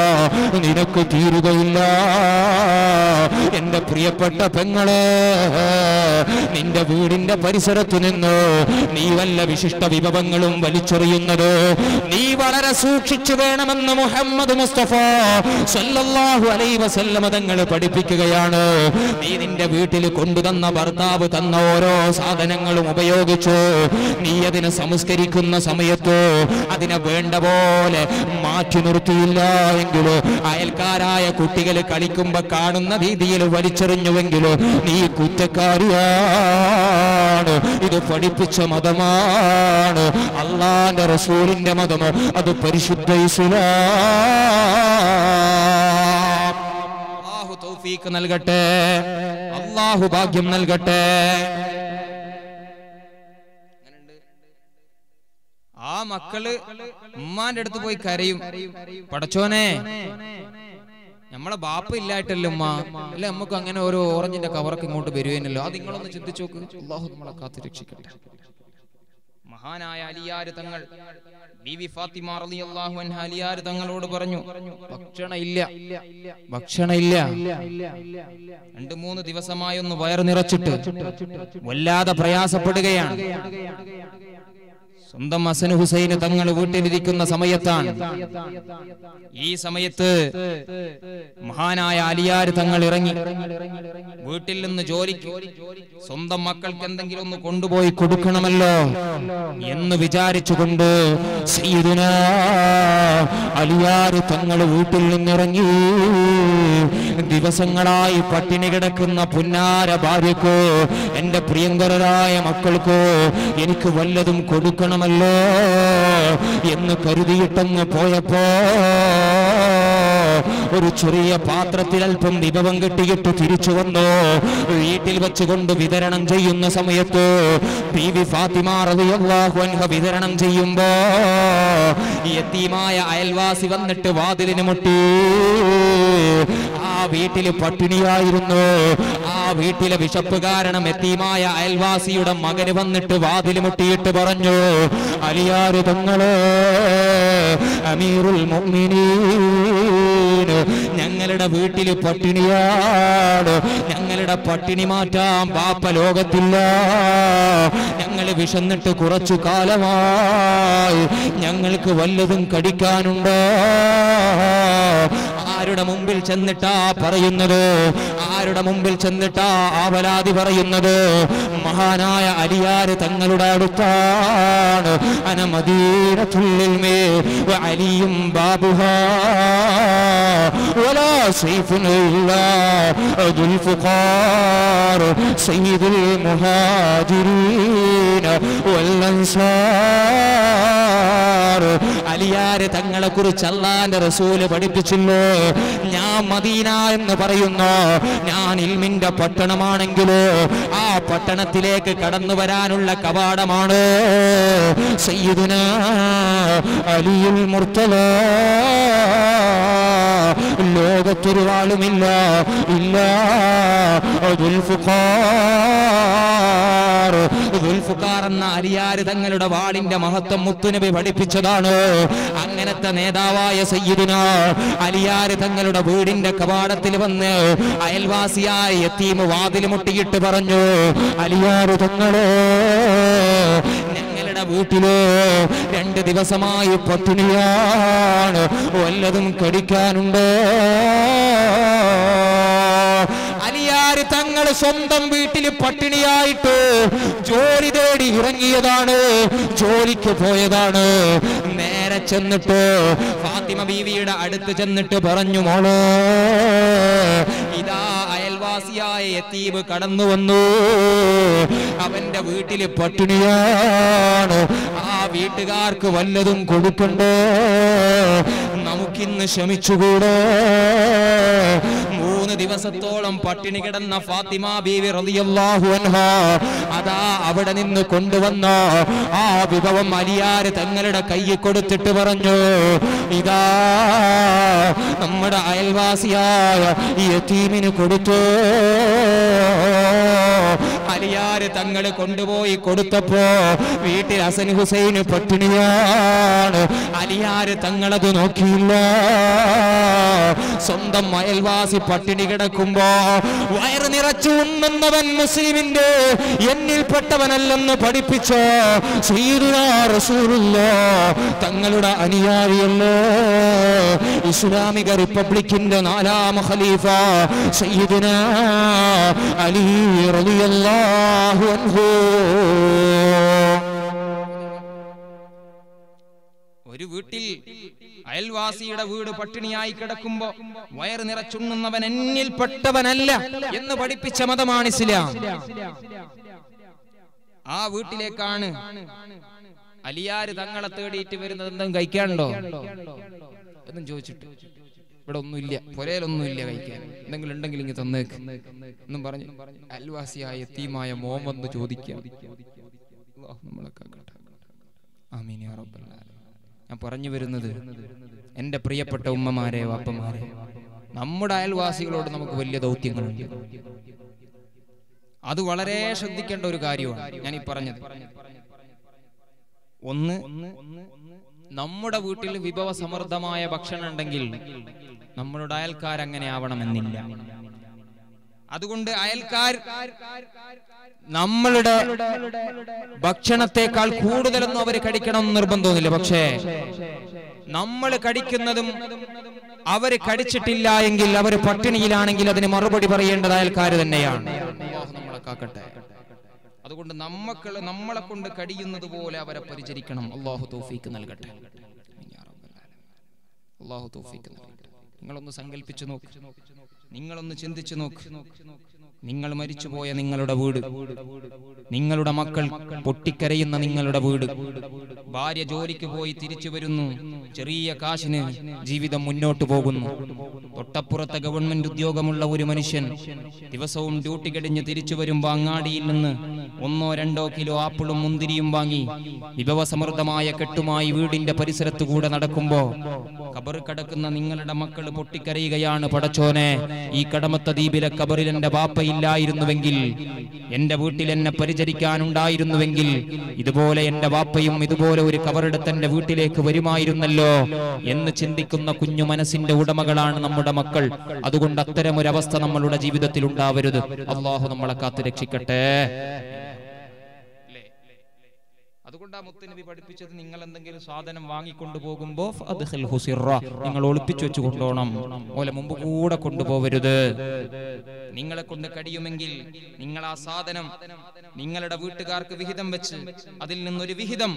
നിനക്ക് തീരുകയില്ല. എന്റെ പ്രിയപ്പെട്ട പെങ്ങളെ നിന്റെ വീടിന്റെ പരിസരത്ത് നിന്ന് നീ വല്ല വിശിഷ്ട വിഭവങ്ങളും വലിച്ചെറിയുന്നത് നീ വളരെ സൂക്ഷിച്ചു വേണമെന്ന് മുഹമ്മദ് മുസ്തഫ സല്ലല്ലാഹു അലൈഹി വസല്ലമ പഠിപ്പിക്കുകയാണ്. നീ നിന്റെ വീട്ടിൽ കൊണ്ടുതന്ന ഭർത്താവ് തന്ന ഓരോ സാധനങ്ങളും ഉപയോഗിച്ചു നീ അതിനെ സംസ്കരിക്കുന്ന സമയത്തോ അതിനെ വേണ്ട പോലെ മാറ്റി നിർത്തിയില്ല എങ്കിലോ അയൽക്കാരായ കുട്ടികൾ കളിക്കുമ്പോ കാണുന്ന രീതിയിൽ വലിച്ചെറിഞ്ഞുവെങ്കിലോ നീ കുറ്റക്കാരിയാണ്. ഇത് പഠിപ്പിച്ച മതമാണ്. അള്ളാന്റെ റസൂലിന്റെ മതം അത് പരിശുദ്ധ ഇസ്ലാം. അള്ളാഹു നൽകട്ടെ. അള്ളാഹു ഭാഗ്യം നൽകട്ടെ. ആ മക്കൾ ഉമ്മാന്റെ അടുത്ത് പോയി കരയും. പടച്ചോനെ നമ്മളെ ബാപ്പ ഇല്ലായിട്ടല്ലോ ഉമ്മ? അല്ല നമുക്ക് അങ്ങനെ ഓരോ ഓറഞ്ചിന്റെ കവറൊക്കെ ഇങ്ങോട്ട് വരുവേനല്ലോ? അത് നിങ്ങളൊന്ന് ചിന്തിച്ചു നോക്ക്. അള്ളാഹു നമ്മളെ കാത്തു രക്ഷിക്കട്ടെ. മഹാനായ അലിയാര് തങ്ങൾ ബിവി ഫാത്തിമ റളിയല്ലാഹു അൻഹ അലിയാര് തങ്ങളോട് പറഞ്ഞു ഭക്ഷണ ഇല്ല ഭക്ഷണ ഇല്ല രണ്ട് മൂന്ന് ദിവസമായി ഒന്ന് വയർ നിറച്ചിട്ട് വല്ലാതെ പ്രയാസപ്പെടുകയാണ്. സ്വന്തം ഹസൻ ഹുസൈന് തങ്ങൾ വീട്ടിലിരിക്കുന്ന സമയത്താണ്. ഈ സമയത്ത് മഹാനായ അലിയാർ തങ്ങൾ ഇറങ്ങി. വീട്ടിൽ നിന്ന് ജോലിക്ക്. സ്വന്തം മക്കൾക്ക് എന്തെങ്കിലും ഒന്ന് കൊണ്ടുപോയി കൊടുക്കണമല്ലോ എന്ന് വിചാരിച്ചുകൊണ്ട് അലിയാർ തങ്ങൾ വീട്ടിൽ നിന്നിറങ്ങി. ദിവസങ്ങളായി പട്ടിണി കിടക്കുന്ന പുന്നാര ഭാര്യക്കോ എന്റെ പ്രിയങ്കരായ മക്കൾക്കോ എനിക്ക് വല്ലതും കൊടുക്കണമല്ലോ എന്ന് കരുതിയിട്ടങ്ങ് പോയപ്പോ ഒരു ചെറിയ പാത്രത്തിൽ അല്പം വിഭവം കിട്ടിയിട്ട് തിരിച്ചു വന്നു. വീട്ടിൽ വെച്ചുകൊണ്ട് വിതരണം ചെയ്യുന്ന സമയത്ത് പി ഫാത്തിമ റളിയല്ലാഹു അൻഹ വിതരണം ചെയ്യുമ്പോ യത്തീമായ അയൽവാസി വന്നിട്ട് വാതിലിന് മുട്ടി. ആ വീട്ടിൽ പട്ടിണിയായിരുന്നു. ആ വീട്ടിലെ വിശപ്പ് കാരണം എത്തീമായ അയൽവാസിയുടെ മകന് വന്നിട്ട് വാതിൽ മുട്ടിയിട്ട് പറഞ്ഞു അലിയാറ് തങ്ങൾ അമീറുൽ മുഅ്മിനീൻ. ഞങ്ങളുടെ വീട്ടിൽ പട്ടിണിയാണ്. ഞങ്ങളുടെ പട്ടിണി മാറ്റാം പാപ്പ ലോകത്തില്ല. ഞങ്ങൾ വിശന്നിട്ട് കുറച്ചു കാലമായി. ഞങ്ങൾക്ക് വല്ലതും കടിക്കാനുണ്ടോ? ആരുടെ മുമ്പിൽ ചെന്നിട്ടാ പറയുന്നത്? ആരുടെ മുമ്പിൽ ചെന്നിട്ടാ ആവലാതി പറയുന്നത് മഹാനായ അലിയാര് തങ്ങളുടെ അടുത്താണ് അനമദീനത്തുള്ളിൽ അലിയും ബാബുഹാ ولا سيف إلا ذو الفقار سيد المهاجرين والأنصار അലിയാര് തങ്ങളെ കുറിച്ച് അള്ളാന്റെ റസൂല് പഠിപ്പിച്ചില്ലേ ഞാൻ മദീന എന്ന് പറയുന്നു ഞാൻ ഇൽമിന്റെ പട്ടണമാണെങ്കിലോ ആ പട്ടണത്തിലേക്ക് കടന്നു വരാനുള്ള കവാടമാണ്? സയ്യിദുന അലിയുൽ മുർത്തല. ലോകത്തൊരുവാളുമില്ല ഇല്ല. ദുൽഫുഖാർ. എന്ന അരിയാര് തങ്ങളുടെ വാളിന്റെ മഹത്വം മുത്തുനബി പഠിപ്പിച്ചതാണ്. അങ്ങനത്തെ നേതാവായ സയ്യിദിന അലിയാര് തങ്ങളുടെ വീടിന്റെ കവാടത്തിൽ വന്ന് അയൽവാസിയായ എത്തീമ് വാതിൽ മുട്ടിയിട്ട് പറഞ്ഞു അലിയാറ് തങ്ങളോ ഞങ്ങളുടെ വീട്ടിൽ രണ്ട് ദിവസമായി പട്ടിണിയാണ്. വല്ലതും കടിക്കാനുണ്ട്? അലിയാര് തങ്ങൾ സ്വന്തം വീട്ടിൽ പട്ടിണിയായിട്ട് ജോലി തേടി ഇറങ്ങിയതാണ് ജോലിക്ക് പോയതാണ്. നേരെ ചെന്നിട്ട് ഫാത്തിമ ബീവിയുടെ അടുത്ത് ചെന്നിട്ട് പറഞ്ഞു മോളോ ഇതാ അയൽവാസിയായ യത്തീബ് കടന്നു വന്നു. അവന്റെ വീട്ടിൽ പട്ടിണിയാണ്. ആ വീട്ടുകാർക്ക് വല്ലതും കൊടുക്കണ്ടോ? നമുക്കിന്ന് ശ്രമിച്ചുകൂടെ മൂന്ന് ദിവസത്തോളം പട്ടിണി കിടന്ന ഫാത്തിമ ബീവി റളിയല്ലാഹു അൻഹ അതാ അവിടെ നിന്ന് കൊണ്ടുവന്ന ആ വിഭവം അലിയാര് തങ്ങളുടെ കയ്യിൽ കൊടുത്തിട്ട് പറഞ്ഞു ഇതാ നമ്മുടെ അയൽവാസിയായ ഈ യത്തീമിന് കൊടുത്തു. അലിയാര് തങ്ങൾ കൊണ്ടുപോയി കൊടുത്തപ്പോ വീട്ടിൽ അസൻ ഹുസൈന് പട്ടിണിയാണ്. അലിയാര് തങ്ങളത് നോക്കിയില്ല. സ്വന്തം അയൽവാസി പട്ടിണി കിടക്കുമ്പോ വയറ് നിറച്ചു ഉണ്ണുന്നവൻ മുസ്ലിമിന്റെ എന്നിൽപ്പെട്ടവനല്ലെന്ന് പഠിപ്പിച്ച? തങ്ങളുടെ അനുയായിയല്ലോ? ഇസ്ലാമിക റിപ്പബ്ലിക്കിന്റെ നാലാം ഖലീഫ സയ്യിദുന അലി റളിയല്ലാഹു അൻഹു. ഒരു വീട്ടിൽ അയൽവാസിയുടെ വീട് പട്ടിണിയായി കിടക്കുമ്പോ വയറ് നിറച്ചുണ്ണുന്നവൻ എന്നിൽ പെട്ടവനല്ല എന്ന് പഠിപ്പിച്ച മതമാണ് ഇസ്ലാം. ആ വീട്ടിലേക്കാണ് അലിയാര് തങ്ങളെ തേടിയിട്ട് വരുന്നത്. എന്തും കഴിക്കാനുണ്ടോ? എന്നും ചോദിച്ചിട്ട്. ഇവിടെ ഒന്നുമില്ല പുരയിലൊന്നുമില്ല കഴിക്കാൻ. എന്തെങ്കിലും ഉണ്ടെങ്കിൽ ഇങ്ങ് തന്നേക്ക്. എന്നും പറഞ്ഞു അൽവാസിയായ തീമായ മോമെന്ന് ചോദിക്കാം. ഞാൻ പറഞ്ഞു വരുന്നത് എന്റെ പ്രിയപ്പെട്ട ഉമ്മമാരെ വാപ്പമാരെ നമ്മുടെ അയൽവാസികളോട് നമുക്ക് വലിയ ദൗത്യങ്ങളുണ്ട്. അത് വളരെ ശ്രദ്ധിക്കേണ്ട ഒരു കാര്യമാണ് ഞാൻ ഈ പറഞ്ഞത്. ഒന്ന് നമ്മുടെ വീട്ടിൽ വിഭവ സമൃദ്ധമായ ഭക്ഷണം ഉണ്ടെങ്കിൽ നമ്മളുടെ അയൽക്കാർ അങ്ങനെ ആവണമെന്നില്ല. അതുകൊണ്ട് അയൽക്കാർ നമ്മളുടെ ഭക്ഷണത്തെക്കാൾ കൂടുതലൊന്നും അവർ കടിക്കണം എന്ന് നിർബന്ധമൊന്നുമില്ല. പക്ഷേ നമ്മൾ കടിക്കുന്നതും അവർ കടിച്ചിട്ടില്ല എങ്കിൽ അവർ പട്ടിണിയിലാണെങ്കിൽ അതിന് മറുപടി പറയേണ്ടത് അയൽക്കാർ തന്നെയാണ്. നമ്മളെ കാക്കട്ടെ. അതുകൊണ്ട് നമ്മക്കൾ നമ്മളെ കൊണ്ട് കടിയുന്നത് പോലെ അവരെ പരിചരിക്കണം. അള്ളാഹു തോഫീക്ക് നൽകട്ടെ. അള്ളാഹു തോഫീക്ക് നൽകട്ടെ. നിങ്ങളൊന്ന് സങ്കല്പിച്ചു നോക്ക്. നിങ്ങളൊന്ന് ചിന്തിച്ചു നോക്ക്. നിങ്ങൾ മരിച്ചുപോയ നിങ്ങളുടെ വീട്. നിങ്ങളുടെ മക്കൾ പൊട്ടിക്കരയുന്ന നിങ്ങളുടെ വീട്. ഭാര്യ ജോലിക്ക് പോയി തിരിച്ചു വരുന്നു. ചെറിയ കാശിന് ജീവിതം മുന്നോട്ട് പോകുന്നു. തൊട്ടപ്പുറത്തെ ഗവൺമെന്റ് ഉദ്യോഗമുള്ള ഒരു മനുഷ്യൻ ദിവസവും ഡ്യൂട്ടി കഴിഞ്ഞ് തിരിച്ചു വരുമ്പോ അങ്ങാടിയിൽ നിന്ന് ഒന്നോ രണ്ടോ കിലോ ആപ്പിളും മുന്തിരിയും വാങ്ങി വിഭവസമൃദ്ധമായ കെട്ടുമായി വീടിന്റെ പരിസരത്തു കൂടെ നടക്കുമ്പോ കബർ കടക്കുന്ന നിങ്ങളുടെ മക്കൾ പൊട്ടിക്കരയുകയാണ്. പടച്ചോനെ ഈ കടമത്ത ദ്വീപിലെ കബറിൽ എന്റെ വാപ്പയില്ലായിരുന്നുവെങ്കിൽ എന്റെ വീട്ടിൽ എന്നെ പരിചരിക്കാനുണ്ടായിരുന്നുവെങ്കിൽ ഇതുപോലെ എന്റെ വാപ്പയും ഇതുപോലെ ഒരു കവറെടുത്ത് എന്റെ വീട്ടിലേക്ക് വരുമായിരുന്നല്ലോ എന്ന് ചിന്തിക്കുന്ന കുഞ്ഞു മനസ്സിന്റെ ഉടമകളാണ് നമ്മുടെ മക്കൾ. അതുകൊണ്ട് അത്തരം ഒരവസ്ഥ അവസ്ഥ നമ്മളുടെ ജീവിതത്തിൽ ഉണ്ടാവരുത്. അള്ളാഹു നമ്മളെ കാത്തു രക്ഷിക്കട്ടെ. അതുകൊണ്ടാ മുത്തനബി പഠിപ്പിച്ചത് നിങ്ങൾ എന്തെങ്കിലും സാധനം വാങ്ങിക്കൊണ്ടു പോകുമ്പോ. നിങ്ങൾ ഒളിപ്പിച്ചു വെച്ച് കൊണ്ടുപോകണം ഓലെ മുമ്പ് കൂടെ കൊണ്ടുപോകരുത് നിങ്ങളെ കൊണ്ട് കഴിയുമെങ്കിൽ നിങ്ങൾ ആ സാധനം നിങ്ങളുടെ വീട്ടുകാർക്ക് വിഹിതം വെച്ച് അതിൽ നിന്നൊരു വിഹിതം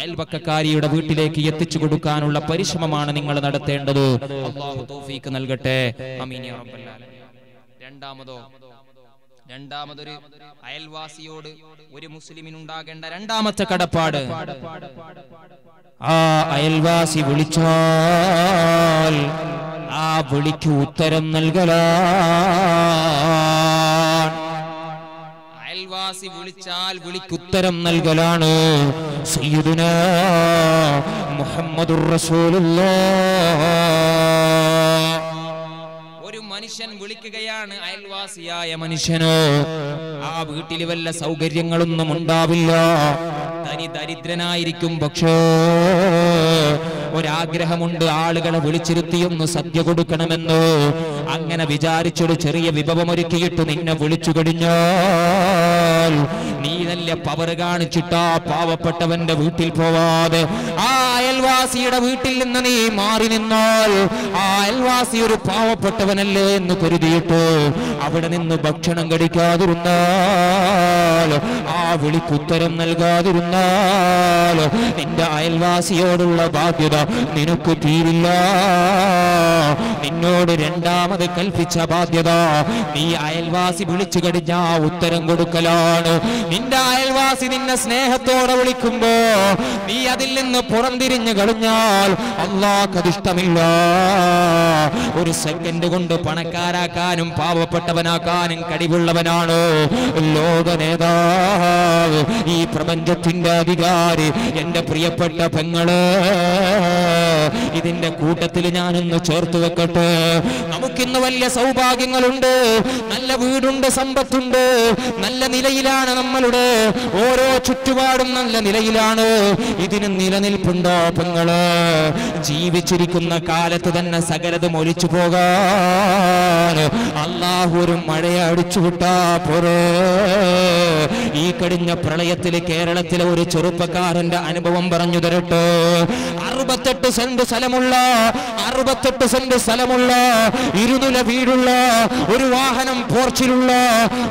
അയൽപക്കക്കാരിയുടെ വീട്ടിലേക്ക് എത്തിച്ചു കൊടുക്കാനുള്ള പരിശ്രമമാണ് നിങ്ങൾ നടത്തേണ്ടത്. അള്ളാഹു തൗഫീക്ക് നൽകട്ടെ. രണ്ടാമതോ രണ്ടാമതൊരു അയൽവാസിയോട് ഒരു മുസ്ലിമിനുണ്ടാകേണ്ട രണ്ടാമത്തെ കടപ്പാട്. ആ അയൽവാസി വിളിച്ചാൽ ആ വിളിക്ക് ഉത്തരം നൽകലാണ്. അയൽവാസി വിളിച്ചാൽ വിളിക്കുത്തരം നൽകലാണ്. സയ്യിദുന മുഹമ്മദുർ റസൂലുള്ളാഹ് ഒരു മനുഷ്യൻ വിളിക്കുകയാണ് അയൽവാസിയായ മനുഷ്യനോ. ആ വീട്ടിൽ വല്ല സൗകര്യങ്ങളൊന്നും ഉണ്ടാവില്ല. തനി ദരിദ്രനായിരിക്കും പക്ഷേ ഒരാഗ്രഹമുണ്ട് ആളുകളെ വിളിച്ചിരുത്തിയൊന്ന് സദ്യ കൊടുക്കണമെന്ന്. അങ്ങനെ വിചാരിച്ചൊരു ചെറിയ വിഭവമൊരുക്കിയിട്ട് നിന്നെ വിളിച്ചു കഴിഞ്ഞാൽ നീ നല്ല പവർ കാണിച്ചിട്ടാ പാവപ്പെട്ടവന്റെ വീട്ടിൽ പോവാതെ ആ അയൽവാസിയുടെ വീട്ടിൽ നിന്ന് നീ മാറി നിന്നാൽ ആ അയൽവാസി ഒരു പാവപ്പെട്ടവനല്ലേ? എന്ന് കരുതിയിട്ട് അവിടെ നിന്ന് ഭക്ഷണം കഴിക്കാതിരുന്നാൽ ആ വിളിക്കുത്തരം നൽകാതിരുന്നാൽ നിന്റെ അയൽവാസിയോടുള്ള ബാധ്യത നിനക്ക് തീരില്ല. നിന്നോട് രണ്ടാമത് കൽപ്പിച്ച ബാധ്യത നീ അയൽവാസി വിളിച്ചു കഴിഞ്ഞാ ഉത്തരം കൊടുക്കലാണ്. നിന്റെ അയൽവാസി നിന്നെ സ്നേഹത്തോടെ വിളിക്കുമ്പോ നീ അതിൽ നിന്ന് പുറംതിരിഞ്ഞു കഴിഞ്ഞാൽ അള്ളാഹ്ക്കതിഷ്ടമില്ല ഒരു സെക്കൻഡ് കൊണ്ട് പണക്കാരാക്കാനും പാവപ്പെട്ടവനാക്കാനും കഴിവുള്ളവനാണ്? ലോക നേതാവ് ഈ പ്രപഞ്ചത്തിന്റെ അധികാരി എന്റെ പ്രിയപ്പെട്ട പെങ്ങൾ. ഇതിന്റെ കൂട്ടത്തിൽ ഞാനൊന്ന് ചേർത്ത് വെക്കട്ടെ. നമുക്കിന്ന് വലിയ സൗഭാഗ്യങ്ങളുണ്ട്. നല്ല വീടുണ്ട് സമ്പത്തുണ്ട്. നല്ല നിലയിലാണ് നമ്മളുടെ. ഓരോ ചുറ്റുപാടും നല്ല നിലയിലാണ്. ഇതിന് നിലനിൽപ്പുണ്ടോ പെങ്ങൾ? ജീവിച്ചിരിക്കുന്ന കാലത്ത് തന്നെ സകലതും ഒലിച്ചു അള്ളാഹു ഒരു മഴയെ അടിച്ചു വിട്ടാ പോരെ. ഈ കഴിഞ്ഞ പ്രളയത്തിൽ കേരളത്തിലെ ഒരു ചെറുപ്പക്കാരന്റെ അനുഭവം പറഞ്ഞു തരട്ടെ. അറുപത്തെട്ട് സെന്റ് സ്ഥലമുള്ള അറുപത്തെട്ട് സെന്റ് സ്ഥലമുള്ള ഇരുനില വീടുള്ള ഒരു വാഹനം പോർച്ചിലുള്ള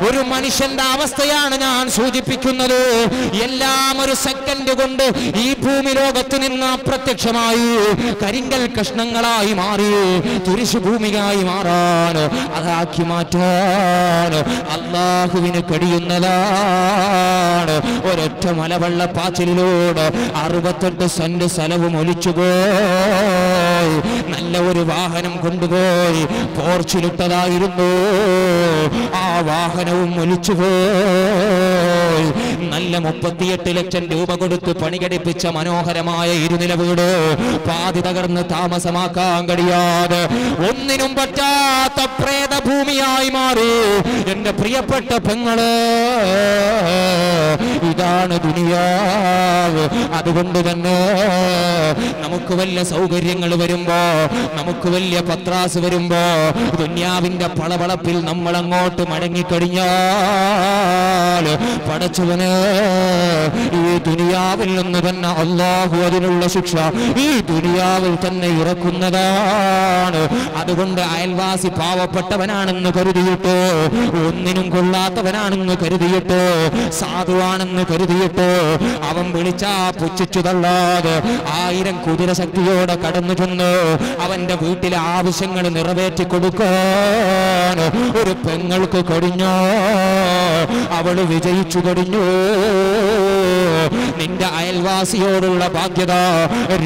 ഒരു മനുഷ്യന്റെ അവസ്ഥയാണ് ഞാൻ സൂചിപ്പിക്കുന്നത്. എല്ലാം ഒരു സെക്കൻഡ് കൊണ്ട് ഈ ഭൂമി ലോകത്ത് നിന്ന് അപ്രത്യക്ഷമായി. കരിങ്കൽ കഷ്ണങ്ങളായി മാറി തുരിശു ഭൂമിയായി മാറാൻ അതാക്കി മാറ്റാൻ അള്ളാഹുവിന് കഴിയുന്നതാണ്. ഒരൊറ്റ മലവെള്ള പാച്ചിലൂടെ അറുപത്തെട്ട് സെന്റ് സ്ഥലവും ഒലിച്ചുപോയി. നല്ല ഒരു വാഹനം കൊണ്ടുപോയി പോർച്ചിലിട്ടതായിരുന്നു. ആ വാഹനവും ഒലിച്ചുപോയി. നല്ല മുപ്പത്തിയെട്ട് ലക്ഷം രൂപ കൊടുത്ത് പണികടിപ്പിച്ച മനോഹരമായ ഇരുനില വീട് പാതി തകർന്ന് താമസമാക്കാൻ കഴിയാതെ ഒന്നിനും പറ്റാത്ത പ്രേതഭൂമിയായി മാറി. എന്റെ പ്രിയപ്പെട്ട പെങ്ങൾ ഇതാണ് ദുനിയാവ് അതുകൊണ്ട് തന്നെ നമുക്ക് വലിയ സൗകര്യങ്ങൾ വരുമ്പോ നമുക്ക് വലിയ പത്രാസ് വരുമ്പോ ദുന്യാവിന്റെ പളവളപ്പിൽ നമ്മൾ അങ്ങോട്ട് മടങ്ങിക്കഴിഞ്ഞാൽ പടച്ചവന് ഈ ദുനിയാവിൽ നിന്ന് തന്നെ അള്ളാഹു അതിനുള്ള ശിക്ഷ ഈ ദുനിയാവിൽ തന്നെ ഇറക്കുന്നതാണ്. അതുകൊണ്ട് അയൽവാസി പാവപ്പെട്ടവനാണെന്ന് കരുതിയിട്ട് ഒന്നിനും കൊള്ളാത്തവനാണെന്ന് കരുതിയിട്ട് സാധുവാണെന്ന് കരുതിയിട്ട് അവൻ വിളിച്ചാ പുച്ഛിച്ചു തള്ളാതെ ആയിരം കുതിര ശക്തിയോടെ കടന്നു ചെന്ന്. അവന്റെ വീട്ടിലെ ആവശ്യങ്ങൾ നിറവേറ്റി കൊടുക്കാൻ ഒരു പെങ്ങൾക്ക് കഴിഞ്ഞോ. അവൾ വിജയിച്ചു കഴിഞ്ഞു. നിന്റെ അയൽവാസിയോടുള്ള ബാധ്യത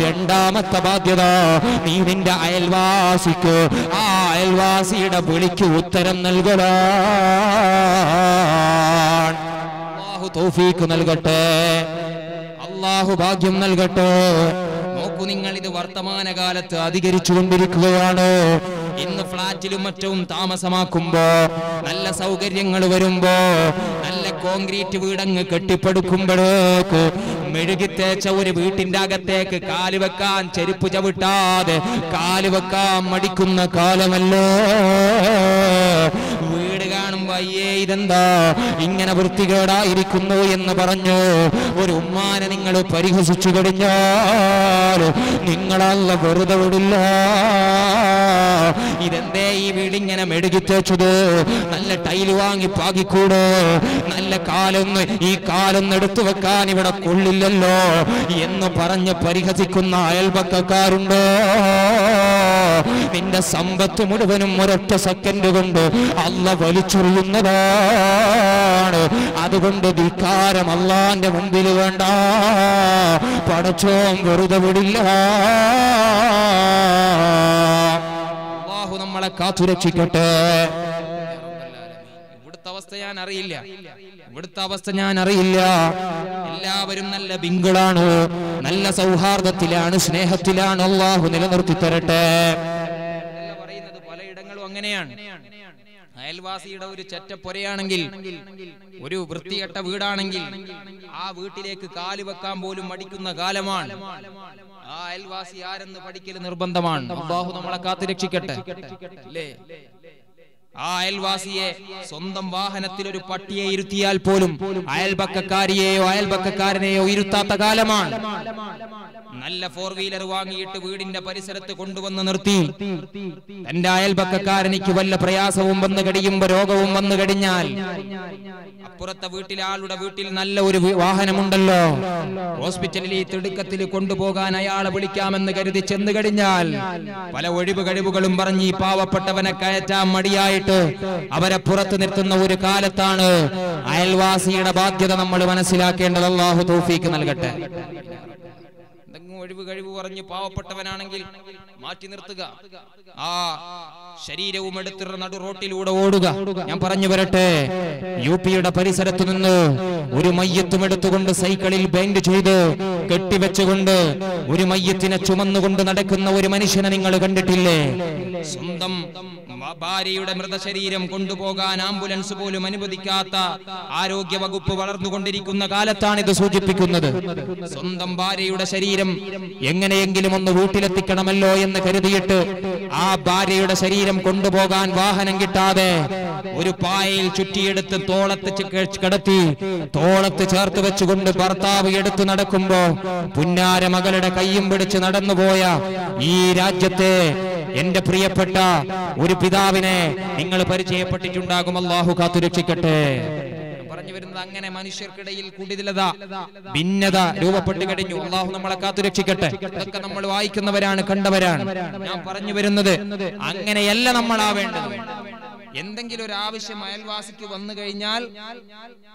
രണ്ടാമത്തെ ബാധ്യത നീ നിന്റെ അയൽവാസിക്ക് ആ അയൽവാസിയുടെ വിളിക്ക് ഉത്തരം നൽകലാഹു തൗഫീക്ക് നൽകട്ടെ. അള്ളാഹു ഭാഗ്യം നൽകട്ടെ. നോക്കൂ നിങ്ങൾ ഇത് വർത്തമാനകാലത്ത് അധികരിച്ചു കൊണ്ടിരിക്കുകയാണ്. ഇന്ന് ഫ്ളാറ്റിലും മറ്റും താമസമാക്കുമ്പോ നല്ല സൗകര്യങ്ങൾ വരുമ്പോ നല്ല കോൺക്രീറ്റ് വീടങ്ങ് കെട്ടിപ്പടുക്കുമ്പോഴേക്ക് മെഴുകിത്തേച്ച ഒരു വീട്ടിന്റെ അകത്തേക്ക് കാൽ വെക്കാൻ ചെരുപ്പ് ചവിട്ടാതെ കാൽ വെക്കാൻ മടിക്കുന്ന കാലമല്ലോ? വീട് അയ്യേ ഇതെന്താ? ഇങ്ങനെ വൃത്തികേടായിരിക്കുന്നു എന്ന് പറഞ്ഞു. ഒരു ഉമ്മാനെ നിങ്ങൾ പരിഹസിച്ചു കഴിഞ്ഞാൽ നിങ്ങളല്ല വെറുതെ വിടില്ല. ഇതെന്തേ ഈ വീടിങ്ങനെ മെഴുകിത്തേച്ചത് നല്ല ടൈൽ വാങ്ങി പാകിക്കൂട്? നല്ല കാലൊന്ന് ഈ കാലൊന്ന് എടുത്തു വെക്കാൻ ഇവിടെ കൊള്ളില്ലല്ലോ എന്ന് പറഞ്ഞ് പരിഹസിക്കുന്ന അയൽപക്കക്കാരുണ്ടോ? നിന്റെ സമ്പത്ത് മുഴുവനും ഒരൊറ്റ സെക്കൻഡ് കൊണ്ട് അല്ല വലിച്ചെറിയുന്നതാണ് അതുകൊണ്ട് ധിക്കാരം അള്ളാന്റെ മുമ്പിൽ വേണ്ട. പടച്ചോം വെറുതെ വിടില്ല. നമ്മളെ കാത്തുരക്ഷിക്കട്ടെ. അവസ്ഥ ഞാൻ അറിയില്ല ഇവിടുത്തെ അവസ്ഥ ഞാൻ അറിയില്ല എല്ലാവരും നല്ല ബിങ്കിളാണ്. നല്ല സൗഹാർദ്ദത്തിലാണ് സ്നേഹത്തിലാണ് അള്ളാഹു നിലനിർത്തി തരട്ടെ. പറയുന്നത് പലയിടങ്ങളും അങ്ങനെയാണ്. അയൽവാസിയുടെ ഒരു ചെറ്റപ്പൊരയാണെങ്കിൽ ഒരു വൃത്തികെട്ട വീടാണെങ്കിൽ ആ വീട്ടിലേക്ക് കാൽ വെക്കാൻ പോലും മടിക്കുന്ന കാലമാണ്. ആ അയൽവാസി ആരെന്ന് പഠിക്കൽ നിർബന്ധമാണ്. അള്ളാഹു നമ്മളെ കാത്തു രക്ഷിക്കട്ടെ. അല്ലേ? ആ അയൽവാസിയെ സ്വന്തം വാഹനത്തിൽ ഒരു പട്ടിയെ ഇരുത്തിയാൽ പോലും അയൽപക്കക്കാരിയെയോ അയൽപക്കക്കാരനെയോ ഇരുത്താത്ത കാലമാണ്. നല്ല ഫോർ വീലർ വാങ്ങിയിട്ട് വീടിന്റെ പരിസരത്ത് കൊണ്ടുവന്ന് നിർത്തി. തന്റെ അയൽപക്കക്കാരനിക്ക് വല്ല പ്രയാസവും വന്നു കഴിയുമ്പോ രോഗവും വന്നു കഴിഞ്ഞാൽ അപ്പുറത്തെ വീട്ടിലെ ആളുടെ വീട്ടിൽ നല്ല ഒരു വാഹനമുണ്ടല്ലോ. ഹോസ്പിറ്റലിൽ ഈ തിടുക്കത്തിൽ കൊണ്ടുപോകാൻ അയാളെ വിളിക്കാമെന്ന് കരുതി ചെന്ന് കഴിഞ്ഞാൽ പല ഒഴിവ് കഴിവുകളും പറഞ്ഞ് ഈ പാവപ്പെട്ടവനെ കയറ്റാൻ മടിയായിട്ട് അവരെ പുറത്തു നിർത്തുന്ന ഒരു കാലത്താണ് അയൽവാസിയുടെ ബാധ്യത നമ്മൾ മനസ്സിലാക്കേണ്ടത്. അള്ളാഹു തോഫിക്ക് നൽകട്ടെ. ഒഴിവ് കഴിവ് പറഞ്ഞ് പാവപ്പെട്ടവനാണെങ്കിൽ മാറ്റി നിർത്തുക. ആ ശരീരവും എടുത്തിട്ട് നടു റോട്ടിലൂടെ ഓടുക. ഞാൻ പറഞ്ഞു വരട്ടെ. യു പിയുടെ പരിസരത്ത് നിന്ന് ഒരു മയ്യത്തും എടുത്തുകൊണ്ട് സൈക്കിളിൽ ബെൻഡ് ചെയ്ത് കെട്ടിവെച്ചുകൊണ്ട് ഒരു മയ്യത്തിനെ ചുമന്നുകൊണ്ട് നടക്കുന്ന ഒരു മനുഷ്യനെ നിങ്ങൾ കണ്ടിട്ടില്ലേ? സ്വന്തം ഭാര്യയുടെ മൃതശരീരം കൊണ്ടുപോകാൻ ആംബുലൻസ് പോലും അനുവദിക്കാത്ത ആരോഗ്യ വകുപ്പ് വളർന്നുകൊണ്ടിരിക്കുന്ന കാലത്താണ് ഇത് സൂചിപ്പിക്കുന്നത്. സ്വന്തം ഭാര്യയുടെ ശരീരം എങ്ങനെയെങ്കിലും ഒന്ന് വീട്ടിലെത്തിക്കണമല്ലോ എന്ന് കരുതിയിട്ട് ആ ഭാര്യയുടെ ശരീരം കൊണ്ടുപോകാൻ വാഹനം കിട്ടാതെ ഒരു പായയിൽ ചുറ്റിയെടുത്ത് തോളത്ത് കിടത്തി തോളത്ത് ചേർത്ത് വെച്ചുകൊണ്ട് ഭർത്താവ് എടുത്തു നടക്കുമ്പോ പുന്നാര മകളുടെ കയ്യും പിടിച്ച് നടന്നുപോയ ഈ രാജ്യത്തെ എന്റെ പ്രിയപ്പെട്ട ഒരു പിതാവിനെ നിങ്ങൾ പരിചയപ്പെട്ടിട്ടുണ്ടാകും. അള്ളാഹു കാത്തുരക്ഷിക്കട്ടെ. പറഞ്ഞു വരുന്നത് അങ്ങനെ മനുഷ്യർക്കിടയിൽ കുടിലത ഭിന്നത രൂപപ്പെട്ടു കഴിഞ്ഞു. അള്ളാഹു നമ്മളെ കാത്തുരക്ഷിക്കട്ടെ ഇതൊക്കെ നമ്മൾ വായിക്കുന്നവരാണ് കണ്ടവരാണ്. ഞാൻ പറഞ്ഞു വരുന്നത് അങ്ങനെയല്ല നമ്മളാവേണ്ടത്. എന്തെങ്കിലും ഒരു ആവശ്യം അയൽവാസിക്ക് വന്നു കഴിഞ്ഞാൽ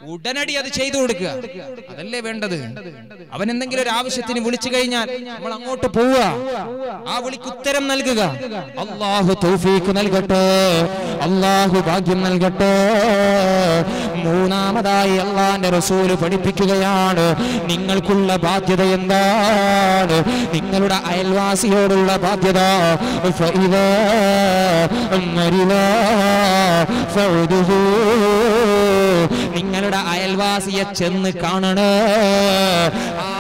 ഉടനടി അത് ചെയ്തു കൊടുക്കുക. അതല്ലേ വേണ്ടത്? അവൻ എന്തെങ്കിലും ഒരു ആവശ്യത്തിന് വിളിച്ചു കഴിഞ്ഞാൽ നമ്മൾ അങ്ങോട്ട് പോവുക. ആ വിളിക്ക് ഉത്തരം നൽകുക. അള്ളാഹു തൗഫീഖ് നൽകട്ടെ. അള്ളാഹു ഭാഗ്യം നൽകട്ടെ. മൂന്നാമതായി അള്ളാന്റെ റസൂൽ പഠിപ്പിക്കുകയാണ്. നിങ്ങൾക്കുള്ള ബാധ്യത എന്താണ്? നിങ്ങളുടെ അയൽവാസിയോടുള്ള ബാധ്യത. ഫഇദാ മരിവാ. നിങ്ങളുടെ അയൽവാസിയെ ചെന്ന് കാണണേ. ആ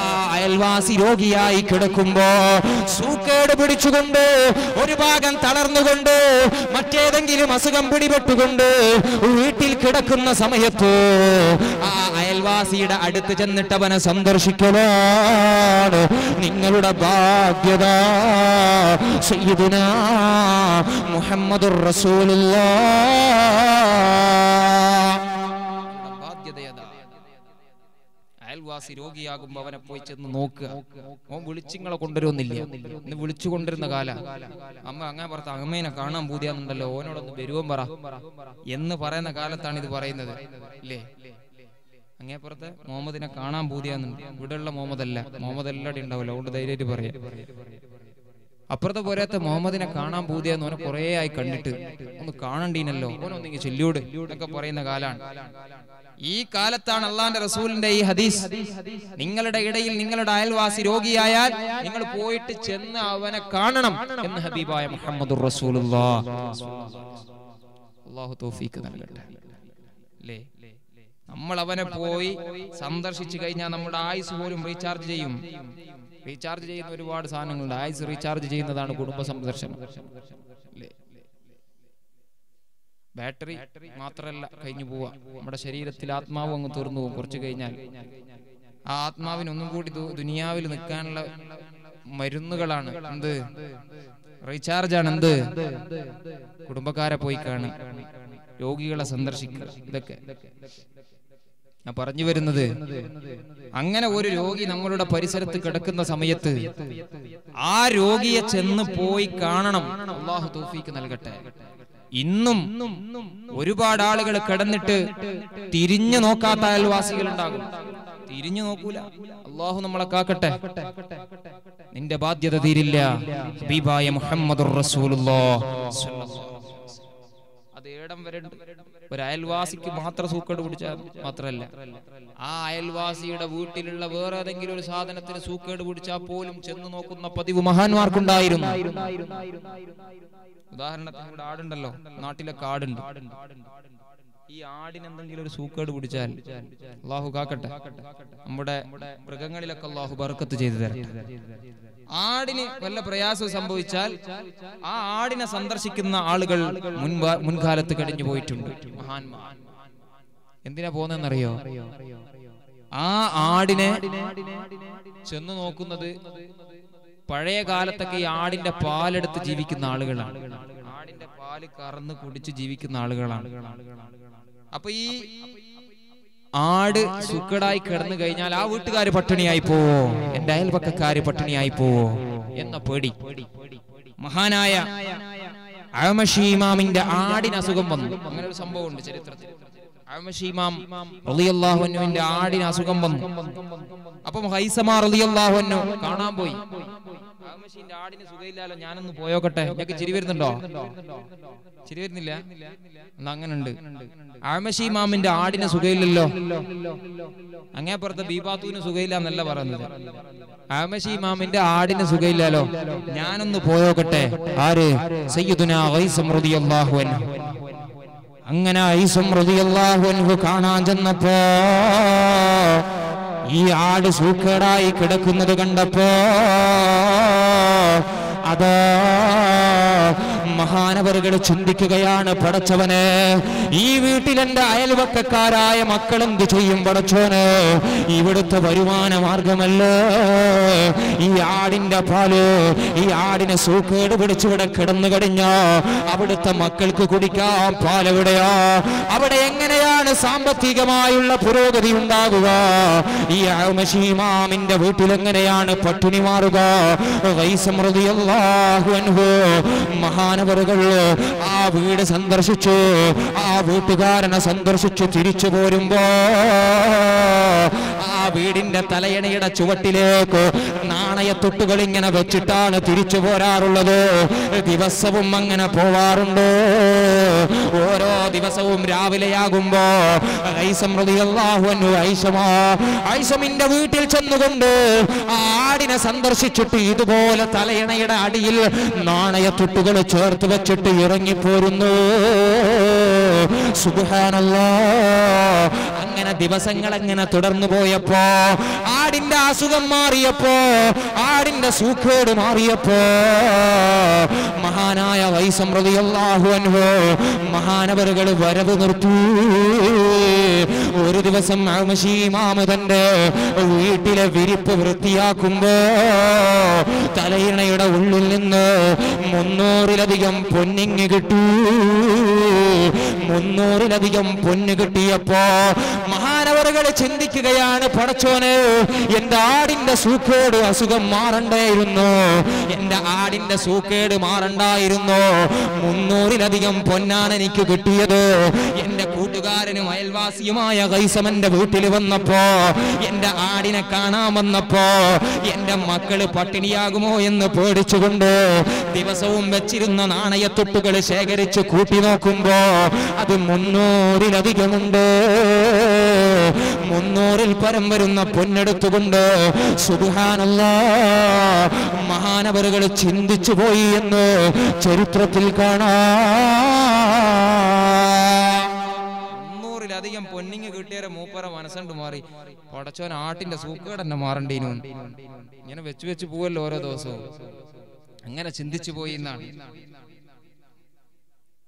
അയൽവാസി രോഗിയായി കിടക്കുമ്പോ സൂക്കേട് പിടിച്ചുകൊണ്ട് ഒരു ഭാഗം തളർന്നുകൊണ്ട് മറ്റേതെങ്കിലും അസുഖം പിടിപെട്ടുകൊണ്ട് വീട്ടിൽ കിടക്കുന്ന സമയത്ത് ആ അയൽവാസിയുടെ അടുത്ത് ചെന്നിട്ടവനെ സന്ദർശിക്കലാണ്. നിങ്ങളുടെ ബാധ്യത സയ്യിദുന മുഹമ്മദുർ റസൂലുള്ളാഹ് അയൽവാസി രോഗിയാകുമ്പോ അവനെ പോയി ചെന്ന് നോക്കുക. ഓൻ വിളിച്ചിങ്ങളെ കൊണ്ടുവരുമെന്നില്ല വിളിച്ചു കൊണ്ടിരുന്ന കാല. അമ്മ അങ്ങനെ പറത്ത അമ്മേനെ കാണാൻ പൂതിയാന്നുണ്ടല്ലോ ഓനോടൊന്ന് വരുവൻ പറ. എന്ന് പറയുന്ന കാലത്താണ് ഇത് പറയുന്നത്. ഇല്ലേ? അങ്ങേപ്പുറത്ത് മുഹമ്മദിനെ കാണാൻ പൂതിയാന്നുണ്ട് ഇവിടെയുള്ള മുഹമ്മദ് അല്ല മുഹമ്മദ് എല്ലാടി ഉണ്ടാവില്ല. അതുകൊണ്ട് ധൈര്യമായിട്ട് പറയാം. അപ്പുറത്തെ പോരാത്ത മുഹമ്മദിനെ കാണാൻ പൂതിയെന്ന് ഓനെ കുറേ ആയി കണ്ടിട്ട് ഒന്ന് കാണണ്ടീനല്ലോ. ഓനൊന്നെങ്കിൽ ചെല്ലിയോട് എന്നൊക്കെ പറയുന്ന കാലാണ്. ഈ കാലത്താണ് അള്ളാന്റെ റസൂലിന്റെ ഈ ഹദീസ്. നിങ്ങളുടെ ഇടയിൽ നിങ്ങളുടെ അയൽവാസി രോഗിയായാൽ നിങ്ങൾ പോയിട്ട് ചെന്ന് അവനെ കാണണം എന്ന് ഹബീബായ മുഹമ്മദ് നൽകട്ടെ. നമ്മൾ അവനെ പോയി സന്ദർശിച്ചു കഴിഞ്ഞാൽ നമ്മുടെ ആയുസ് പോലും റീചാർജ് ചെയ്യും. റീചാർജ് ചെയ്യുന്ന ഒരുപാട് സാധനങ്ങളുണ്ട്. ആയുസ് റീചാർജ് ചെയ്യുന്നതാണ് കുടുംബ സന്ദർശനം. അല്ലേ ബാറ്ററി മാത്രമല്ല കഴിഞ്ഞു പോവുക. നമ്മുടെ ശരീരത്തിൽ ആത്മാവ് അങ്ങ് തീർന്നു പോകും കുറച്ച് കഴിഞ്ഞാൽ. ആ ആത്മാവിനൊന്നും കൂടി ദുനിയാവിൽ നിൽക്കാനുള്ള മരുന്നുകളാണ്. എന്ത്? റീചാർജ് ആണ് എന്ത് കുടുംബക്കാരെ പോയി കാണുക. രോഗികളെ സന്ദർശിക്കുക. ഇതൊക്കെ. ഞാൻ പറഞ്ഞു വരുന്നത് അങ്ങനെ ഒരു രോഗി നമ്മളുടെ പരിസരത്ത് കിടക്കുന്ന സമയത്ത് ആ രോഗിയെ ചെന്ന് പോയി കാണണം. അള്ളാഹു തോഫിക്ക് നൽകട്ടെ. ഇന്നും ഒരുപാട് ആളുകൾ കിടന്നിട്ട് തിരിഞ്ഞു നോക്കാത്ത അയൽവാസികൾ ഉണ്ടാകും തിരിഞ്ഞു നോക്കൂല. അള്ളാഹു നമ്മളെ കാക്കട്ടെ. നിന്റെ ബാധ്യത തീരില്ല. ഹബീബായ അത് ഏടം വരെ. ഒരു അയൽവാസിക്ക് മാത്രം സൂക്കേട് പിടിച്ചാൽ മാത്രല്ല. ആ അയൽവാസിയുടെ വീട്ടിലുള്ള വേറെ ഏതെങ്കിലും ഒരു സാധനത്തിന് സൂക്കേട് പിടിച്ചാൽ പോലും ചെന്ന് നോക്കുന്ന പതിവ് മഹാന്മാർക്കുണ്ടായിരുന്നു. ഉദാഹരണത്തിന് ഇവിടെ ആടുണ്ടല്ലോ. നാട്ടിലെ കാടുണ്ട്. ഈ ആടിന് എന്തെങ്കിലും ഒരു സൂക്കേട് പിടിച്ചാൽ അള്ളാഹു കാക്കട്ടെ. നമ്മുടെ മൃഗങ്ങളിലൊക്കെ അള്ളാഹു ബർക്കത്ത് ചെയ്തു തരാം. ആടിന് വല്ല പ്രയാസവും സംഭവിച്ചാൽ ആ ആടിനെ സന്ദർശിക്കുന്ന ആളുകൾ മുൻകാലത്ത് കഴിഞ്ഞു പോയിട്ടുണ്ട്. മഹാന്മാർ. എന്തിനാ പോകുന്നതെന്നറിയോ ആ ആടിനെ ചെന്ന് നോക്കുന്നത് പഴയ കാലത്തൊക്കെ ഈ ആടിന്റെ പാലെടുത്ത് ജീവിക്കുന്ന ആളുകളാണ്. ആടിന്റെ പാൽ കറന്ന് കുടിച്ച് ജീവിക്കുന്ന ആളുകളാണ്. അപ്പൊ ഈ ആട് സുക്കടായി കിടന്നു കഴിഞ്ഞാൽ ആ വീട്ടുകാര് പട്ടിണിയായി പോവോ? എന്റെ അയൽപക്കക്കാര് പട്ടിണിയായി പോവോ? എന്ന പേടി. മഹാനായ അഴമഷീമാമിന്റെ ആടിന് അസുഖം വന്നു. അങ്ങനെ ഒരു സംഭവം ഉണ്ട് ചരിത്രത്തിൽ. റളിയല്ലാഹുവിന്റെ ആടിന് അസുഖം വന്നു. അപ്പം ഹൈസമാ റളിയല്ലാഹുവിനു കാണാൻ പോയി. അഴമഷീന്റെ ആടിന് സുഖമില്ലാലോ? ഞാനൊന്ന് പോയോക്കട്ടെ. ഞങ്ങൾക്ക് ചിരി വരുന്നുണ്ടോ? ചിരി വരുന്നില്ല? എന്നാ അങ്ങനെ ഉണ്ട് ആമശി മാമിന്റെ ആടിന് സുഖയില്ലല്ലോ അങ്ങേപ്പുറത്തെ ബീബാത്തുവിന് സുഖയില്ല എന്നല്ല പറയുന്നത്. ആമശി മാമിന്റെ ആടിന് സുഖയില്ലല്ലോ ഞാനൊന്ന് പോയോക്കട്ടെ. ആര്? സയ്യിദുനാ വൈസമൃതി റളിയല്ലാഹു അൻഹു. അങ്ങനെ ഐസും റളിയല്ലാഹു അൻഹു കാണാൻ ചെന്നപ്പോ ഈ ആട് സൂക്കേടായി കിടക്കുന്നത് കണ്ടപ്പോ അതാ മഹാനവറുകൾ ചിന്തിക്കുകയാണ് പടച്ചവനെ ഈ വീട്ടിൽ എന്റെ അയൽവക്കക്കാരായ മക്കൾ എന്ത് ചെയ്യും പടച്ചോന് ഇവിടുത്തെ വരുമാന മാർഗമല്ല? ഈ ആടിന്റെ പാൽ ഈ ആടിനെ സൂക്കേട് പിടിച്ചിവിടെ കിടന്നു കഴിഞ്ഞോ അവിടുത്തെ മക്കൾക്ക് കുടിക്കാം പാലെവിടെയോ അവിടെ എങ്ങനെയാണ് സാമ്പത്തികമായുള്ള പുരോഗതി ഉണ്ടാകുക? ഈ ആമശീമാമിന്റെ വീട്ടിൽ എങ്ങനെയാണ് പട്ടിണി മാറുക? വൈസമൃതിയല്ല മഹാനവറുകൾ ആ വീട് സന്ദർശിച്ചു. ആ വീട്ടുകാരനെ സന്ദർശിച്ചു തിരിച്ചു പോരുമ്പോ ആ വീടിന്റെ തലയണയുടെ ചുവട്ടിലേക്ക് നാണയത്തൊട്ടുകൾ ഇങ്ങനെ വെച്ചിട്ടാണ് തിരിച്ചു പോരാറുള്ളത്. ദിവസവും അങ്ങനെ പോവാറുണ്ട്. ഓരോ ദിവസവും രാവിലെയാകുമ്പോ ഐസമിന്റെ വീട്ടിൽ ചെന്നുകൊണ്ട് ആ ആടിനെ സന്ദർശിച്ചിട്ട് ഇതുപോലെ തലയണയുടെ അടിയിൽ നാണയത്തൊട്ടുകൾ ചേർത്ത് വെച്ചിട്ട് ഇറങ്ങിപ്പോരുന്നു. സുബ്ഹാനല്ലാ. അങ്ങനെ ദിവസങ്ങൾ അങ്ങനെ തുടർന്നു പോയപ്പോ ആടിന്റെ അസുഖം മാറിയപ്പോ ആടിന്റെ സൂക്കേട് മാറിയപ്പോ മഹാനായ വൈസം റളിയല്ലാഹു അൻഹു മഹാനവറുകൾ വരവ് നിർത്തി. ഒരു ദിവസം മാമശീമാമ തന്റെ വീട്ടിലെ വിരിപ്പ് വൃത്തിയാക്കുമ്പോ തലയിണയുടെ ഉള്ളിൽ നിന്ന് മുന്നൂറിലധികം പൊന്നിങ്ങി കിട്ടൂ. മുന്നൂറിലധികം പൊന്ന് കിട്ടിയപ്പോ മഹാനവറുകൾ ചിന്തിക്കുകയാണ് പടച്ചോന് എന്റെ ആടിന്റെ സൂക്കേട് അസുഖം മാറണ്ടായിരുന്നു. എന്റെ ആടിന്റെ സൂക്കേട് മാറണ്ടായിരുന്നു. മുന്നൂറിലധികം പൊന്നാണ് എനിക്ക് കിട്ടിയത്. എന്റെ കൂട്ടുകാരനും അയൽവാസിയുമായ കൈസമന്റെ വീട്ടിൽ വന്നപ്പോ എന്റെ ആടിനെ കാണാൻ വന്നപ്പോ എന്റെ മക്കൾ പട്ടിണിയാകുമോ എന്ന് പേടിച്ചുകൊണ്ട് ദിവസവും വെച്ചിരുന്ന നാണയത്തൊട്ടുകൾ ശേഖരിച്ച് കൂട്ടി നോക്കുമ്പോ അത് മുന്നൂറിലധികമുണ്ട്. മുന്നൂറിൽ പരം വരുന്ന പൊന്നെടുത്തുകൊണ്ട് സുഖാനല്ല മഹാനവറുകൾ ചിന്തിച്ചു പോയി എന്ന് ചരിത്രത്തിൽ കാണാം. മുന്നൂറിലധികം പൊന്നിങ് കിട്ടിയ മൂപ്പറ മനസ്സുണ്ട് മാറി. പടച്ചോൻ ആട്ടിന്റെ സൂക്കേട് തന്നെ മാറണ്ടീനു. ഇങ്ങനെ വെച്ചു വെച്ച് പോവല്ലോ ഓരോ ദിവസവും. അങ്ങനെ ചിന്തിച്ചു പോയി എന്നാണ്.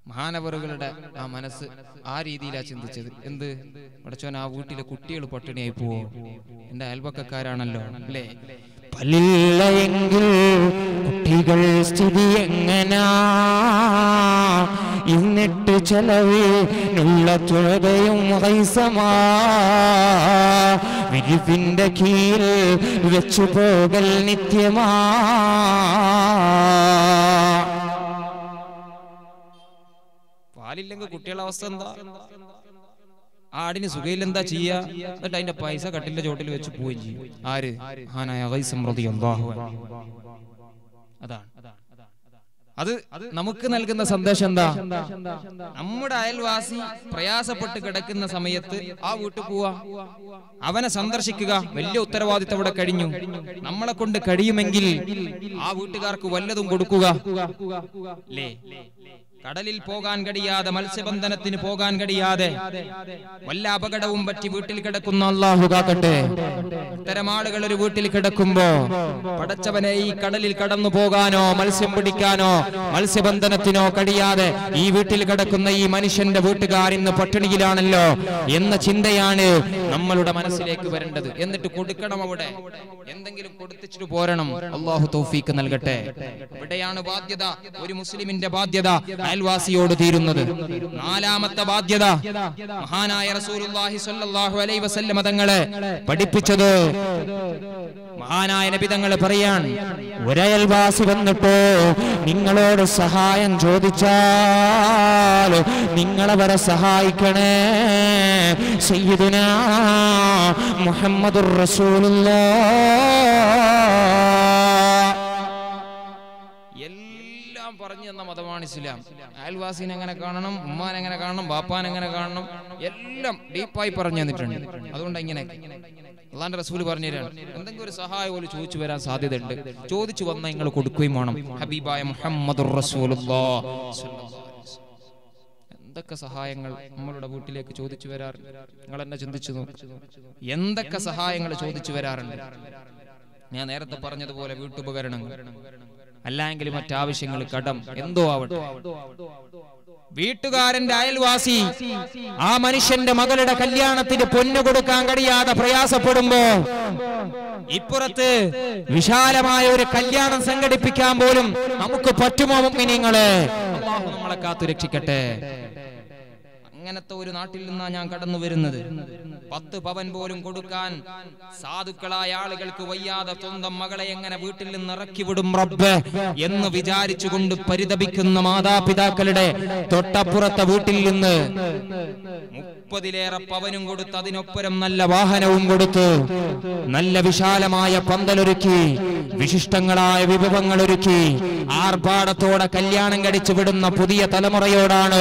മഹാനവറുകളുടെ ആ മനസ്സ് ആ രീതിയിലാ ചിന്തിച്ചത്. എന്ത്? പടച്ചോൻ ആ വീട്ടിലെ കുട്ടികൾ പട്ടിണിയായി പോവോ? എന്റെ അയൽപക്കക്കാരാണല്ലോ അല്ലേ? പല്ലില്ലെങ്കിൽ കുട്ടികൾ സ്ഥിതി എങ്ങനാ? എന്നിട്ട് ചെലവിനുള്ള തുഴയും വൈസമാ വിരിപ്പിന്റെ കീഴിൽ വെച്ചു പോകൽ നിത്യമാ. പാലില്ലെങ്കിൽ കുട്ടികളുടെ അവസ്ഥ എന്താ? ആടിന് സുഖയിൽ എന്താ ചെയ്യാ? എന്നിട്ട് അതിന്റെ പൈസ കട്ടിന്റെ ചോട്ടിൽ വെച്ച് പോവുകയും ചെയ്യും. ആര്. അതാണ്. അത് നമുക്ക് നൽകുന്ന സന്ദേശം എന്താ? നമ്മുടെ അയൽവാസി പ്രയാസപ്പെട്ട് കിടക്കുന്ന സമയത്ത് ആ വീട്ടിൽ പോവാ. അവനെ സന്ദർശിക്കുക. വലിയ ഉത്തരവാദിത്തം അവിടെ കഴിഞ്ഞു. നമ്മളെ കൊണ്ട് കഴിയുമെങ്കിൽ ആ വീട്ടുകാർക്ക് വല്ലതും കൊടുക്കുക. കടലിൽ പോകാൻ കഴിയാതെ മത്സ്യബന്ധനത്തിന് പോകാൻ കഴിയാതെ വല്ല അപകടവും പറ്റി വീട്ടിൽ കിടക്കുന്ന അള്ളാഹു കാക്കട്ടെ. ഇത്തരം ആളുകൾ ഒരു വീട്ടിൽ കിടക്കുമ്പോ പടച്ചവനെ ഈ കടലിൽ കടന്നു പോകാനോ മത്സ്യം പിടിക്കാനോ മത്സ്യബന്ധനത്തിനോ കഴിയാതെ ഈ വീട്ടിൽ കിടക്കുന്ന ഈ മനുഷ്യന്റെ വീട്ടുകാർ ഇന്ന് പട്ടിണിയിലാണല്ലോ എന്ന ചിന്തയാണ് നമ്മളുടെ മനസ്സിലേക്ക് വരേണ്ടത്. എന്നിട്ട് കൊടുക്കണം അവിടെ. എന്തെങ്കിലും കൊടുത്തിച്ചിട്ട് പോരണം. അള്ളാഹു തൗഫീക്ക് നൽകട്ടെ. ഇവിടെയാണ് ബാധ്യത. ഒരു മുസ്ലിമിന്റെ ബാധ്യത. അയൽവാസിയോട് തീരുന്നത്. നാലാമത്തെ ബാധ്യത മഹാനായ റസൂലുള്ളാഹി സ്വല്ലല്ലാഹു അലൈഹി വസല്ലമ തങ്ങളെ പഠിപ്പിച്ചത്. മഹാനായ നബി തങ്ങൾ പറയാൻ ഒരയൽവാസി വന്നിട്ട് നിങ്ങളോട് സഹായം ചോദിച്ചാൽ നിങ്ങളവരെ സഹായിക്കണേ. സയ്യിദുന മുഹമ്മദുർ റസൂലുള്ളാഹ് എല്ലാം പറഞ്ഞു തന്ന മതമാണ് ഇസ്ലാം. അയൽവാസിനെ എങ്ങനെ കാണണം? ഉമ്മാൻ എങ്ങനെ കാണണം? ബാപ്പാൻ എങ്ങനെ കാണണം? എല്ലാം ഡീപ്പായി പറഞ്ഞു തന്നിട്ടുണ്ട്. അതുകൊണ്ട് ഇങ്ങനെ അള്ളാന്റെ റസൂൽ പറഞ്ഞു എന്തെങ്കിലും ഒരു സഹായം പോലും ചോദിച്ചു വരാൻ സാധ്യതയുണ്ട്. ചോദിച്ചു വന്ന നിങ്ങൾ കൊടുക്കുകയും വേണം. ഹബീബായ മുഹമ്മദ് എന്തൊക്കെ സഹായങ്ങൾ നമ്മളുടെ വീട്ടിലേക്ക് ചോദിച്ചു വരാറുണ്ട്? നിങ്ങൾ എന്നെ ചിന്തിച്ചു എന്തൊക്കെ സഹായങ്ങൾ ചോദിച്ചു വരാറുണ്ട്? ഞാൻ നേരത്തെ പറഞ്ഞതുപോലെ വീട്ടുപകരണങ്ങൾ. അല്ലെങ്കിൽ മറ്റാവശ്യങ്ങൾ കടം എന്തോ ആവട്ടെ. വീട്ടുകാരന്റെ അയൽവാസി ആ മനുഷ്യന്റെ മകളുടെ കല്യാണത്തിന് പൊന്നു കൊടുക്കാൻ കഴിയാതെ പ്രയാസപ്പെടുമ്പോ ഇപ്പുറത്ത് വിശാലമായ ഒരു കല്യാണം സംഘടിപ്പിക്കാൻ പോലും നമുക്ക് പറ്റുമോ നിങ്ങളെ അള്ളാഹു നമ്മളെ കാത്തു രക്ഷിക്കട്ടെ അങ്ങനത്തെ ഒരു നാട്ടിൽ നിന്നാണ് ഞാൻ കടന്നു വരുന്നത്? പത്ത് പവൻ പോലും കൊടുക്കാൻ സാധുക്കളായ ആളുകൾക്ക് വയ്യാതെ സ്വന്തം മകളെ എങ്ങനെ വീട്ടിൽ നിന്ന് ഇറക്കി വിടും റബ്ബ്? എന്ന് വിചാരിച്ചുകൊണ്ട് പരിതപിക്കുന്ന മാതാപിതാക്കളുടെ തൊട്ടപ്പുറത്തെ വീട്ടിൽ നിന്ന് മുപ്പതിലേറെ പവനും കൊടുത്ത് അതിനൊപ്പരം നല്ല വാഹനവും കൊടുത്ത് നല്ല വിശാലമായ പന്തലൊരുക്കി വിശിഷ്ടങ്ങളായ വിഭവങ്ങൾ ഒരുക്കി ആർഭാടത്തോടെ കല്യാണം കഴിച്ചു വിടുന്ന പുതിയ തലമുറയോടാണ്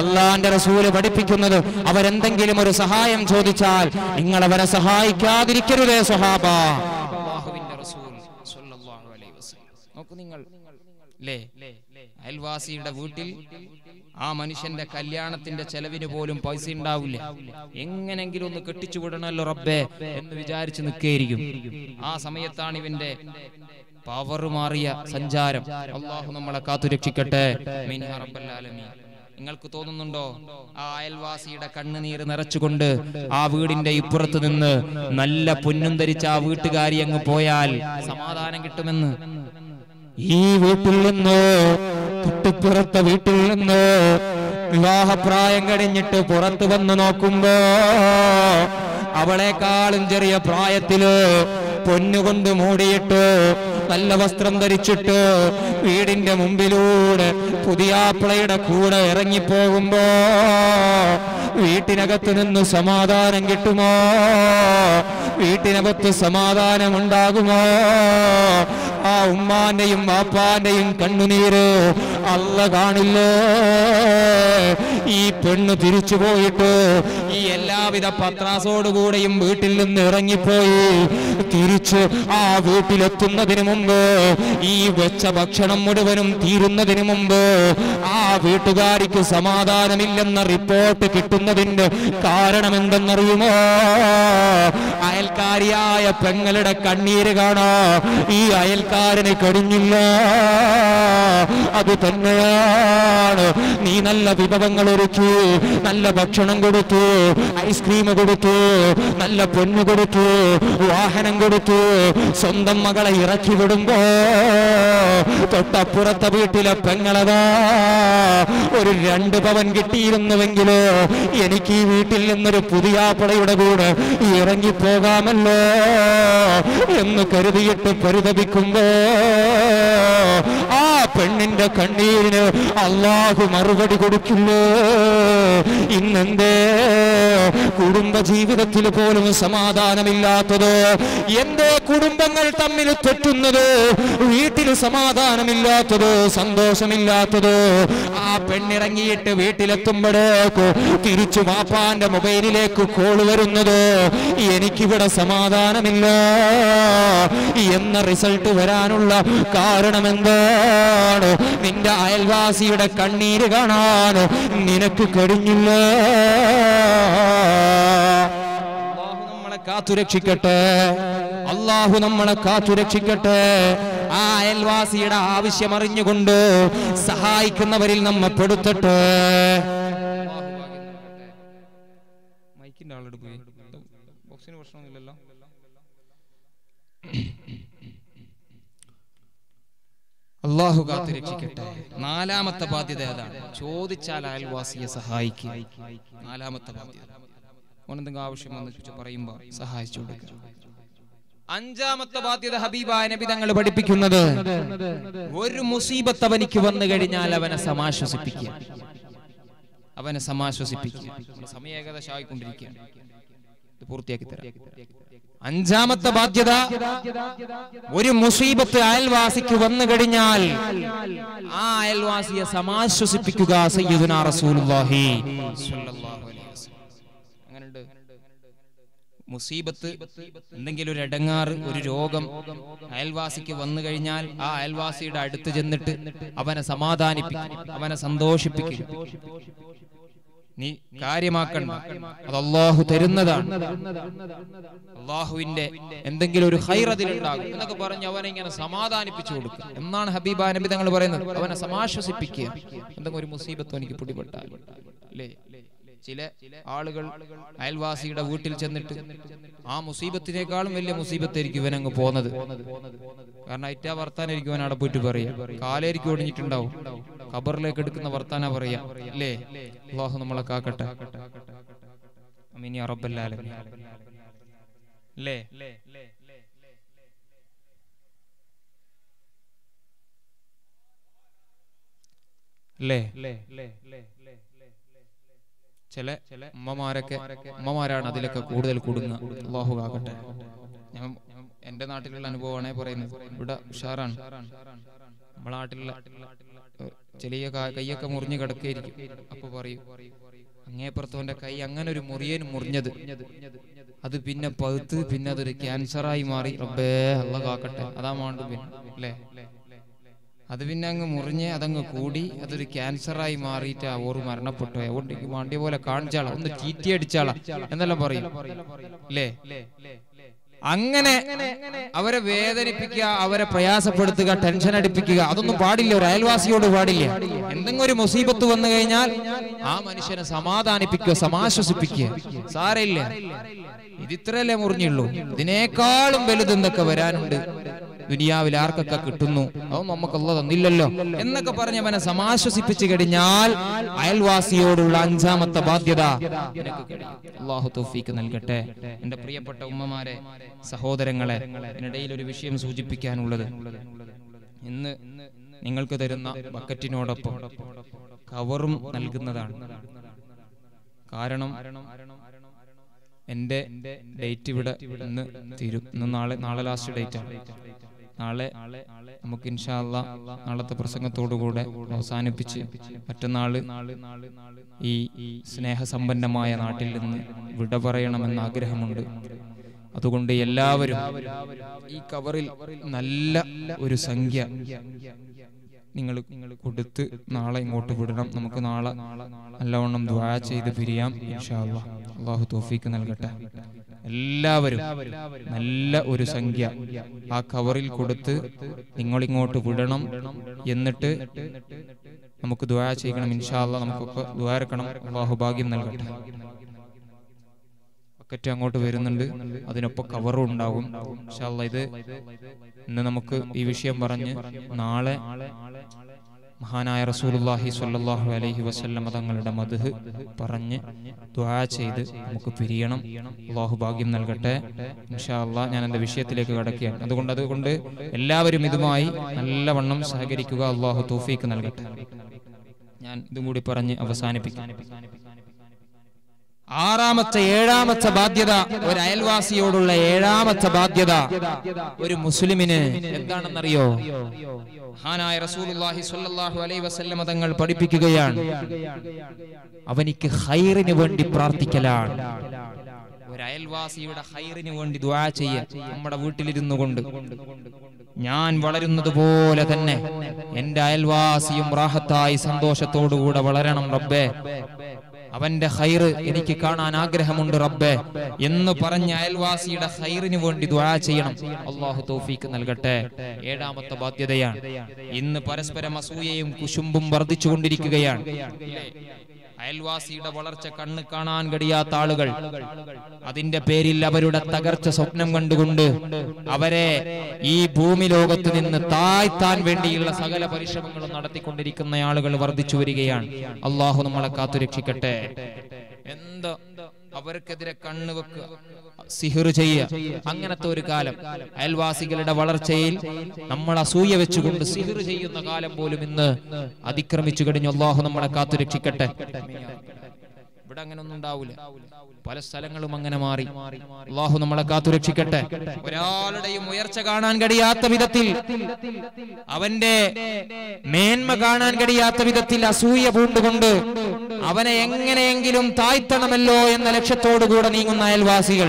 അള്ളാന്റെ റസൂൽ പഠിപ്പിക്കുന്നത് അവരെന്തെങ്കിലും ഒരു സഹായം ചോദിച്ചാൽ നിങ്ങൾ അവരെ സഹായിക്കാതിരിക്കരുതേ സ്വഹാബ. നോക്കൂ നിങ്ങൾ അയൽവാസിയുടെ വീട്ടിൽ ആ മനുഷ്യന്റെ കല്യാണത്തിന്റെ ചെലവിന് പോലും പൈസ ഉണ്ടാവില്ല. എങ്ങനെങ്കിലും ഒന്ന് കെട്ടിച്ചു വിടണമല്ലോ റബ്ബേ എന്ന് വിചാരിച്ച് നിൽക്കേരിക്കും ആ സമയത്താണ് ഇവന്റെ പവർ മാറിയ സഞ്ചാരം. അള്ളാഹു നമ്മളെ കാത്തുരക്ഷിക്കട്ടെ. മീൻ ആലമീൻ. നിങ്ങൾക്ക് തോന്നുന്നുണ്ടോ? ആ അയൽവാസിയുടെ കണ്ണുനീര് നിറച്ചുകൊണ്ട് ആ വീടിന്റെ ഇപ്പുറത്ത് നിന്ന് നല്ല പൊന്നും ധരിച്ച ആ വീട്ടുകാരി അങ്ങ് പോയാൽ സമാധാനം കിട്ടുമെന്ന്. ഈ വീട്ടിൽ നിന്ന് തൊട്ടുപുറത്തെ വീട്ടിൽ നിന്ന് വിവാഹപ്രായം കഴിഞ്ഞിട്ട് പുറത്തു വന്ന് നോക്കുമ്പോ അവളെക്കാളും ചെറിയ പ്രായത്തിൽ പൊന്നുകൊണ്ട് മൂടിയിട്ട് നല്ല വസ്ത്രം ധരിച്ചിട്ട് വീടിന്റെ മുമ്പിലൂടെ പുതിയാപ്പിളയുടെ കൂടെ ഇറങ്ങിപ്പോകുമ്പോ വീട്ടിനകത്ത് നിന്ന് സമാധാനം കിട്ടുമോ? വീട്ടിനകത്ത് സമാധാനം ഉണ്ടാകുമോ ആ ഉമ്മാന്റെയും വാപ്പാന്റെയും കണ്ണുനീര് അല്ല കാണില്ലേ? ഈ പെണ്ണ് തിരിച്ചു പോയിട്ട് ഈ എല്ലാവിധ പത്രാസോടുകൂടെയും വീട്ടിൽ നിന്ന് ഇറങ്ങിപ്പോയി. തിരിച്ച് ആ വീട്ടിലെത്തുന്നതിന് മുമ്പ് ഈ വെച്ച ഭക്ഷണം മുഴുവനും തീരുന്നതിന് മുമ്പ് ആ വീട്ടുകാരിക്ക് സമാധാനമില്ലെന്ന റിപ്പോർട്ട് കിട്ടുന്നതിന്റെ കാരണം എന്തെന്നറിയുമോ അയൽക്കാരിയായ പെങ്ങളുടെ കണ്ണീര് കാണാ? ഈ അയൽക്കാരന് കഴിഞ്ഞില്ല അത് തന്നെയാണ്. നീ നല്ല വിഭവങ്ങൾ ഒരുക്കി നല്ല ഭക്ഷണം കൊടുത്തു ഐസ്ക്രീം കൊടുത്തു നല്ല പൊന്നു കൊടുത്തു വാഹനം കൊടുത്തു സ്വന്തം മകളെ ഇറക്കി വിടുമ്പോ തൊട്ടപ്പുറത്തെ വീട്ടിലെ പെങ്ങളതാ. ഒരു രണ്ട് പവൻ കിട്ടിയിരുന്നുവെങ്കിലോ എനിക്ക് ഈ വീട്ടിൽ നിന്നൊരു പുതിയാപ്പളയുടെ കൂടെ ഇറങ്ങിപ്പോകാമല്ലോ എന്ന് കരുതിയിട്ട് പരിതപിക്കുമ്പോ ആ പെണ്ണിന്റെ കണ്ണീരിന് അള്ളാഹു മറുപടി കൊടുക്കില്ലേ ഇന്നെന്തേ കുടുംബ ജീവിതത്തിൽ പോലും സമാധാനമില്ലാത്തത് എന്തേ കുടുംബങ്ങൾ തമ്മിൽ തെറ്റുന്നത് വീട്ടിൽ സമാധാനമില്ലാത്തത് സന്തോഷമില്ലാത്തത് ആ പെണ്ണിറങ്ങിയിട്ട് വീട്ടിലെത്തുമ്പോഴേക്ക് തിരിച്ചു വാപ്പാന്റെ മൊബൈലിലേക്ക് കോൾ വരുന്നത് എനിക്കിവിടെ സമാധാനമില്ല എന്ന റിസൾട്ട് വരാനുള്ള കാരണം എന്താണ് നിന്റെ അയൽവാസിയുടെ കണ്ണീര് കാണാൻ നിനക്ക് കഴിഞ്ഞില്ല. കാത്തുരക്ഷിക്കട്ടെ. അള്ളാഹു നമ്മളെ കാത്തുരക്ഷിക്കട്ടെ. ആ അയൽവാസിയുടെ ആവശ്യം അറിഞ്ഞുകൊണ്ട് സഹായിക്കുന്നവരിൽ നമ്മെ പെടുത്തട്ടെ. അള്ളാഹു നാലാമത്തെ ബാധ്യത ഏതാണ്? ചോദിച്ചാൽ അയൽവാസിയെ സഹായിക്കുക. നാലാമത്തെ ബാധ്യത. ഓനെന്തെങ്കിലും ആവശ്യം വന്ന് പറയുമ്പോ സഹായിച്ചു കൊടുക്കുക. അഞ്ചാമത്തെ ബാധ്യത ഹബീബായ നബി തങ്ങൾ പഠിപ്പിക്കുന്നത്. ഒരു മുസീബത്ത് അവനിക്ക് വന്നു കഴിഞ്ഞാൽ അവനെ സമാശ്വസിപ്പിക്കുക. അവനെ സമാശ്വസിപ്പിക്കുക. സമയം ഏകദേശം ആയിക്കൊണ്ടിരിക്കുകയാണ്. ഇത് പൂർത്തിയാക്കി തരാം. അഞ്ചാമത്തെ ബാധ്യത ഒരു മുസീബത്ത് അയൽവാസിക്ക് വന്നു കഴിഞ്ഞാൽ ആ അയൽവാസിയെ സമാശ്വസിപ്പിക്കുക സയ്യിദുനാ റസൂലുള്ളാഹി സ്വല്ലല്ലാഹു അലൈഹി മുസീബത്ത് എന്തെങ്കിലും ഒരു ഇടങ്ങാറ് ഒരു രോഗം അയൽവാസിക്ക് വന്നു കഴിഞ്ഞാൽ ആ അയൽവാസിയുടെ അടുത്ത് ചെന്നിട്ട് അവനെ സമാധാനിപ്പിക്കും അവനെ സന്തോഷിപ്പിക്കും. നീ കാര്യമാക്കണ്ട. അത് അള്ളാഹു തരുന്നതാണ്. അള്ളാഹുവിന്റെ എന്തെങ്കിലും ഒരു ഹൈറതിലുണ്ടാകും എന്നൊക്കെ പറഞ്ഞ് അവനെ ഇങ്ങനെ സമാധാനിപ്പിച്ചു കൊടുക്കുക. എന്നാണ് ഹബീബ നബി തങ്ങൾ പറയുന്നത്. അവനെ സമാശ്വസിപ്പിക്കുക. എന്തെങ്കിലും ഒരു മുസീബത്ത് എനിക്ക് പിടിപെട്ടാൽ. അല്ലേ? ചില ആളുകൾ അയൽവാസിയുടെ വീട്ടിൽ ചെന്നിട്ട് ആ മുസീബത്തിനേക്കാളും വലിയ മുസീബത്തായിരിക്കും ഇവനങ്ങ് പോന്നത്. കാരണം അയറ്റാ വർത്താനായിരിക്കും അവൻ അവിടെ പോയിട്ട് പറയാ. കാലായിരിക്കും ഒടിഞ്ഞിട്ടുണ്ടാവും. ഖബറിലേക്ക് എടുക്കുന്ന വർത്താന പറയാ. അല്ലേ? അള്ളാഹു നമ്മളെ കാക്കട്ടെ. റബ്ബൽ ആലമീൻ. അല്ലേ? അല്ലേ? ചില ഉമ്മമാരൊക്കെ ഉമ്മമാരാണ് അതിലൊക്കെ കൂടുതൽ കൂടുന്ന അള്ളാഹു ആകട്ടെ ഞാൻ എന്റെ നാട്ടിലുള്ള അനുഭവമാണേ പറയുന്നത്. ഇവിടെ ഉഷാറാണ്. നമ്മളെ നാട്ടിലുള്ള ചെറിയ കൈയൊക്കെ മുറിഞ്ഞു കിടക്കുകയായിരിക്കും. അപ്പൊ പറയും അങ്ങേപ്പുറത്തവന്റെ കൈ അങ്ങനെ ഒരു മുറിയൻ മുറിഞ്ഞത്. അത് പിന്നെ പഴുത്ത് പിന്നെ അതൊരു ക്യാൻസറായി മാറി. റബ്ബേ അള്ള കാക്കട്ടെ. അതാ മാണ്ടു പിന്നെ അല്ലേ? അത് പിന്നെ അങ്ങ് മുറിഞ്ഞ് അതങ്ങ് കൂടി അതൊരു ക്യാൻസറായി മാറിയിട്ട് ആ ഓറ് മരണപ്പെട്ടു. അതുകൊണ്ട് എനിക്ക് പോലെ കാണിച്ചാളാ ഒന്ന് ചീറ്റി അടിച്ചാളാ എന്നെല്ലാം പറയും. അല്ലേ അങ്ങനെ അവരെ വേദനിപ്പിക്കുക അവരെ പ്രയാസപ്പെടുത്തുക ടെൻഷൻ അടിപ്പിക്കുക അതൊന്നും പാടില്ല. ഒരു അയൽവാസിയോട് പാടില്ല. എന്തെങ്കിലും ഒരു മുസീബത്ത് വന്നു കഴിഞ്ഞാൽ ആ മനുഷ്യനെ സമാധാനിപ്പിക്കുക സമാശ്വസിപ്പിക്കുക. സാരയില്ല ഇത് ഇത്രയല്ലേ മുറിഞ്ഞുള്ളൂ. ഇതിനേക്കാളും വലുതെന്തൊക്കെ വരാനുണ്ട്. ദുനിയാവിൽ ആർക്കൊക്കെ കിട്ടുന്നു? അത് നമുക്കല്ല തന്നില്ലല്ലോ. എന്നൊക്കെ പറഞ്ഞ് അവനെ സമാശ്വസിപ്പിച്ചു കഴിഞ്ഞാൽ അയൽവാസിയോടുള്ള അഞ്ചാമത്തെ ബാധ്യത. അള്ളാഹു തൗഫീക്ക് നൽകട്ടെ. എന്റെ പ്രിയപ്പെട്ട ഉമ്മമാരെ സഹോദരങ്ങളെ ഇതിനിടയിൽ ഒരു വിഷയം സൂചിപ്പിക്കാനുള്ളത്. ഇന്ന് നിങ്ങൾക്ക് തരുന്ന ബക്കറ്റിനോടൊപ്പം കവറും നൽകുന്നതാണ്. കാരണം എന്റെ ഡേറ്റ് ഇവിടെ ഇന്ന് തീരും ഇന്ന് നാളെ നാളെ ലാസ്റ്റ് ഡേറ്റ് ആണ് നാളെ നമുക്ക് ഇൻഷാല്ല നാളത്തെ പ്രസംഗത്തോടുകൂടെ അവസാനിപ്പിച്ച് മറ്റന്നാൾ ഈ സ്നേഹസമ്പന്നമായ നാട്ടിൽ നിന്ന് വിട പറയണമെന്ന് ആഗ്രഹമുണ്ട്. അതുകൊണ്ട് എല്ലാവരും ഈ കവറിൽ നല്ല ഒരു സംഖ്യ നിങ്ങൾ നിങ്ങൾ കൊടുത്ത് നാളെ ഇങ്ങോട്ട് വിടണം. നമുക്ക് നാളെ നല്ലവണ്ണം ദ്വാ ചെയ്ത് പിരിയാം. അള്ളാഹു തോഫീക്ക് നൽകട്ടെ. എല്ലാവരും നല്ല ഒരു സംഖ്യ ആ കവറിൽ കൊടുത്ത് നിങ്ങൾ ഇങ്ങോട്ട് വിടണം എന്നിട്ട് നമുക്ക് ദ്വാ ചെയ്യണം ഇൻഷാ അല്ലാ നമുക്കൊക്കെ ദ്വാരക്കണം അള്ളാഹു ഭാഗ്യം നൽകട്ടെ. ബക്കറ്റ് അങ്ങോട്ട് വരുന്നുണ്ട്. അതിനൊപ്പം കവറും ഉണ്ടാകും. ഇൻഷാ അല്ലാ ഇത് ഇന്ന് നമുക്ക് ഈ വിഷയം പറഞ്ഞ് നാളെ മഹാനായ റസൂലുള്ളാഹി സ്വല്ലല്ലാഹു അലൈഹി വസല്ലം തങ്ങളുടെ മധുഹ് പറഞ്ഞ് ദുആ ചെയ്ത് നമുക്ക് പിരിയണം. അള്ളാഹു ഭാഗ്യം നൽകട്ടെ. ഇൻഷാ ഞാൻ എന്റെ വിഷയത്തിലേക്ക് കടക്കുകയാണ്. അതുകൊണ്ട് അതുകൊണ്ട് എല്ലാവരും ഇതുമായി നല്ലവണ്ണം സഹകരിക്കുക. അള്ളാഹു തോഫീക്ക് നൽകട്ടെ. ഞാൻ ഇതും കൂടി പറഞ്ഞ് അവസാനിപ്പിക്കാം. ആറാമത്തെ ഏഴാമത്തെ ബാധ്യത ഒരു അയൽവാസിയോടുള്ള ഏഴാമത്തെ ബാധ്യത ഒരു മുസ്ലിമിന് എന്താണെന്നറിയോ? മഹാനായ റസൂലുള്ളാഹി സ്വല്ലല്ലാഹു അലൈഹി വസല്ലമ തങ്ങൾ പഠിപ്പിക്കുകയാണ്. അവനിക്ക് ഹൈറിന് വേണ്ടി പ്രാർത്ഥിക്കലാണ്. ഒരു അയൽവാസിയുടെ ഹൈറിന് വേണ്ടി ദുആ ചെയ്യ. നമ്മുടെ വീട്ടിലിരുന്നു കൊണ്ട്. ഞാൻ വളരുന്നത് പോലെ തന്നെ എന്റെ അയൽവാസിയും റാഹത്തായി സന്തോഷത്തോടുകൂടെ വളരണം റബ്ബേ. അവന്റെ ഹൈറ് എനിക്ക് കാണാൻ ആഗ്രഹമുണ്ട് റബ്ബെ എന്ന് പറഞ്ഞ അയൽവാസിയുടെ ഹൈറിന് വേണ്ടി ദുആ ചെയ്യണം. അള്ളാഹു തൗഫീക്ക് നൽകട്ടെ. ഏഴാമത്തെ ബാധ്യതയാണ്. ഇന്ന് പരസ്പരം അസൂയയും കുശുമ്പും വർദ്ധിച്ചുകൊണ്ടിരിക്കുകയാണ്? അയൽവാസിയുടെ വളർച്ച കണ്ണ് കാണാൻ കഴിയാത്ത ആളുകൾ. അതിന്റെ പേരിൽ അവരുടെ തകർച്ച സ്വപ്നം കണ്ടുകൊണ്ട് അവരെ ഈ ഭൂമി ലോകത്ത് നിന്ന് താഴ്ത്താൻ വേണ്ടിയുള്ള സകല പരിശ്രമങ്ങളും നടത്തിക്കൊണ്ടിരിക്കുന്ന ആളുകൾ വർദ്ധിച്ചു വരികയാണ്. അള്ളാഹു നമ്മളെ കാത്തുരക്ഷിക്കട്ടെ. എന്താ? അവർക്കെതിരെ കണ്ണ് വെക്കുക സിഹിർ ചെയ്യുക അങ്ങനത്തെ ഒരു കാലം. അയൽവാസികളുടെ വളർച്ചയിൽ നമ്മൾ അസൂയ വെച്ചുകൊണ്ട് സിഹിർ ചെയ്യുന്ന കാലം പോലും ഇന്ന് അതിക്രമിച്ചു കഴിഞ്ഞു. അള്ളാഹു നമ്മളെ കാത്തുരക്ഷിക്കട്ടെ. ഇവിടെ അങ്ങനെ ഒന്നും ഉണ്ടാവില്ല പല സ്ഥലങ്ങളും അങ്ങനെ മാറി. അള്ളാഹു നമ്മളെ കാത്തുരക്ഷിക്കട്ടെ. ഒരാളുടെയും ഉയർച്ച കാണാൻ കഴിയാത്ത വിധത്തിൽ അവന്റെ മേന്മ കാണാൻ കഴിയാത്ത വിധത്തിൽ അസൂയ പൂണ്ടുകൊണ്ട് അവനെ എങ്ങനെയെങ്കിലും താഴ്ത്തണമല്ലോ എന്ന ലക്ഷ്യത്തോടുകൂടെ നീങ്ങുന്ന അയൽവാസികൾ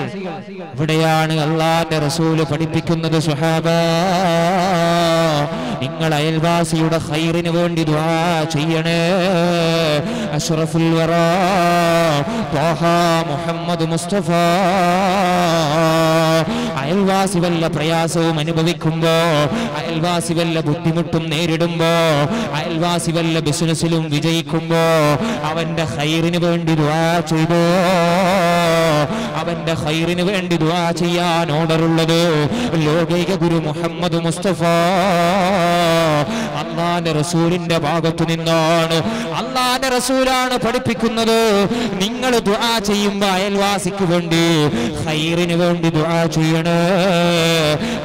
ഇവിടെയാണ് അള്ളാന്റെ റസൂൽ പഠിപ്പിക്കുന്നത് സുഹാബ. നിങ്ങൾ അയൽവാസിയുടെ ഹൈറിന് വേണ്ടി ദുആ ചെയ്യണേ. അഷ്റഫുൽ വറാ. മുഹമ്മദ് മുസ്തഫ. അയൽവാസി വല്ല പ്രയാസവും അനുഭവിക്കുമ്പോ അയൽവാസി വല്ല ബുദ്ധിമുട്ടും നേരിടുമ്പോ അയൽവാസി വല്ല ബിസിനസ്സിലും വിജയിക്കുമ്പോ അവന്റെ ഹൈറിന് വേണ്ടി ദുആ ചെയ്തോ? അവന്റെ ഹൈറിന് വേണ്ടി ദുആ ചെയ്യാൻ ഓർഡറുള്ളത് ലോകൈക ഗുരു മുഹമ്മദ് മുസ്തഫ. അള്ളാന്റെ റസൂലിന്റെ ഭാഗത്തു നിന്നാണ്. അള്ളാന്റെ റസൂലാണ് പഠിപ്പിക്കുന്നത്. നിങ്ങൾ ദുആ ചെയ്യുമ്പോ അയൽവാസിക്ക് വേണ്ടി ഹൈറിന് വേണ്ടി ദുആ ചെയ്യണേ.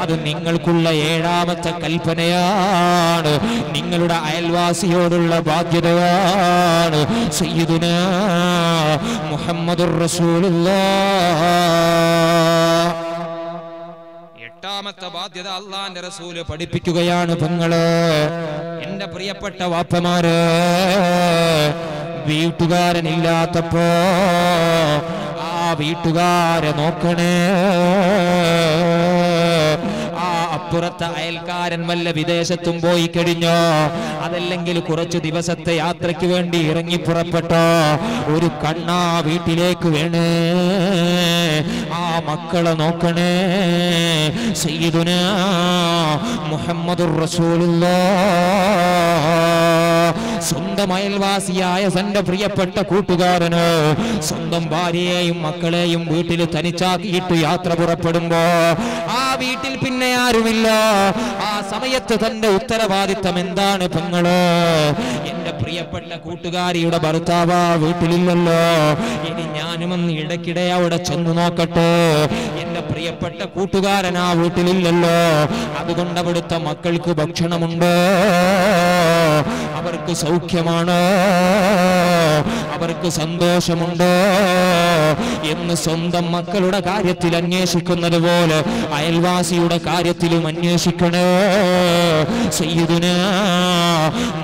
അത് നിങ്ങൾക്കുള്ള ഏഴാമത്തെ കൽപ്പനയാണ്. നിങ്ങളുടെ അയൽവാസിയോടുള്ള ബാധ്യതയാണ്. സയ്യിദുന മുഹമ്മദുർ റസൂലുള്ളാഹ് എട്ടാമത്തെ ബാധ്യത അള്ളാന്റെ റസൂൽ പഠിപ്പിക്കുകയാണ് പെങ്ങൾ. എന്റെ പ്രിയപ്പെട്ട വാപ്പമാര് വീട്ടുകാരനില്ലാത്തപ്പോ ആ വീട്ടുകാരെ നോക്കണേ. ആ അപ്പുറത്തെ അയൽക്കാരൻ വല്ല വിദേശത്തും പോയി കഴിഞ്ഞോ? അതല്ലെങ്കിൽ കുറച്ചു ദിവസത്തെ യാത്രയ്ക്ക് വേണ്ടി ഇറങ്ങി പുറപ്പെട്ടോ? ഒരു കണ്ണാ വീട്ടിലേക്ക് വേണേ. ആ മക്കളെ നോക്കണേ. സയ്യിദുന സ്വന്തം അയൽവാസിയായ തന്റെ പ്രിയപ്പെട്ട കൂട്ടുകാരന് സ്വന്തം ഭാര്യയെയും മക്കളെയും വീട്ടിൽ തനിച്ചാക്കിയിട്ട് യാത്ര പുറപ്പെടുമ്പോ ആ വീട്ടിൽ പിന്നെ ആരുമില്ല. ആ സമയത്ത് തന്റെ ഉത്തരവാദിത്തം എന്താണ് പെങ്ങൾ? എന്റെ പ്രിയപ്പെട്ട കൂട്ടുകാരിയുടെ ഭർത്താവ് വീട്ടിലില്ലല്ലോ. ഇനി ഞാനും അന്ന് ഇടയ്ക്കിടെ അവിടെ ചെന്ന് നോക്കട്ടെ. എന്റെ പ്രിയപ്പെട്ട കൂട്ടുകാരൻ ആ വീട്ടിലില്ലല്ലോ. അതുകൊണ്ട് അവിടുത്തെ മക്കൾക്ക് ഭക്ഷണമുണ്ട്. അവർക്ക് സൗഖ്യമാണ്. അവർക്ക് സന്തോഷമുണ്ട്. എന്ന് സ്വന്തം മക്കളുടെ കാര്യത്തിൽ അന്വേഷിക്കുന്നത് പോലെ അയൽവാസിയുടെ കാര്യത്തിലും അന്വേഷിക്കണേ. സയ്യിദുന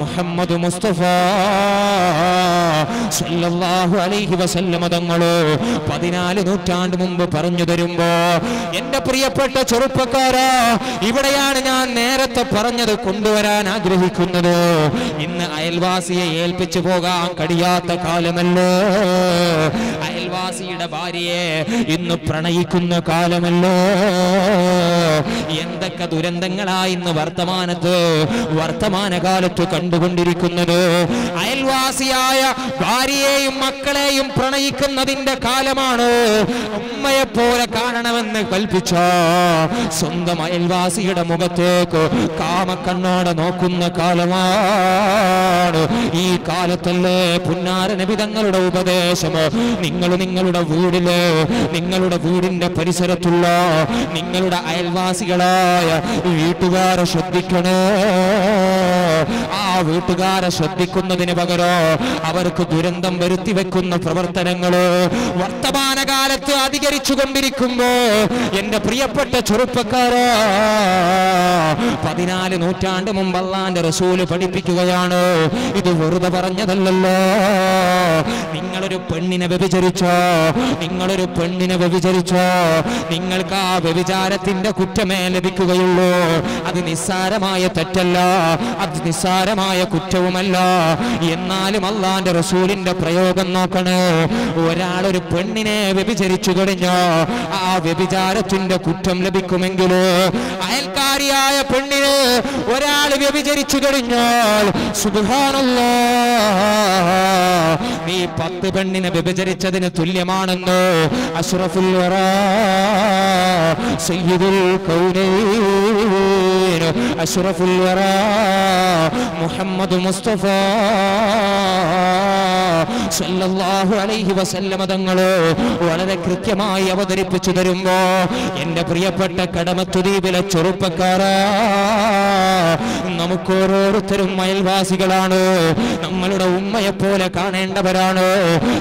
മുഹമ്മദ് മുസ്തഫ സല്ലല്ലാഹു അലൈഹി വസല്ലമ തങ്ങൾ പതിനാല് നൂറ്റാണ്ട് മുമ്പ് പറഞ്ഞു തരുമ്പോ എന്റെ പ്രിയപ്പെട്ട ചെറുപ്പക്കാരാ ഇവിടെയാണ് ഞാൻ നേരത്തെ പറഞ്ഞത് കൊണ്ടുവരാൻ ആഗ്രഹിക്കുന്നത്. ഇന്ന് അയൽവാസിയെ ഏൽപ്പിച്ചു പോകാൻ കഴിയാത്ത കാലമല്ലോ? അയൽവാസിയുടെ ഭാര്യയെ ഇന്ന് പ്രണയിക്കുന്ന കാലമല്ലോ? എന്തൊക്കെ ദുരന്തങ്ങളാ ഇന്ന് വർത്തമാനത്ത് വർത്തമാനകാലത്ത് കണ്ടുകൊണ്ടിരിക്കുന്നത്. അയൽവാസിയായ ഭാര്യയെയും മക്കളെയും പ്രണയിക്കുന്നതിന്റെ കാലമാണ്. ഉമ്മയെ പോലെ കാണണമെന്ന് കൽപ്പിച്ച സ്വന്തം അയൽവാസിയുടെ മുഖത്തേക്ക് കാമക്കണ്ണോടെ നോക്കുന്ന കാലമാണ്. ഈ കാലത്തല്ലേ പുന്നാര നബിതങ്ങളുടെ ഉപദേശം. നിങ്ങൾ നിങ്ങളുടെ വീടിൽ നിങ്ങളുടെ വീടിന്റെ പരിസരത്തുള്ള നിങ്ങളുടെ അയൽവാസികളായ വീട്ടുകാരെ ശ്രദ്ധിക്കണേ. ആ വീട്ടുകാരെ ശ്രദ്ധിക്കുന്നതിന് പകരം അവർക്ക് ദുരന്തം വരുത്തി വെക്കുന്ന പ്രവർത്തനങ്ങൾ വർത്തമാനകാലത്ത് അധികരിച്ചു കൊണ്ടിരിക്കുമ്പോ എന്റെ പ്രിയപ്പെട്ട ചെറുപ്പക്കാരോ പതിനാല് നൂറ്റാണ്ട് മുമ്പ് അള്ളാന്റെ റസൂൽ പഠിപ്പിക്കുകയാണ്. ഇത് വെറുതെ പറഞ്ഞതല്ലല്ലോ. നിങ്ങളൊരു പെണ്ണിനെ വ്യഭിചരിച്ചോ? നിങ്ങളൊരു പെണ്ണിനെ വ്യഭിചരിച്ചോ? നിങ്ങൾക്ക് ആ വ്യഭിചാരത്തിന്റെ കുറ്റമേ ലഭിക്കുകയുള്ളൂ അത് നിസ്സാരമായ തെറ്റല്ല. അത് നിസ്സാരമായ കുറ്റവുമല്ല. എന്നാലും അള്ളാന്റെ റസൂലിന്റെ പ്രയോഗം നോക്കണേ. ഒരാളൊരു പെണ്ണിനെ വ്യഭിചരിച്ചു കഴിഞ്ഞോ ആ വ്യഭിചാരത്തിന്റെ കുറ്റം ലഭിക്കുമെങ്കിലോ അയൽക്കാരിയായ പെണ്ണിന് ഒരാൾ വ്യഭിചരിച്ചു കഴിഞ്ഞാൽ സുബ്ഹാനല്ലാ നീ പത്ത് പെണ്ണിനെ വ്യഭിചരിച്ചതിന് തുല്യമാണെന്ന് അഷ്റഫുൽ സയ്യിദുൽ കൗനൈൻ അഷ്റഫുൽ വറാ മുഹമ്മദ് മുസ്തഫ സല്ലല്ലാഹു അലൈഹി വസല്ലമ തങ്ങൾ വളരെ കൃത്യമായി അവതരിപ്പിച്ചു തരുമ്പോ എന്റെ പ്രിയപ്പെട്ട കടമത്തുദ്വീപിലെ ചെറുപ്പക്കാരാ നമുക്ക് ഓരോരുത്തരും അയൽവാസികളാണ്. നമ്മളുടെ ഉമ്മയെ പോലെ കാണേണ്ടവരാണ്.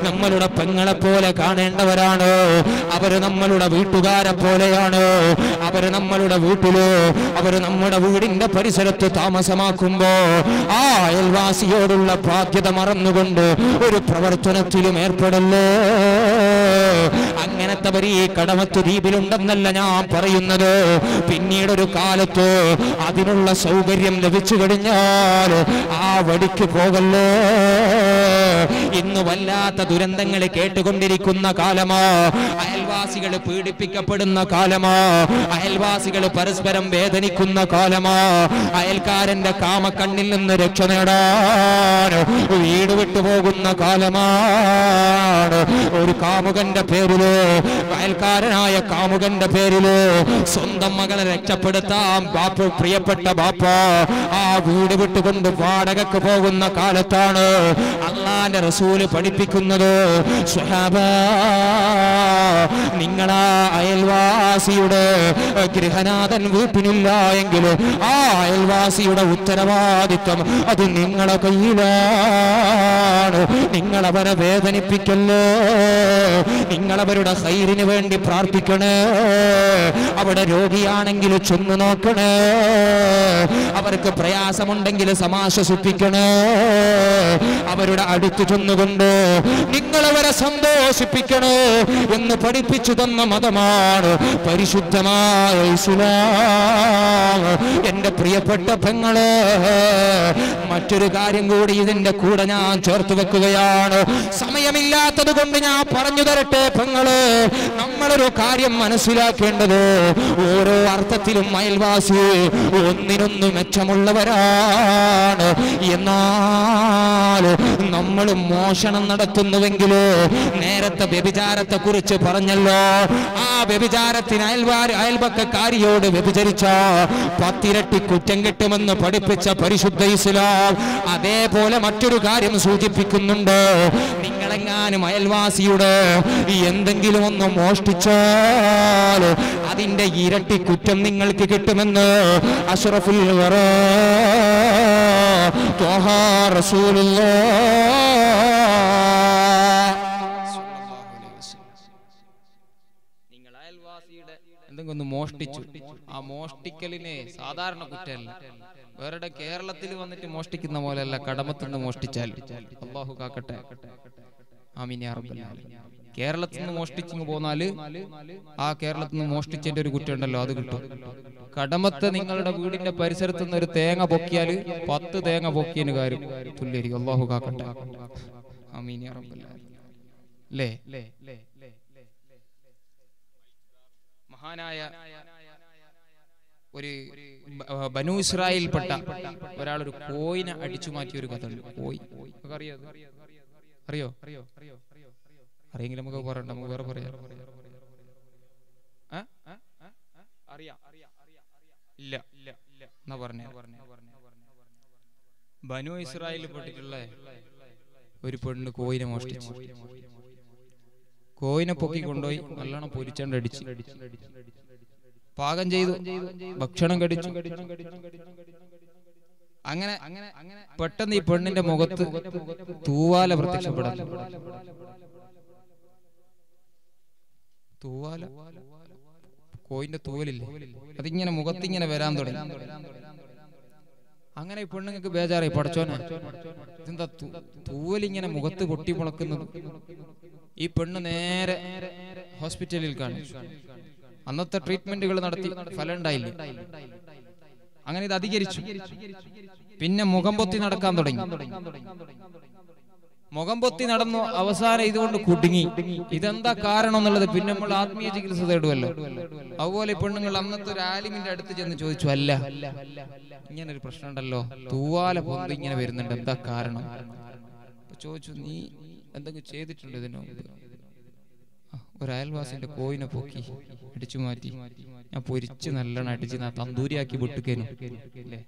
നമ്മളുടെ പെങ്ങളെ പോലെ കാണേണ്ടവരാണ്. അവർ നമ്മളുടെ വീട്ടുകാരെ പോലെയാണ് അവർ നമ്മളുടെ വീട്ടിൽ അവർ നമ്മുടെ വീടിന്റെ പരിസരത്ത് താമസമാക്കുമ്പോ ആ അയൽവാസിയോടുള്ള ബാധ്യത മറന്നുകൊണ്ട് ഒരു പ്രവർത്തനത്തിലും ഏർപ്പെടല്ലേ? അങ്ങനത്തവർ ഈ കടമത്ത് ദ്വീപിലുണ്ടെന്നല്ല ഞാൻ പറയുന്നത്. പിന്നീടൊരു കാലത്ത് അതിനുള്ള സൗകര്യം ലഭിച്ചു കഴിഞ്ഞാൽ ആ വടിക്ക് പോകല്ലേ? ഇന്ന് വല്ലാത്ത ദുരന്തങ്ങൾ കേട്ടുകൊണ്ടിരിക്കുന്ന കാലമാ. അയൽവാസികൾ പീഡിപ്പിക്കപ്പെടുന്ന കാലമാ. അയൽവാസികൾ പരസ്പരം വേദനിക്കുന്ന കാലമാ. അയൽക്കാരന്റെ കാമക്കണ്ണിൽ നിന്ന് രക്ഷ വീട് വിട്ടു പോകുന്ന കാലമാണ്. ഒരു കാമുകന്റെ പേരിൽ അയൽക്കാരനായ കാമുകന്റെ പേരിൽ സ്വന്തം മകളെ രക്ഷപ്പെടുത്താം. ബാപ്പു പ്രിയപ്പെട്ട ബാപ്പ ആ വീട് വിട്ടുകൊണ്ട് വാടകക്ക് പോകുന്ന കാലത്താണ് അള്ളാന്റെ റസൂൽ പഠിപ്പിക്കുന്നത്. നിങ്ങളാ അയൽവാസിയുടെ ഗൃഹനാഥൻ വീട്ടിനില്ല എങ്കിൽ ആ അയൽവാസിയുടെ ഉത്തരവാദിത്വം അത് നിങ്ങളെ കയ്യിലാണ്. നിങ്ങളവരെ വേദനിപ്പിക്കല്ലോ? നിങ്ങളവരുടെ ഹൈറിന് വേണ്ടി പ്രാർത്ഥിക്കണേ. അവിടെ രോഗിയാണെങ്കിൽ ചൊന്നു നോക്കണേ. അവർക്ക് പ്രയാസമുണ്ടെങ്കിൽ സമാശ്വസിപ്പിക്കണേ അവരുടെ അടുത്ത് ചെന്നുകൊണ്ട് നിങ്ങൾ അവരെ സന്തോഷിപ്പിക്കണേ എന്ന് പഠിപ്പിച്ചു തന്ന മതമാണ് പരിശുദ്ധമായ എന്റെ പ്രിയപ്പെട്ട പെങ്ങൾ മറ്റൊരു കാര്യം കൂടി ഇതിന്റെ കൂടെ ഞാൻ ചേർത്ത് വെക്കുകയാണ്. സമയമില്ലാത്തത് കൊണ്ട് ഞാൻ പറഞ്ഞു തരട്ടെ പെങ്ങൾ നമ്മളൊരു കാര്യം മനസ്സിലാക്കേണ്ടത് ഓരോ അർത്ഥത്തിലും അയൽവാസി ഒന്നിനൊന്ന് മെച്ചമുള്ളവരാണ് എന്നാൽ നമ്മൾ മോഷണം നടത്തുന്നുവെങ്കിലോ? നേരത്തെ വ്യഭിചാരത്തെ കുറിച്ച് പറഞ്ഞല്ലോ. ആ വ്യഭിചാരത്തിന് അയൽവാർ അയൽപക്കക്കാരിയോട് വ്യഭിചരിച്ച പത്തിരട്ടി കുറ്റം കിട്ടുമെന്ന് പഠിപ്പിച്ച പരിശുദ്ധ ഇസ്ലാം അതേപോലെ മറ്റൊരു കാര്യം സൂചിപ്പിക്കുന്നുണ്ട്. നിങ്ങളെങ്ങാനും അയൽവാസിയുടെ എന്തെങ്കിലും ഒന്ന് മോഷ്ടിച്ചാൽ അതിന്റെ ഇരട്ടി കുറ്റം നിങ്ങൾക്ക് കിട്ടുമെന്ന് അഷറഫുൽ വറ ത്വഹ റസൂലുള്ളാഹ് നിങ്ങൾ അയൽവാസിയുടെ എന്തെങ്കിലും ഒന്ന് മോഷ്ടിച്ചു. ആ മോഷ്ടിക്കലിനെ സാധാരണ കുറ്റമല്ല. വേറെ കേരളത്തിൽ വന്നിട്ട് മോഷ്ടിക്കുന്ന പോലെയല്ല കടമത്തിൽ നിന്ന് മോഷ്ടിച്ചാൽ. അള്ളാഹു കാക്കട്ടെ. റബ്ബൽ ആലമീൻ. കേരളത്തിൽ നിന്ന് മോഷ്ടിച്ചിങ് പോന്നാൽ ആ കേരളത്തിൽ നിന്ന് മോഷ്ടിച്ചതിന്റെ ഒരു കുറ്റം ഉണ്ടല്ലോ അത് കിട്ടും. കടമത്തെ നിങ്ങളുടെ വീടിന്റെ പരിസരത്ത് നിന്ന് ഒരു തേങ്ങ പൊക്കിയാൽ പത്ത് തേങ്ങ പൊക്കിയതിന് കാര്യം തുല്യായിരിക്കും അള്ളാഹു കാക്കട്ടെ. മഹാനായ ഒരു ബനു ഇസ്രായേൽപ്പെട്ട ഒരു കോയിനെ അടിച്ചു മാറ്റിയ ഒരു കഥ കോയി. അറിയോ? അറിയോ? അറിയോ? അറിയെങ്കിൽ നമുക്ക് പറയണ്ട നമുക്ക് വേറെ പറയാം. ഇല്ല. എന്നാ പറഞ്ഞേ? ബനു ഇസ്രായേലിൽ പെട്ടിട്ടുള്ള ഒരു പെണ്ണ് കോയിനെ മോഷ്ടിച്ചു. കോയിനെ പൊക്കി കൊണ്ടുപോയി നല്ലോണം പൊരിച്ചണ്ട് അടിച്ച്. പാകം ചെയ്തു. ഭക്ഷണം കടിച്ചു. അങ്ങനെ പെട്ടെന്ന് ഈ പെണ്ണിന്റെ മുഖത്ത് തൂവാല പ്രത്യക്ഷപ്പെടാൻ തൂവാല. കോയിന്റെ തൂവലില്ലേ? അതിങ്ങനെ മുഖത്തിങ്ങനെ വരാൻ തുടങ്ങി. അങ്ങനെ ഈ പെണ്ണുങ്ങൾക്ക് ബേജാറായി. പടച്ചോനെ ഇതെന്താ തൂവലിങ്ങനെ മുഖത്ത് പൊട്ടി മുളക്കുന്നത് ഈ പെണ്ണ് നേരെ ഹോസ്പിറ്റലിൽ കാണിച്ചു. അന്നത്തെ ട്രീറ്റ്മെന്റുകൾ നടത്തി. ഫലം ഉണ്ടായില്ല. അങ്ങനെ ഇത് അധികരിച്ചു. പിന്നെ മുഖം പൊത്തി നടക്കാൻ തുടങ്ങി. മുഖം പൊത്തി നടന്നു അവസാനം ഇതുകൊണ്ട് കുടുങ്ങി. ഇതെന്താ കാരണം എന്നുള്ളത് പിന്നെ നമ്മൾ ആത്മീയ ചികിത്സ തേടുമല്ലോ അതുപോലെ പെണ്ണുങ്ങൾ അന്നത്തെ ഒരു ആലിമിന്റെ അടുത്ത് ചെന്ന് ചോദിച്ചു അല്ല ഇങ്ങനെ ഒരു പ്രശ്നം ഉണ്ടല്ലോ തൂവാല പൊന്ത് ഇങ്ങനെ വരുന്നുണ്ട്. എന്താ കാരണം? ചോദിച്ചു നീ എന്തെങ്കിലും ചെയ്തിട്ടുണ്ട് ഇതിനു ഒരു അയൽവാസിന്റെ കോയിനെ പൊക്കി അടിച്ചു മാറ്റി. ഞാൻ പൊരിച്ച് നല്ലോണം അടിച്ച് തന്തൂരിയാക്കി വിട്ടുക്കേനു. അല്ലേ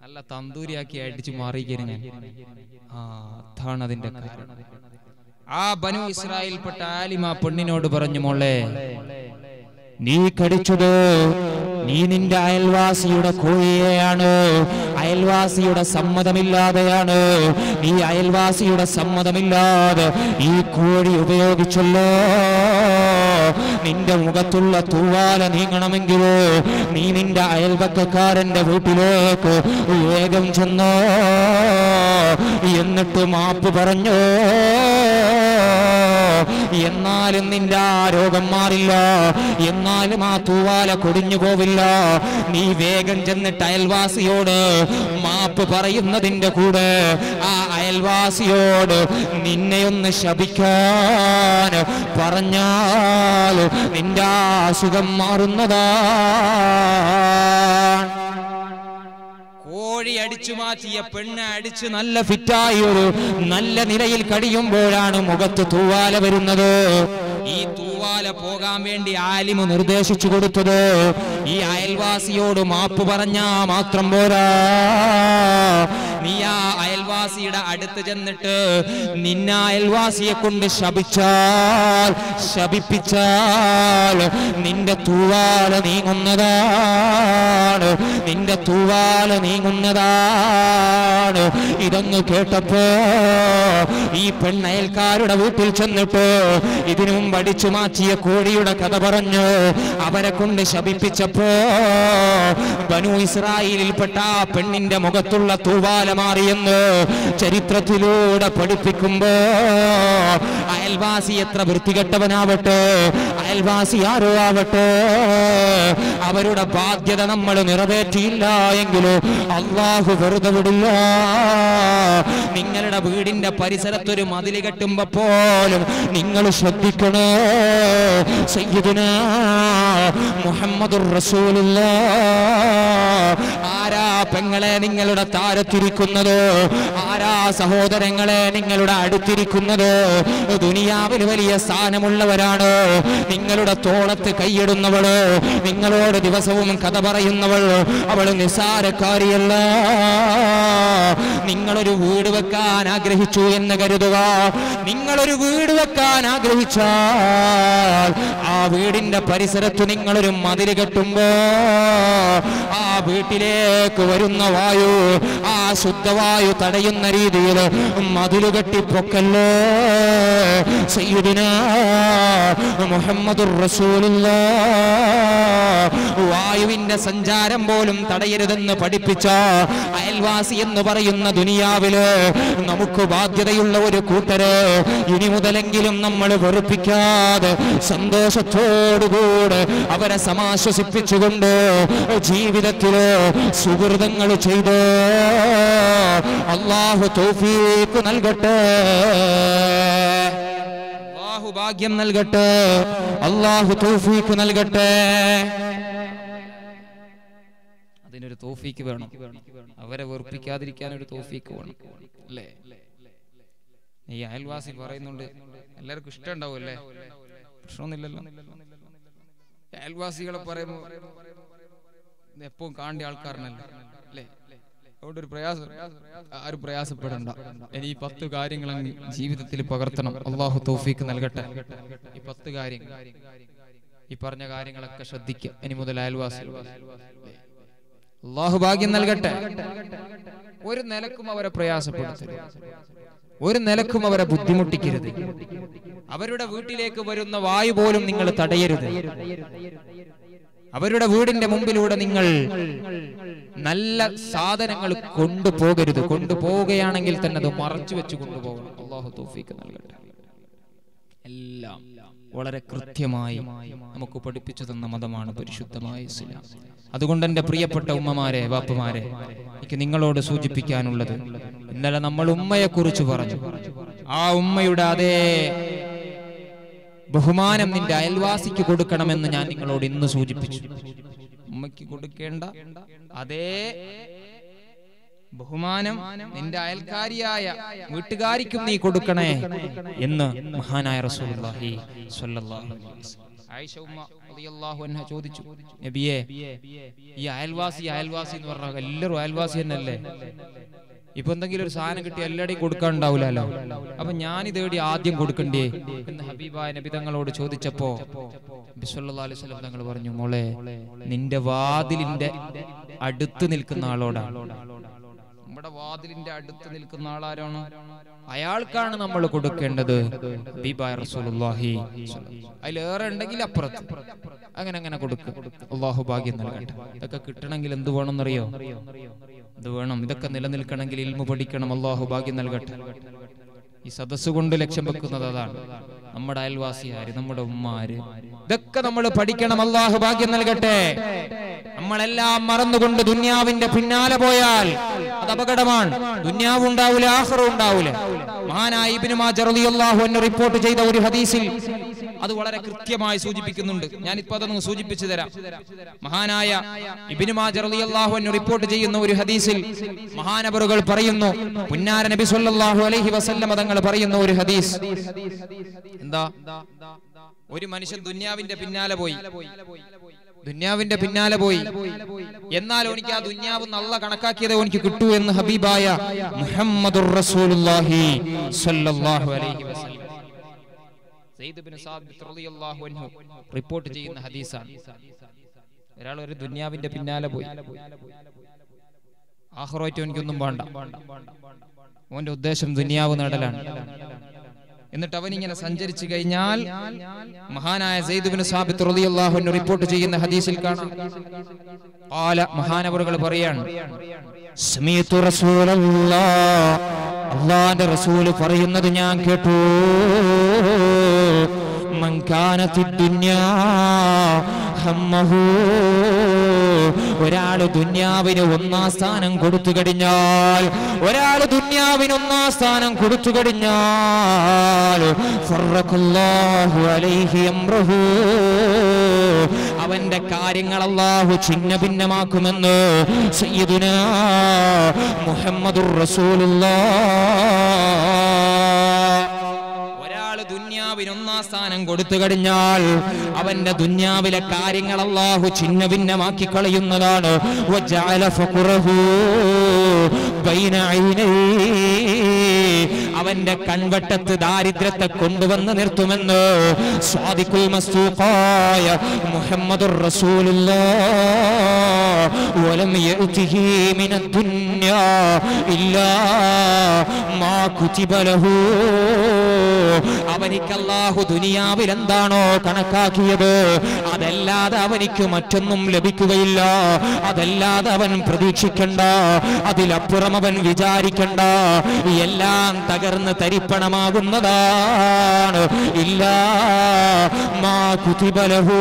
നല്ല തന്തൂരിയാക്കി അടിച്ച് മാറിക്കേനു ഞാൻ. ആ അതാണ് അതിന്റെ കാരണം ആ ബനു ഇസ്രായേൽപ്പെട്ട ആലിമ പെണ്ണിനോട് പറഞ്ഞു മോളെ നീ കടിച്ചത്? നീ നിന്റെ അയൽവാസിയുടെ കോഴിയെയാണ്. അയൽവാസിയുടെ സമ്മതമില്ലാതെയാണ്. നീ അയൽവാസിയുടെ സമ്മതമില്ലാതെ ഈ കോഴി ഉപയോഗിച്ചല്ലോ. നിന്റെ മുഖത്തുള്ള തൂവാല നീങ്ങണമെങ്കിലോ നീ നിന്റെ അയൽപക്കക്കാരന്റെ വീട്ടിലേക്ക് വേഗം ചെന്നോ. എന്നിട്ട് മാപ്പ് പറഞ്ഞോ. എന്നാലും നിന്റെ ആ രോഗം മാറില്ല. എന്നാലും ആ തൂവാല കൊടിഞ്ഞു പോവില്ല. നീ വേഗം ചെന്നിട്ട് അയൽവാസിയോട് മാപ്പ് പറയുന്നതിന്റെ കൂടെ ആ അയൽവാസിയോട് നിന്നെ ഒന്ന് ശപിക്കാൻ പറഞ്ഞാൽ നിന്റെ ആ അസുഖം മാറുന്നതാണ് കോഴി അടിച്ചു മാറ്റിയ പെണ്ണ് അടിച്ച് നല്ല ഫിറ്റായി ഒരു നല്ല നിലയിൽ കടിയുമ്പോഴാണ് മുഖത്ത് തൂവാല വരുന്നത്. ഈ തൂവാല പോകാൻ വേണ്ടി ആലിമ് നിർദ്ദേശിച്ചു കൊടുത്തത്. ഈ അയൽവാസിയോട് മാപ്പ് പറഞ്ഞാ മാത്രം പോരാ. നീ ആ അയൽവാസിയുടെ അടുത്ത് ചെന്നിട്ട് നിന്ന അയൽവാസിയെ കൊണ്ട് ശപിച്ചാൽ ശപിപ്പിച്ചാൽ നിന്റെ തൂവാല നീങ്ങുന്നതാണ്. നിന്റെ തൂവാല നീങ്ങുന്നതാണ് ഇതൊന്ന് കേട്ടപ്പോ ഈ പെണ്ണയൽക്കാരുടെ വീട്ടിൽ ചെന്നിട്ട് ഇതിനു മുമ്പ് അടിച്ചു മാറ്റിയ കോഴിയുടെ കഥ പറഞ്ഞു. അവരെ കൊണ്ട് ശപിപ്പിച്ചപ്പോ ബനു ഇസ്രായേലിൽപ്പെട്ട ആ പെണ്ണിന്റെ മുഖത്തുള്ള തൂവാല മാറിയെന്ന് ചരിത്രത്തിലൂടെ പഠിപ്പിക്കുമ്പോ അയൽവാസി എത്ര വൃത്തികെട്ടവനാവട്ടെ അയൽവാസി ആരോ ആവട്ടെ അവരുടെ ബാധ്യത നമ്മൾ നിറവേറ്റിയില്ല എങ്കിലോ അള്ളാഹു വെറുതെ വിടില്ല. നിങ്ങളുടെ വീടിന്റെ പരിസരത്തൊരു മതിൽ കെട്ടുമ്പോ പോലും നിങ്ങൾ ശ്രദ്ധിക്കണേ. മുഹമ്മദ് റസൂലുള്ള. ആരാ പെങ്ങളെ നിങ്ങളുടെ താരത്തിരിക്കുന്നത്? ആരാ സഹോദരങ്ങളെ നിങ്ങളുടെ അടുത്തിരിക്കുന്നത്? ദുനിയാവിൽ വലിയ സ്ഥാനമുള്ളവരാണ്. നിങ്ങളുടെ തോളത്ത് കൈയിടുന്നവൾ നിങ്ങളോട് ദിവസവും കഥ പറയുന്നവൾ അവൾ നിസ്സാരക്കാരിയല്ല നിങ്ങളൊരു വീട് വെക്കാൻ ആഗ്രഹിച്ചു എന്ന് കരുതുക. നിങ്ങളൊരു വീട് വെക്കാൻ ആഗ്രഹിച്ചാൽ ആ വീടിന്റെ പരിസരത്ത് നിങ്ങളൊരു മതിൽ കെട്ടുമ്പോ ആ വീട്ടിലേക്ക് വരുന്ന വായു ആ ശുദ്ധവായു തടയുന്ന രീതിയിൽ മതിൽ കെട്ടി പൊക്കല്ലേ മുഹമ്മദ് റസൂലുള്ള. വായുവിന്റെ സഞ്ചാരം പോലും തടയരുതെന്ന് പഠിപ്പിച്ച അയൽവാസി എന്ന് പറയുന്ന ദുനിയാവിൽ നമുക്ക് ബാധ്യതയുള്ള ഒരു കൂട്ടര് ഇനി മുതലെങ്കിലും നമ്മൾ വെറുപ്പിക്കാതെ സന്തോഷത്തോടുകൂടെ അവരെ സമാശ്വസിപ്പിച്ചുകൊണ്ട് ജീവിതത്തിൽ സുഹൃതങ്ങൾ ചെയ്ത് അള്ളാഹു തോഫീക്ക് നൽകട്ടെ. അള്ളാഹു ഭാഗ്യം നൽകട്ടെ. അള്ളാഹു തോഫീക്ക് നൽകട്ടെ. അതിനൊരു തോഫീക്ക് വേണം. അവരെ വെറുപ്പിക്കാതിരിക്കാൻ ഒരു തോഫീക്ക് വേണം. അല്ലേ? ഈ അയൽവാസി പറയുന്നുണ്ട് എല്ലാവർക്കും ഇഷ്ടം ഉണ്ടാവും അല്ലേ? പ്രശ്നമൊന്നുമില്ലല്ലോ. അയൽവാസികളെ പറയുമ്പോ എപ്പോഴും കാണേണ്ട ആൾക്കാരനല്ല? അല്ലേ? അതുകൊണ്ട് ഒരു പ്രയാസം ആരും പ്രയാസപ്പെടണ്ട. ഇനി ഈ പത്ത് കാര്യങ്ങൾ ജീവിതത്തിൽ പകർത്തണം. അള്ളാഹു തോഫീക്ക് നൽകട്ടെ. ഈ പത്ത് കാര്യങ്ങൾ. ഈ പറഞ്ഞ കാര്യങ്ങളൊക്കെ ശ്രദ്ധിക്കുക. ഇനി മുതൽ അയൽവാസികൾ. അള്ളാഹു ഭാഗ്യം നൽകട്ടെ. ഒരു നിലക്കും അവരെ പ്രയാസപ്പെടുത്തരുത്. ഒരു നിലക്കും അവരെ ബുദ്ധിമുട്ടിക്കരുത്. അവരുടെ വീട്ടിലേക്ക് വരുന്ന വായു പോലും നിങ്ങൾ തടയരുത്. അവരുടെ വീടിന്റെ മുമ്പിലൂടെ നിങ്ങൾ നല്ല സാധനങ്ങൾ കൊണ്ടുപോകരുത്. കൊണ്ടുപോവുകയാണെങ്കിൽ തന്നെ അത് മറച്ചു വെച്ച് കൊണ്ടുപോകണം. അള്ളാഹു തോഫിക്ക് നൽകട്ടെ. എല്ലാം. വളരെ കൃത്യമായി നമുക്ക് പഠിപ്പിച്ചു തന്ന മതമാണ് പരിശുദ്ധമായ ഇസ്ലാം. അതുകൊണ്ട് എന്റെ പ്രിയപ്പെട്ട ഉമ്മമാരെ വാപ്പമാരെ എനിക്ക് നിങ്ങളോട് സൂചിപ്പിക്കാനുള്ളത് ഇന്നലെ നമ്മൾ ഉമ്മയെ കുറിച്ച് പറഞ്ഞു. ആ ഉമ്മയുടെ അതേ ബഹുമാനം നിന്റെ അയൽവാസിക്ക് കൊടുക്കണമെന്ന് ഞാൻ നിങ്ങളോട് ഇന്ന് സൂചിപ്പിച്ചു. ഉമ്മയ്ക്ക് കൊടുക്കേണ്ട അതേ ബഹുമാനം നിന്റെ അയൽക്കാരിയായ വീട്ടുകാരിക്കും നീ കൊടുക്കണേ എന്ന് മഹാനായ റസൂലുള്ളാഹി സ്വല്ലല്ലാഹു. ആയിഷ ഉമ്മ റളിയല്ലാഹു അൻഹ ചോദിച്ചു നബിയേ ഈ അയൽവാസി അയൽവാസി എന്ന് പറഞ്ഞാൽ എല്ലാവരും അയൽവാസി തന്നെയല്ലേ? ഇപ്പൊ എന്തെങ്കിലും ഒരു സാധനം കിട്ടി എല്ലാടേയും കൊടുക്കാൻ ഉണ്ടാവില്ലല്ലോ അപ്പൊ ഞാൻ ഇതേടി ആദ്യം കൊടുക്കണ്ടേ? എന്ന് ഹബീബായ നബി തങ്ങളോട് ചോദിച്ചപ്പോ അലൈഹി വസല്ലം തങ്ങൾ പറഞ്ഞു മോളെ നിന്റെ വാതിലിന്റെ അടുത്ത് നിൽക്കുന്ന ആളോടാണ് നമ്മുടെ വാതിലിന്റെ അടുത്ത് നിൽക്കുന്ന ആളാരാണ്? അയാൾക്കാണ് നമ്മൾ കൊടുക്കേണ്ടത്. അതിലേറെ ഉണ്ടെങ്കിൽ അപ്പുറത്ത്. അങ്ങനെ അങ്ങനെ കൊടുക്കും. അള്ളാഹു ഭാഗ്യം നൽകട്ടെ. ഇതൊക്കെ കിട്ടണമെങ്കിൽ എന്ത് വേണമെന്നറിയോ? ഇത് വേണം. ഇതൊക്കെ നിലനിൽക്കണമെങ്കിൽ ഇൽമു പഠിക്കണം. അള്ളാഹു ഭാഗ്യം നൽകട്ടെ. ഈ സദസ്സുകൊണ്ട് ലക്ഷ്യം വെക്കുന്നത് അതാണ്. നമ്മുടെ അയൽവാസിയാര് നമ്മുടെ ഉമ്മാര്. ഇതൊക്കെ നമ്മൾ പഠിക്കണം. അള്ളാഹു ഭാഗ്യം നൽകട്ടെ. നമ്മളെല്ലാം മറന്നുകൊണ്ട് ദുന്യാവിന്റെ പിന്നാലെ പോയാൽ അത് അപകടമാണ്. ദുന്യാവ് ഉണ്ടാവൂല ആഹ്റം ഉണ്ടാവൂല. മഹാനായി റിപ്പോർട്ട് ചെയ്ത ഒരു ഹദീസിൽ അത് വളരെ കൃത്യമായി സൂചിപ്പിക്കുന്നുണ്ട്. ഞാൻ ഇപ്പൊ അതൊന്ന് സൂചിപ്പിച്ചു തരാം. മഹാനായ ഇബ്നു മാജ റളിയല്ലാഹു അൻഹു റിപ്പോർട്ട് ചെയ്യുന്ന ഒരു ഹദീസിൽ മഹാനബറുകൾ പറയുന്നു പുന്നാര നബി സല്ലാഹു അലൈഹി വസല്ലം തങ്ങൾ പറയുന്ന ഒരു ഹദീസ്. എന്താ? ഒരു മനുഷ്യൻ ദുന്യാവിന്റെ പിന്നാലെ പോയി. ദുന്യാവിന്റെ പിന്നാലെ പോയി. എന്നാൽ എനിക്ക് ആ ദുന്യാവ് നല്ല കണക്കാക്കിയത് എനിക്ക് കിട്ടൂ എന്ന് ഹബീബായ മുഹമ്മദ് റസൂലുള്ളാഹി സ്വല്ലല്ലാഹു അലൈഹി വസല്ലം സെയ്ദ് ബിൻ സാബിത്ത് റളിയല്ലാഹു അൻഹു റിപ്പോർട്ട് ചെയ്യുന്ന ഹദീസാണ്. ഒരാൾ ഒരു ദുന്യാവിന്റെ പിന്നാലെ പോയി. ആഹ്റോറ്റ് എനിക്കൊന്നും വേണ്ട. ഓന്റെ ഉദ്ദേശം ദുനിയാവ് നേടലാണ്. എന്നിട്ട് അവൻ ഇങ്ങനെ സഞ്ചരിച്ചു കഴിഞ്ഞാൽ മഹാനായ സെയ്ദുബിന് സാബിത്ത് റളിയല്ലാഹു അൻഹു റിപ്പോർട്ട് ചെയ്യുന്ന ഹദീസിൽ കാണാം. മഹാനവറുകൾ പറയാണ് റസൂലല്ലാഹ് പറയുന്നത് ഞാൻ കേട്ടു. മൻ كانت الدنيا همه ഒരാൾ ദുന്യാവിന് ഒന്നാം സ്ഥാനം കൊടുത്തു കഴിഞ്ഞാൽ ഒരാൾ ദുന്യാവിന് ഒന്നാം സ്ഥാനം കൊടുത്തു കഴിഞ്ഞാൽ അവന്റെ കാര്യങ്ങൾ അള്ളാഹു ചിന്ന ഭിന്നമാക്കുമെന്ന് സയ്യിദുനാ മുഹമ്മദുർ റസൂലുള്ളാഹ് ഒരാൾ ദുന്യാവിന് ഒന്നാം സ്ഥാനം കൊടുത്തു കഴിഞ്ഞാൽ അവന്റെ ദുന്യാവിലെ കാര്യങ്ങൾ അള്ളാഹു ഛിന്ന ഭിന്നമാക്കി കളയുന്നതാണ്. അവന്റെ കൺവട്ടത്ത് ദാരിദ്ര്യത്തെ കൊണ്ടുവന്ന് നിർത്തുമെന്ന് സ്വാദിഖുൽ ولم من الدنيا ما كتب له അവനിക്ക് അല്ലാഹു ദുനിയാവിൽ എന്താണോ കണക്കാക്കിയത്? അതല്ലാതെ അവനിക്ക് മറ്റൊന്നും ലഭിക്കുകയില്ല. അതല്ലാതെ അവൻ പ്രതീക്ഷിക്കണ്ട. അതിലപ്പുറം അവൻ വിചാരിക്കണ്ട. എല്ലാം തകർന്ന് തരിപ്പണമാകുന്നതാണ്. ഇല്ല. മാ കുതിബലഹു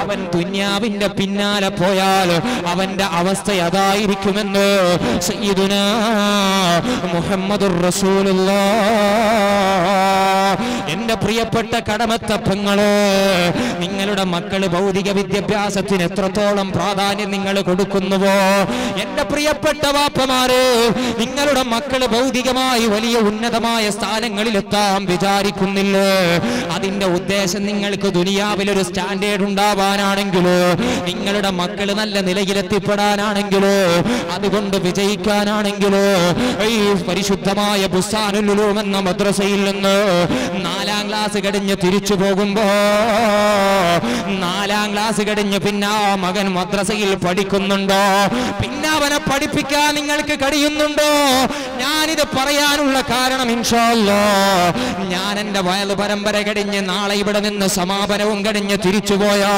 അവൻ ദുന്യാവിന്റെ പിന്നാലെ പോയാൽ അവന്റെ അവസ്ഥ അതായിരിക്കുമെന്ന് മുഹമ്മദുർ റസൂലുള്ളാഹ് എന്റെ പ്രിയപ്പെട്ട കടമത്തപ്പങ്ങൾ നിങ്ങളുടെ മക്കൾ ഭൗതിക വിദ്യാഭ്യാസത്തിന് എത്രത്തോളം പ്രാധാന്യം നിങ്ങൾ കൊടുക്കുന്നുവോ? എന്റെ പ്രിയപ്പെട്ട വാപ്പമാര് നിങ്ങളുടെ മക്കൾ ഭൗതികമായി വലിയ ഉന്നതമായ സ്ഥാനങ്ങളിൽ എത്താൻ വിചാരിക്കുന്നില്ലേ? അതിന്റെ ഉദ്ദേശം നിങ്ങൾക്ക് ദുനിയാവിലൊരു സ്റ്റാൻഡേർഡ് ഉണ്ടാവാനാണെങ്കിലോ നിങ്ങളുടെ മക്കൾ നല്ല നിലയിലെത്തിപ്പെടാനാണെങ്കിലോ അതുകൊണ്ട് വിജയിക്കാനാണെങ്കിലോ ഈ പരിശുദ്ധമായ എന്ന മദ്രസയിൽ നിന്ന് നാലാം ക്ലാസ് കഴിഞ്ഞ് തിരിച്ചു പോകുമ്പോ നാലാം ക്ലാസ് കഴിഞ്ഞ് പിന്നെ മകൻ മദ്രസയിൽ പഠിക്കുന്നുണ്ടോ? പിന്നെ അവനെ പഠിപ്പിക്കാൻ നിങ്ങൾക്ക് കഴിയുന്നുണ്ടോ? ഞാനിത് പറയാനുള്ള കാരണം ഇൻഷാല്ലോ ഞാൻ എന്റെ വയൽ പരമ്പര കഴിഞ്ഞ് നാളെ ഇവിടെ നിന്ന് സമാപനവും കഴിഞ്ഞ് തിരിച്ചുപോയാ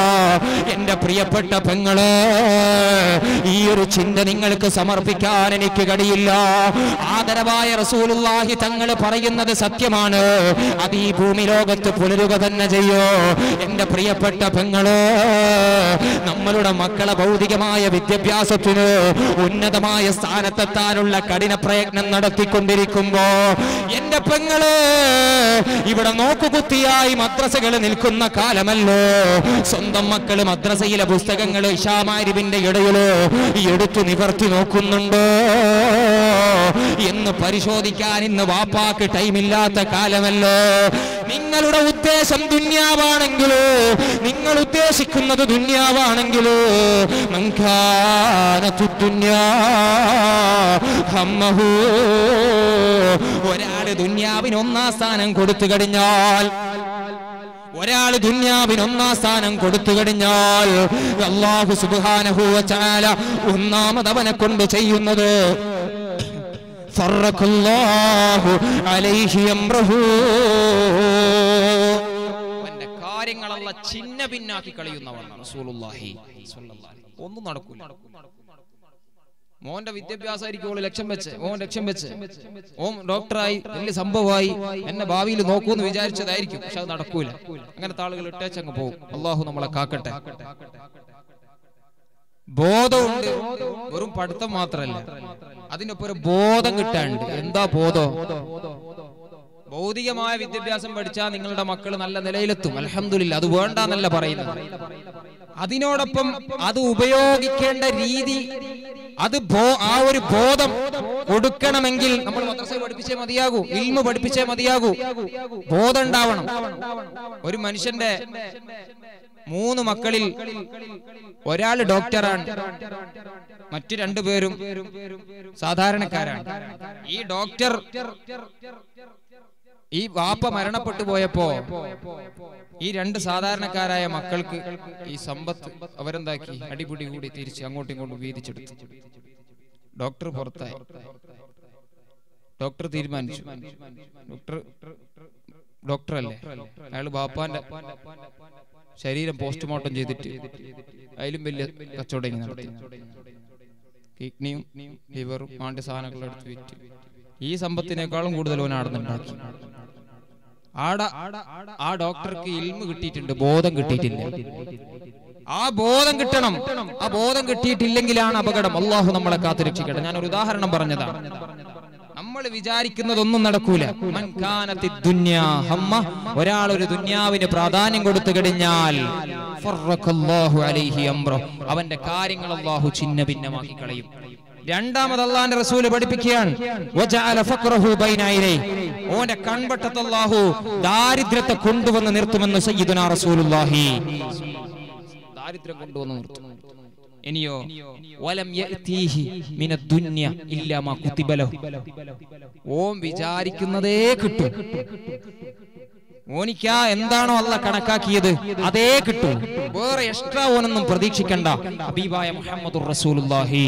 എന്റെ പ്രിയപ്പെട്ട പെങ്ങൾ ഈ ഒരു ചിന്ത നിങ്ങൾക്ക് സമർപ്പിക്കാൻ എനിക്ക് കഴിയില്ല. ആദരവായ റസൂലുള്ളാഹി തങ്ങൾ പറയുന്നത് സത്യമാണ്. അത് ഈ ഭൂമി ലോകത്ത് പുലരുക തന്നെ ചെയ്യോ? എന്റെ പ്രിയപ്പെട്ട പെങ്ങൾ നമ്മളുടെ മക്കളെ ഭൗതികമായ വിദ്യാഭ്യാസത്തിന് ഉന്നതമായ സ്ഥാനത്തെത്താനുള്ള കഠിന പ്രയത്നം നടത്തിക്കൊണ്ടിരിക്കുമ്പോ എന്റെ പെങ്ങൾ ഇവിടെ നോക്കുകുത്തിയായി മദ്രസകൾ നിൽക്കുന്ന കാലമല്ലോ. സ്വന്തം മക്കൾ മദ്രസയിലെ പുസ്തകങ്ങൾ ഇഷാമാരിവിന്റെ ഇടയിൽ എടുത്തു നിവർത്തി നോക്കുന്നുണ്ടോ? എന്ന് പരിശോധിക്കാൻ ഇന്ന് വാപ്പാക്ക് ടൈമില്ലാത്ത കാലമല്ലോ? നിങ്ങളുടെ ഉദ്ദേശം ദുന്യാവാണെങ്കിലോ? നിങ്ങൾ ഉദ്ദേശിക്കുന്നത് ദുന്യാവാണെങ്കിലോ? ഒരാൾ ദുന്യാവിന് ഒന്നാം സ്ഥാനം കൊടുത്തു കഴിഞ്ഞാൽ ഒരാൾ ദുന്യാവിന് ഒന്നാം സ്ഥാനം കൊടുത്തു കഴിഞ്ഞാൽ അള്ളാഹു സുബ്ഹാനഹു ചാല ഒന്നാമതവനെ കൊണ്ട് ചെയ്യുന്നത് ഫറഖല്ലാഹു അലൈഹി അംറഹു. അവന്റെ കാര്യങ്ങളല്ല ചിന്ന ഭിന്നാക്കി കളയുന്നവനാണ് റസൂലുള്ളാഹി ഒന്നും നടക്കൂല. മോന്റെ വിദ്യാഭ്യാസമായിരിക്കും ഓൾ ലക്ഷ്യം വെച്ച്. ഓൻ ലക്ഷ്യം വെച്ച്. ഓം ഡോക്ടറായി. വലിയ സംഭവമായി. എന്നെ ഭാവിയിൽ നോക്കൂന്ന് വിചാരിച്ചതായിരിക്കും. പക്ഷെ അത് നടക്കൂല. അങ്ങനത്തെ ആളുകൾ ഇട്ടേച്ചങ്ങ് പോകും. അള്ളാഹു നമ്മളെ കാക്കട്ടെ. ബോധമുണ്ട് വെറും പഠിത്തം മാത്രല്ല അതിനൊപ്പം ഒരു ബോധം കിട്ടാണ്ട് എന്താ ബോധം? ഭൗതികമായ വിദ്യാഭ്യാസം പഠിച്ചാൽ നിങ്ങളുടെ മക്കൾ നല്ല നിലയിലെത്തും. അലഹമില്ല അത് വേണ്ടെന്നല്ല പറയുന്നത്. അതിനോടൊപ്പം അത് ഉപയോഗിക്കേണ്ട രീതി അത് ആ ഒരു ബോധം കൊടുക്കണമെങ്കിൽ നമ്മൾ മദ്രസ പഠിപ്പിച്ചേ മതിയാകൂ ഇൽമ പഠിപ്പിച്ചേ മതിയാകൂ. ബോധം ഉണ്ടാവണം. ഒരു മനുഷ്യന്റെ മൂന്ന് മക്കളിൽ ഒരാൾ ഡോക്ടറാണ്. മറ്റു രണ്ടുപേരും സാധാരണക്കാരാണ്. ഈ ഡോക്ടർ ഈ വാപ്പ മരണപ്പെട്ടു പോയപ്പോ ഈ രണ്ട് സാധാരണക്കാരായ മക്കൾക്ക് ഈ സമ്പത്ത് അവരെന്താക്കി? അടിപിടി കൂടി തിരിച്ച് അങ്ങോട്ടും ഇങ്ങോട്ടും വീതിച്ചെടുത്തു. ഡോക്ടർ പുറത്തായി. ഡോക്ടർ തീരുമാനിച്ചു. ഡോക്ടർ ഡോക്ടർ അല്ലേ അയാൾ ബാപ്പാന്റെ ശരീരം പോസ്റ്റ്മോർട്ടം ചെയ്തിട്ട് അതിലും വലിയ കച്ചവടം കിഡ്നിയും ലിവറും മാണ്ട സാധനങ്ങളും എടുത്ത് വിറ്റ്. ഈ സമ്പത്തിനേക്കാളും കൂടുതൽ ഓൻ ആടുന്നുണ്ടാക്കി ആട ആ ഡോക്ടർക്ക് ഇൽമ കിട്ടിയിട്ടുണ്ട് ബോധം കിട്ടിയിട്ടില്ല. ആ ബോധം കിട്ടണം. ആ ബോധം കിട്ടിയിട്ടില്ലെങ്കിലാണ് അപകടം. അള്ളാഹു നമ്മളെ കാത്തുരക്ഷിക്കട്ടെ. ഞാൻ ഒരു ഉദാഹരണം പറഞ്ഞതാണ് നമ്മൾ വിചാരിക്കുന്നതൊന്നും നടക്കൂല. മൻകാനത്തി ഹമ്മ. ഒരാൾ ഒരു ദുന്യാവിന് പ്രാധാന്യം കൊടുത്തു കഴിഞ്ഞാൽ അവന്റെ കാര്യങ്ങൾ അള്ളാഹു ചിന്ന ഭിന്നമാക്കി കളയും. രണ്ടാമത് അള്ളാന്റെ റസൂൽ പഠിപ്പിക്കുകയാണ്. ഓന്റെ കൺവട്ടത്ത് ദാരിദ്ര്യത്തെ കൊണ്ടുവന്ന് നിർത്തുമെന്ന് സയ്യിദുനാ റസൂലുള്ളാഹി. ദാരിദ്ര്യം കൊണ്ടുവന്ന് നിർത്തും. ഇനിയോ വലം യഅതീഹി മിന ദുന്യ ഇല്ലാ മാ കുതിബ ലഹു ഓം വിചാരിക്കുന്നതേ കിട്ടും. ഓനിക്കാ എന്താണോ അല്ല കണക്കാക്കിയത് അതേ കിട്ടും. വേറെ എക്സ്ട്രാ ഓനൊന്നും പ്രതീക്ഷിക്കണ്ട. ഹബീബായ മുഹമ്മദുർ റസൂലുള്ളാഹി.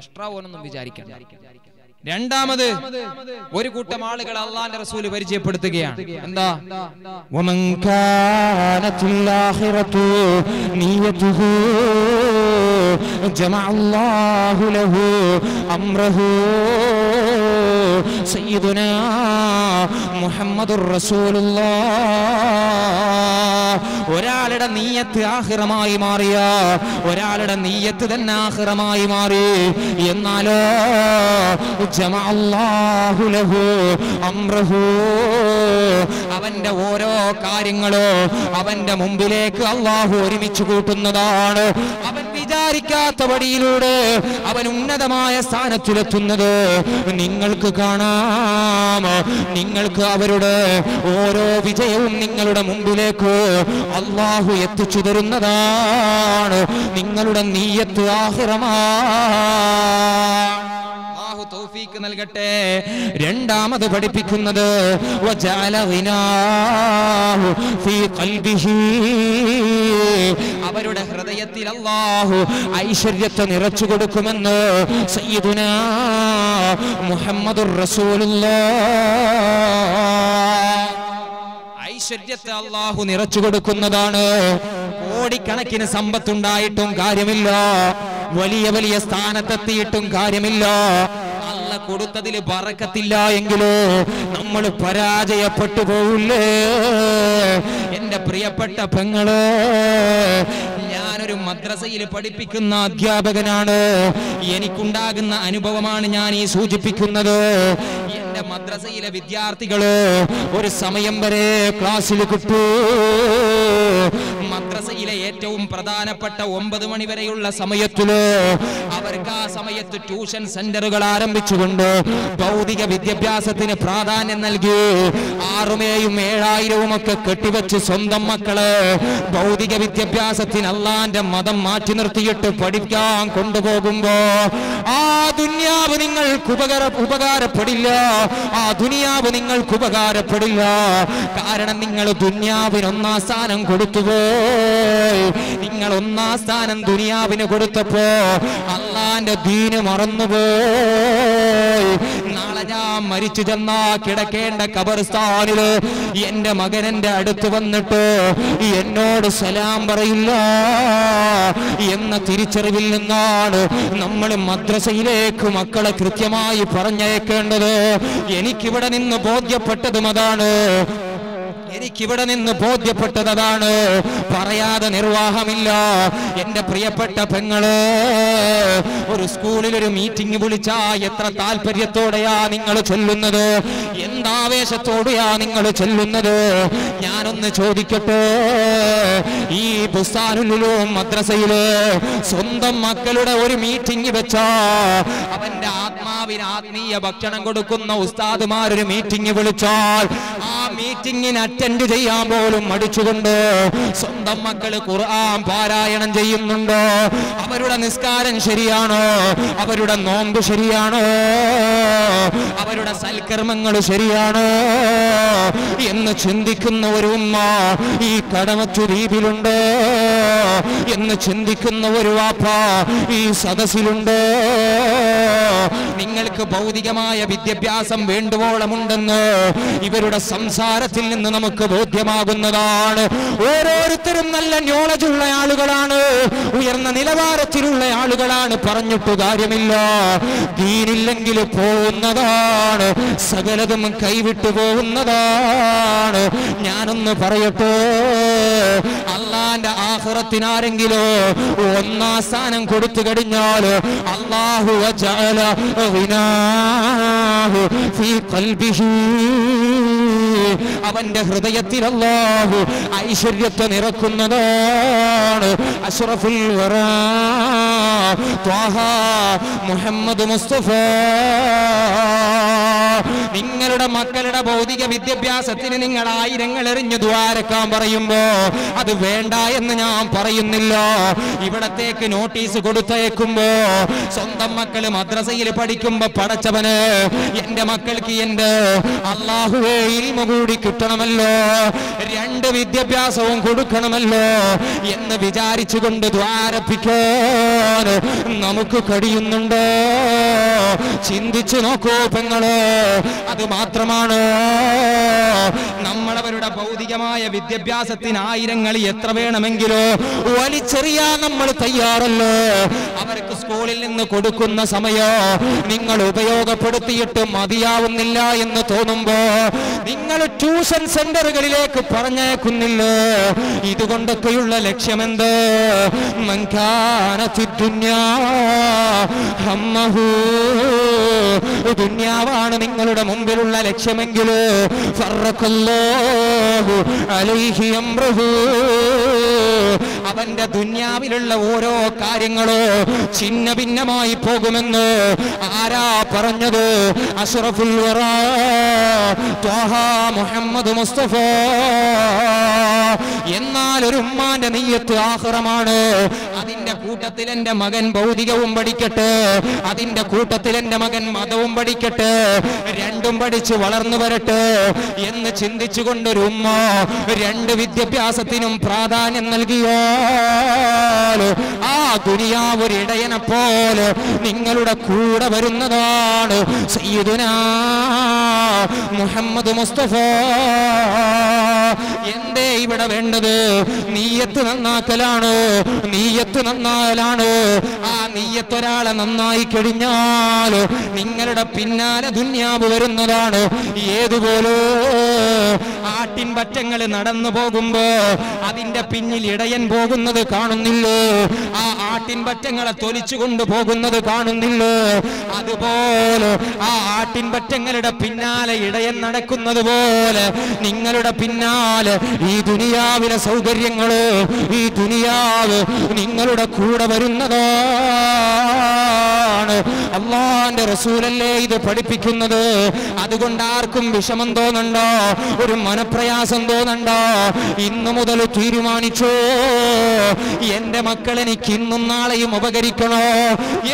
എക്സ്ട്രാ ഓനൊന്നും വിചാരിക്കണ്ട. രണ്ടാമത് ഒരു കൂട്ടം ആളുകൾ അള്ളാന്റെ റസൂൽ പരിചയപ്പെടുത്തുകയാണ്. എന്താ? സയ്യിദുനാ മുഹമ്മദുർ റസൂലുള്ളാഹ്. ഒരാളുടെ നീയത്ത് ആഹിറമായി മാറിയ ഒരാളുടെ നീയത്ത് തന്നെ ആഹിറമായി മാറി. എന്നാലോ അല്ലാഹു ലഹു അംറഹു. അവന്റെ ഓരോ കാര്യങ്ങളോ അവന്റെ മുമ്പിലേക്ക് അള്ളാഹു ഒരുമിച്ച് കൂട്ടുന്നതാണ്. അവൻ വിചാരിക്കാത്ത വഴിയിലൂടെ അവൻ ഉന്നതമായ സ്ഥാനത്തിലെത്തുന്നത് നിങ്ങൾക്ക് കാണാം. നിങ്ങൾക്ക് അവരുടെ ഓരോ വിജയവും നിങ്ങളുടെ മുമ്പിലേക്ക് അള്ളാഹു എത്തിച്ചു തരുന്നതാണ്. നിങ്ങളുടെ നീയത്ത് അള്ളാഹു തൗഫീക്ക് നൽകട്ടെ. രണ്ടാമത് പഠിപ്പിക്കുന്നത്. അവരുടെ ഹൃദയത്തിൽ അള്ളാഹു ഐശ്വര്യത്തെ നിറച്ചു കൊടുക്കുമെന്ന് സയ്യിദുനാ മുഹമ്മദുർ റസൂലുള്ളാ. ഐശ്വര്യത്തെ അള്ളാഹു നിറച്ചു കൊടുക്കുന്നതാണ്. കോടിക്കണക്കിന് സമ്പത്തുണ്ടായിട്ടും കാര്യമില്ല. വലിയ വലിയ സ്ഥാനത്തെത്തിയിട്ടും കാര്യമില്ല. അല്ല കൊടുത്തതിൽ പറക്കത്തില്ല എങ്കിലോ നമ്മൾ പരാജയപ്പെട്ടു പോവില്ലേ? എന്റെ പ്രിയപ്പെട്ട പെങ്ങൾ ഞാനൊരു മദ്രസയിൽ പഠിപ്പിക്കുന്ന അധ്യാപകനാണ്. എനിക്കുണ്ടാകുന്ന അനുഭവമാണ് ഞാൻ ഈ സൂചിപ്പിക്കുന്നത്. എന്റെ മദ്രസയിലെ വിദ്യാർത്ഥികൾ ഒരു സമയം വരെ ക്ലാസ്സിൽ കിട്ടൂ. മദ്രസയിലെ ഏറ്റവും പ്രധാനപ്പെട്ട ഒമ്പത് മണി വരെയുള്ള സമയത്തിൽ അവർക്ക് ആ സമയത്ത് ട്യൂഷൻ സെന്ററുകൾ ആരംഭിച്ചുകൊണ്ട് ഭൗതിക വിദ്യാഭ്യാസത്തിന് പ്രാധാന്യം നൽകി. ആറുമേയും ഏഴായിരവും ഒക്കെ കെട്ടിവെച്ച് സ്വന്തം മക്കൾ ഭൗതിക വിദ്യാഭ്യാസത്തിന് അള്ളാന്റെ മതം മാറ്റി നിർത്തിയിട്ട് പഠിക്കാൻ കൊണ്ടുപോകുമ്പോ ആ ദുന്യാവ് നിങ്ങൾക്ക് ഉപകാര ഉപകാരപ്പെടില്ല. ആ ദുനിയാവ് നിങ്ങൾക്ക് ഉപകാരപ്പെടില്ല. കാരണം നിങ്ങൾ ദുന്യാവിന് ഒന്നാം സ്ഥാനം കൊടുത്തുപോയി നിങ്ങൾ ഒന്നാം സ്ഥാനം ദുനിയാവിന് കൊടുത്തപ്പോ അള്ളാന്റെ ദീന് മറന്നുപോയി നാളെ ഞാൻ മരിച്ചു ചെന്നാ കിടക്കേണ്ട കബർസ്ഥാനിൽ എന്റെ മകൻ എന്റെ അടുത്ത് വന്നിട്ട് എന്നോട് സലാം പറയില്ല എന്ന തിരിച്ചറിവിൽ നിന്നാണ് നമ്മൾ മദ്രസയിലേക്ക് മക്കളെ കൃത്യമായി പറഞ്ഞയക്കേണ്ടത്. എനിക്കിവിടെ നിന്ന് ബോധ്യപ്പെട്ടതും അതാണ്. എനിക്കിവിടെ നിന്ന് ബോധ്യപ്പെട്ടതാണ് പറയാതെ നിർവാഹമില്ല. എന്റെ പ്രിയപ്പെട്ട പെങ്ങൾ ഒരു സ്കൂളിൽ ഒരു മീറ്റിംഗ് വിളിച്ചാ എത്ര താല്പര്യത്തോടെയാ നിങ്ങൾ ചൊല്ലുന്നത്? എന്താവേശത്തോടെയാ നിങ്ങൾ ചൊല്ലുന്നത്? ഞാനൊന്ന് ചോദിക്കട്ടെ. ഈ ബുസ്താനുലിലോ മദ്രസയിൽ സ്വന്തം മക്കളുടെ ഒരു മീറ്റിംഗ് വെച്ചാ അവന്റെ ആത്മാവിന് ആത്മീയ ഭക്ഷണം കൊടുക്കുന്ന ഉസ്താദുമാരൊരു മീറ്റിംഗ് വിളിച്ചാൽ ആ മീറ്റിംഗിന് അറ്റൻഡ് ചെയ്യാൻ പോലും മടിച്ചുകൊണ്ട് സ്വന്തം മക്കൾ ഖുർആൻ പാരായണം ചെയ്യുന്നുണ്ടോ. അവരുടെ നിസ്കാരം ശരിയാണോ? അവരുടെ നോമ്പ് ശരിയാണോ? അവരുടെ സൽക്കർമ്മങ്ങൾ ശരിയാണോ? എന്ന് ചിന്തിക്കുന്ന ഒരു ഉമ്മ ഈ കടമച്ചു ദ്വീപിലുണ്ട്. എന്ന് ചിന്തിക്കുന്ന ഒരു വാപ്പ ഈ സദസ്സിലുണ്ട്. നിങ്ങൾക്ക് ഭൗതികമായ വിദ്യാഭ്യാസം വേണ്ടുവോളമുണ്ടെന്ന് ഇവരുടെ സംസാരത്തിൽ നിന്ന് നമുക്ക് ബോധ്യമാകുന്നതാണ്. ഓരോരുത്തരും നല്ല നോളജ് ഉള്ള ആളുകളാണ്. ഉയർന്ന നിലവാരത്തിലുള്ള ആളുകളാണ്. പറഞ്ഞിട്ട് കാര്യമില്ല. ദീനില്ലെങ്കിൽ പോകുന്നതാണ്. സകലതും കൈവിട്ടു പോകുന്നതാണ്. ഞാനൊന്ന് പറയട്ടെ. അള്ളാന്റെ ആഹ്റത്തിനാരെങ്കിലോ ഒന്നാം സ്ഥാനം കൊടുത്തു കഴിഞ്ഞാൽ അള്ളാഹു അവന്റെ ഹൃദയം ഹൃദയത്തിൽ അല്ലാഹു ഐശ്വര്യത്തെ നിറക്കുന്നതാണ്. അഷ്റഫുൽ വറാ ത്വാഹ മുഹമ്മദ് മുസ്തഫ. നിങ്ങളുടെ മക്കളുടെ ഭൗതിക വിദ്യാഭ്യാസത്തിന് നിങ്ങൾ ആയിരങ്ങൾ എറിഞ്ഞു ദ്വാരക്കാൻ പറയുമ്പോ അത് വേണ്ട എന്ന് ഞാൻ പറയുന്നില്ല. ഇവിടത്തേക്ക് നോട്ടീസ് കൊടുത്തയക്കുമ്പോ സ്വന്തം മക്കൾ മദ്രസയിൽ പഠിക്കുമ്പോ പടച്ചവന് എന്റെ മക്കൾക്ക് എന്റെ അള്ളാഹുവേ ഇൽമ കൂടി കിട്ടണമല്ലോ. രണ്ട് വിദ്യാഭ്യാസവും കൊടുക്കണമല്ലോ എന്ന് വിചാരിച്ചുകൊണ്ട് ദ്വാരപ്പിക്കാൻ നമുക്ക് കഴിയുന്നുണ്ടോ? ചിന്തിച്ചു നോക്കൂ പെങ്ങൾ. അത് മാത്രമാണ്. നമ്മളവരുടെ ഭൗതികമായ വിദ്യാഭ്യാസത്തിന് ആയിരങ്ങൾ എത്ര വേണമെങ്കിലോ വലിച്ചെറിയാൻ നമ്മൾ തയ്യാറല്ലോ? അവർക്ക് സ്കൂളിൽ നിന്ന് കൊടുക്കുന്ന സമയോ നിങ്ങൾ ഉപയോഗപ്പെടുത്തിയിട്ട് മതിയാവുന്നില്ല എന്ന് തോന്നുമ്പോ നിങ്ങൾ ട്യൂഷൻ സെന്ററുകളിലേക്ക് പറഞ്ഞേക്കുന്നില്ല? ഇതുകൊണ്ടൊക്കെയുള്ള ലക്ഷ്യമെന്ത്? ദുന്യാവാണ് നിങ്ങളുടെ മുമ്പിലുള്ള അംറഹു. അവന്റെ ദുന്യാവിലുള്ള ഓരോ കാര്യങ്ങളോ ഛിന്ന ഭിന്നമായി പോകുമെന്ന് ആരാ പറഞ്ഞത്? അഷറഫുൽ മുഹമ്മദ് മുസ്തഫ എന്നാൽ ഒരു ഉമ്മാന്റെ നെയ്യത്ത് ആഹ്റമാണ്. അതിന്റെ കൂട്ടത്തിൽ എന്റെ മകൻ ഭൗതികവും പഠിക്കട്ടെ. അതിന്റെ കൂട്ടത്തിൽ എന്റെ മകൻ മതവും പഠിക്കട്ടെ. രണ്ടും പഠിച്ച് വളർന്നു വരട്ടെ എന്ന് ചിന്തിച്ചുകൊണ്ടൊരു ഉമ്മ രണ്ട് വിദ്യാഭ്യാസത്തിനും പ്രാധാന്യം നൽകിയോ ആ ദുനിയാവ് ഒരു ഇടയനെ പോലെ നിങ്ങളുടെ കൂടെ വരുന്നതാണ് മുഹമ്മദ് മുസ്തഫ. എന്തേ ഇവിടെ വേണ്ടത്? നീയത്ത് നന്നാക്കലാണ്. നീയത്ത് നന്നാലാണ് ആ നീയത്ത് ഒരാളെ നന്നായി കഴിഞ്ഞാൽ നിങ്ങളുടെ പിന്നാലെ ദുന്യാവ് വരുന്നതാണ്. ഏതുപോലെ? ആട്ടിൻ പറ്റങ്ങൾ നടന്നു പോകുമ്പോ അതിന്റെ പിന്നിൽ ഇടയൻ പോകുന്നത് കാണുന്നില്ലേ? ആ ആട്ടിൻ പറ്റങ്ങളെ തൊലിച്ചു കൊണ്ടുപോകുന്നത് കാണുന്നില്ലേ? അതുപോലെ ആ ആട്ടിൻ പറ്റങ്ങളുടെ പിന്നാലെ ഇടയൻ നടക്കുന്നത് പോലെ നിങ്ങളുടെ പിന്നാലെ ഈ ദുനിയാവിലെ സൗകര്യങ്ങൾ ഈ ദുനിയാവ് നിങ്ങളുടെ കൂടെ വരുന്നതാണ്. അള്ളാന്റെ റസൂലല്ലേ ഇത് പഠിപ്പിക്കുന്നത്? അതുകൊണ്ട് ആർക്കും വിഷമം തോന്നണ്ടോ ഒരു മനപ്രയാസം തോന്നണ്ടോ. ഇന്നു മുതൽ തീരുമാനിച്ചോ എന്റെ മക്കൾ എനിക്ക് ഇന്നും നാളെയും ഉപകരിക്കണോ?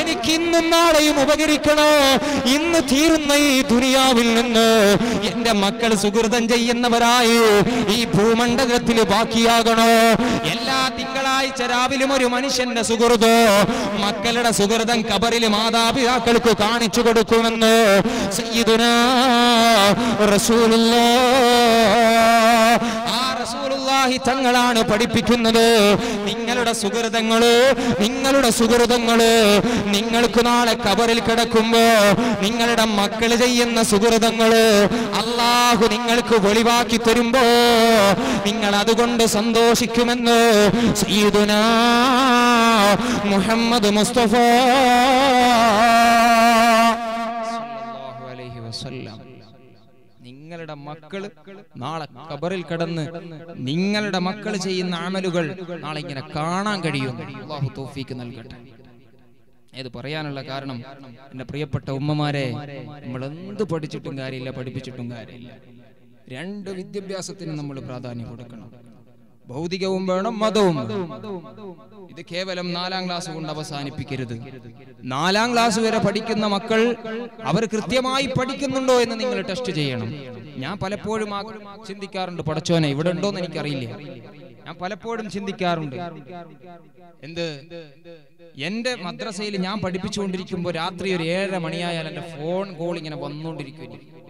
എനിക്ക് ഇന്നും നാളെയും ഉപകരിക്കണോ? ഇന്ന് തീരുന്ന ഈ ദുനിയാവിൽ നിന്ന് എന്റെ മക്കൾ സുഹൃതം ചെയ്യുന്നവരായി ഈ ഭൂമണ്ഡലത്തിൽ ബാക്കിയാകണോ? എല്ലാ തിങ്കളാഴ്ച രാവിലും ഒരു മനുഷ്യന്റെ സുഹൃതോ മക്കളുടെ സുഹൃതം കബറിൽ മാതാപിതാക്കൾക്ക് കാണിച്ചു കൊടുക്കുമെന്ന്? റസൂലുള്ളാഹ് ആ റസൂലുള്ളാഹി തങ്ങളാണ് പഠിപ്പിക്കുന്നത്. നിങ്ങളുടെ സുഹൃതങ്ങൾ നിങ്ങളുടെ സുഹൃതങ്ങൾ നിങ്ങൾക്ക് നാളെ കബറിൽ കിടക്കുമ്പോ നിങ്ങളുടെ മക്കൾ ചെയ്യുന്ന സുഹൃതങ്ങൾ അള്ളാഹു നിങ്ങൾക്ക് വെളിവാക്കി തരുമ്പോ നിങ്ങൾ അതുകൊണ്ട് സന്തോഷിക്കുമെന്ന് മുഹമ്മദ് മുസ്തഫ. നിങ്ങളുടെ മക്കൾ നാളെ കബറിൽ കടന്ന് നിങ്ങളുടെ മക്കൾ ചെയ്യുന്ന ആമലുകൾ നാളെ ഇങ്ങനെ കാണാൻ കഴിയും. നൽകട്ടെ. ഇത് പറയാനുള്ള കാരണം? എന്റെ പ്രിയപ്പെട്ട ഉമ്മമാരെ നമ്മൾ എന്ത് പഠിച്ചിട്ടും കാര്യമില്ല പഠിപ്പിച്ചിട്ടും കാര്യമില്ല. രണ്ട് വിദ്യാഭ്യാസത്തിന് നമ്മൾ പ്രാധാന്യം കൊടുക്കണം. ഭൗതികവും വേണം മതവും. ഇത് കേവലം നാലാം ക്ലാസ് കൊണ്ട് അവസാനിപ്പിക്കരുത്. നാലാം ക്ലാസ് വരെ പഠിക്കുന്ന മക്കൾ അവർ കൃത്യമായി പഠിക്കുന്നുണ്ടോ എന്ന് നിങ്ങൾ ടെസ്റ്റ് ചെയ്യണം. ഞാൻ പലപ്പോഴും ചിന്തിക്കാറുണ്ട് പഠിച്ചോനെ ഇവിടെ ഉണ്ടോന്ന് എനിക്കറിയില്ല. ഞാൻ പലപ്പോഴും ചിന്തിക്കാറുണ്ട്. എന്ത്? എന്റെ മദ്രസയിൽ ഞാൻ പഠിപ്പിച്ചുകൊണ്ടിരിക്കുമ്പോൾ രാത്രി ഒരു ഏഴര മണിയായാൽ എന്റെ ഫോൺ കോൾ ഇങ്ങനെ വന്നുകൊണ്ടിരിക്കും.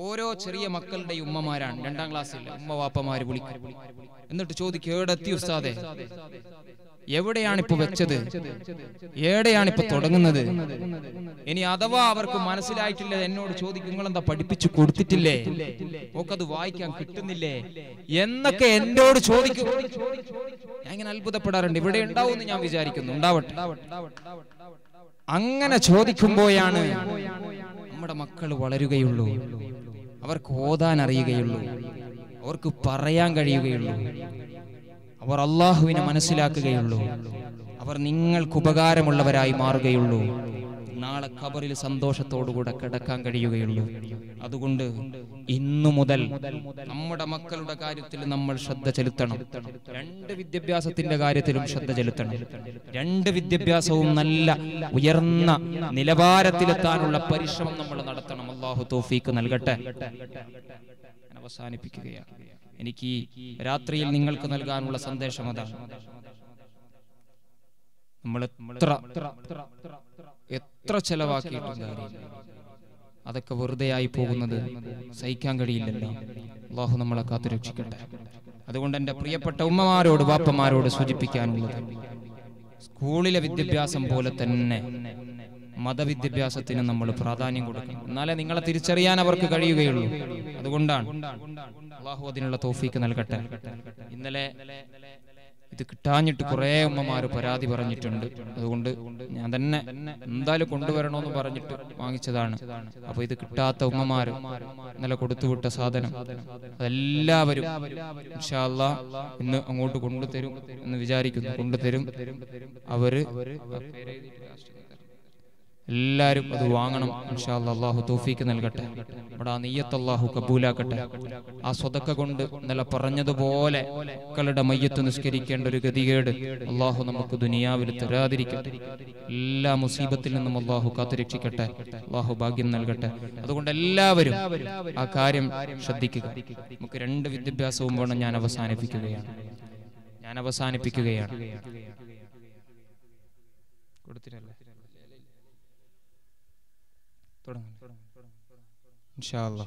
ഓരോ ചെറിയ മക്കളുടെ ഉമ്മമാരാണ്. രണ്ടാം ക്ലാസ്സിൽ ഉമ്മ വാപ്പമാര് വിളിക്കും എന്നിട്ട് ചോദിക്കും എവിടെത്തി ഉസ്താദെ? എവിടെയാണ് ഇപ്പൊ വെച്ചത്? എവിടെയാണ് ഇപ്പൊ തുടങ്ങുന്നത്? ഇനി അഥവാ അവർക്ക് മനസ്സിലായിട്ടില്ല എന്നോട് ചോദിക്കും നിങ്ങൾ എന്താ പഠിപ്പിച്ചു കൊടുത്തിട്ടില്ലേ? ഓക്കത് വായിക്കാൻ കിട്ടുന്നില്ലേ? എന്നൊക്കെ എന്നോട് ചോദിക്കും. ഞാൻ ഇങ്ങനെ അത്ഭുതപ്പെടാറുണ്ട്. ഇവിടെ ഉണ്ടാവും ഞാൻ വിചാരിക്കുന്നു. ഉണ്ടാവട്ടെ. അങ്ങനെ ചോദിക്കുമ്പോഴാണ് നമ്മുടെ മക്കൾ വളരുകയുള്ളൂ. അവർക്ക് ഓതാൻ അറിയുകയുള്ളൂ. അവർക്ക് പറയാൻ കഴിയുകയുള്ളൂ. അവർ അള്ളാഹുവിനെ മനസ്സിലാക്കുകയുള്ളൂ. അവർ നിങ്ങൾക്ക് ഉപകാരമുള്ളവരായി മാറുകയുള്ളൂ. നാളെ ഖബറിൽ സന്തോഷത്തോടുകൂടെ കിടക്കാൻ കഴിയുകയുള്ളൂ. അതുകൊണ്ട് ഇന്നു മുതൽ നമ്മുടെ മക്കളുടെ കാര്യത്തിൽ നമ്മൾ ശ്രദ്ധ ചെലുത്തണം. രണ്ട് വിദ്യാഭ്യാസത്തിന്റെ കാര്യത്തിലും ശ്രദ്ധ ചെലുത്തണം. രണ്ട് വിദ്യാഭ്യാസവും നല്ല ഉയർന്ന നിലവാരത്തിലെത്താനുള്ള പരിശ്രമം നമ്മൾ നടത്തണം. അള്ളാഹു തോഫീക്ക് നൽകട്ടെ. അവസാനിപ്പിക്കുകയാണ്. എനിക്ക് രാത്രിയിൽ നിങ്ങൾക്ക് നൽകാനുള്ള സന്ദേശം അതാണ് നമ്മൾ എത്ര എത്ര ചെലവാക്കിയിട്ടും കാര്യമില്ല അതൊക്കെ ആയി പോകുന്നത് സഹിക്കാൻ കഴിയില്ലല്ലോ. അള്ളാഹു നമ്മളെ കാത്തു രക്ഷിക്കട്ടെ. അതുകൊണ്ട് എന്റെ പ്രിയപ്പെട്ട ഉമ്മമാരോട് വാപ്പമാരോട് സൂചിപ്പിക്കാനുള്ളത് സ്കൂളിലെ വിദ്യാഭ്യാസം പോലെ തന്നെ മതവിദ്യാഭ്യാസത്തിന് നമ്മൾ പ്രാധാന്യം കൊടുക്കണം. എന്നാലേ നിങ്ങളെ തിരിച്ചറിയാൻ അവർക്ക് കഴിയുകയുള്ളൂ. അതുകൊണ്ടാണ് അള്ളാഹു അതിനുള്ള തോഫീക്ക് നൽകട്ടെ. ഇന്നലെ ഇത് കിട്ടാഞ്ഞിട്ട് കുറെ ഉമ്മമാർ പരാതി പറഞ്ഞിട്ടുണ്ട്. അതുകൊണ്ട് ഞാൻ തന്നെ എന്തായാലും കൊണ്ടുവരണമെന്ന് പറഞ്ഞിട്ട് വാങ്ങിച്ചതാണ്. അപ്പൊ ഇത് കിട്ടാത്ത ഉമ്മമാര് ഇന്നലെ കൊടുത്തുവിട്ട സാധനം. അതെല്ലാവരും ഇന്ന് അങ്ങോട്ട് കൊണ്ടുതരും എന്ന് വിചാരിക്കുന്നു. കൊണ്ടുതരും. അവർ എല്ലാരും അത് വാങ്ങണം. അള്ളാഹു തോഫീക്ക് നൽകട്ടെ. നമ്മുടെ ആ നെയ്യത്ത് അള്ളാഹു കബൂലാക്കട്ടെ. ആ സ്വതക്ക കൊണ്ട് ഇന്നലെ പറഞ്ഞതുപോലെ മക്കളുടെ മയ്യത്ത് നിസ്കരിക്കേണ്ട ഒരു ഗതികേട് അള്ളാഹു നമുക്ക് ദുനിയാവിൽ തരാതിരിക്കട്ടെ. എല്ലാ മുസീബത്തിൽ നിന്നും അള്ളാഹു കാത്തുരക്ഷിക്കട്ടെ. അള്ളാഹു ഭാഗ്യം നൽകട്ടെ. അതുകൊണ്ട് എല്ലാവരും ആ കാര്യം ശ്രദ്ധിക്കുക. നമുക്ക് രണ്ട് വിദ്യാഭ്യാസവും വേണം ഞാൻ അവസാനിപ്പിക്കുകയാണ്. ഞാൻ അവസാനിപ്പിക്കുകയാണ്. കൊടുത്തിട്ടല്ലേ. തുടങ്ങാം ഇൻഷാ അല്ലാ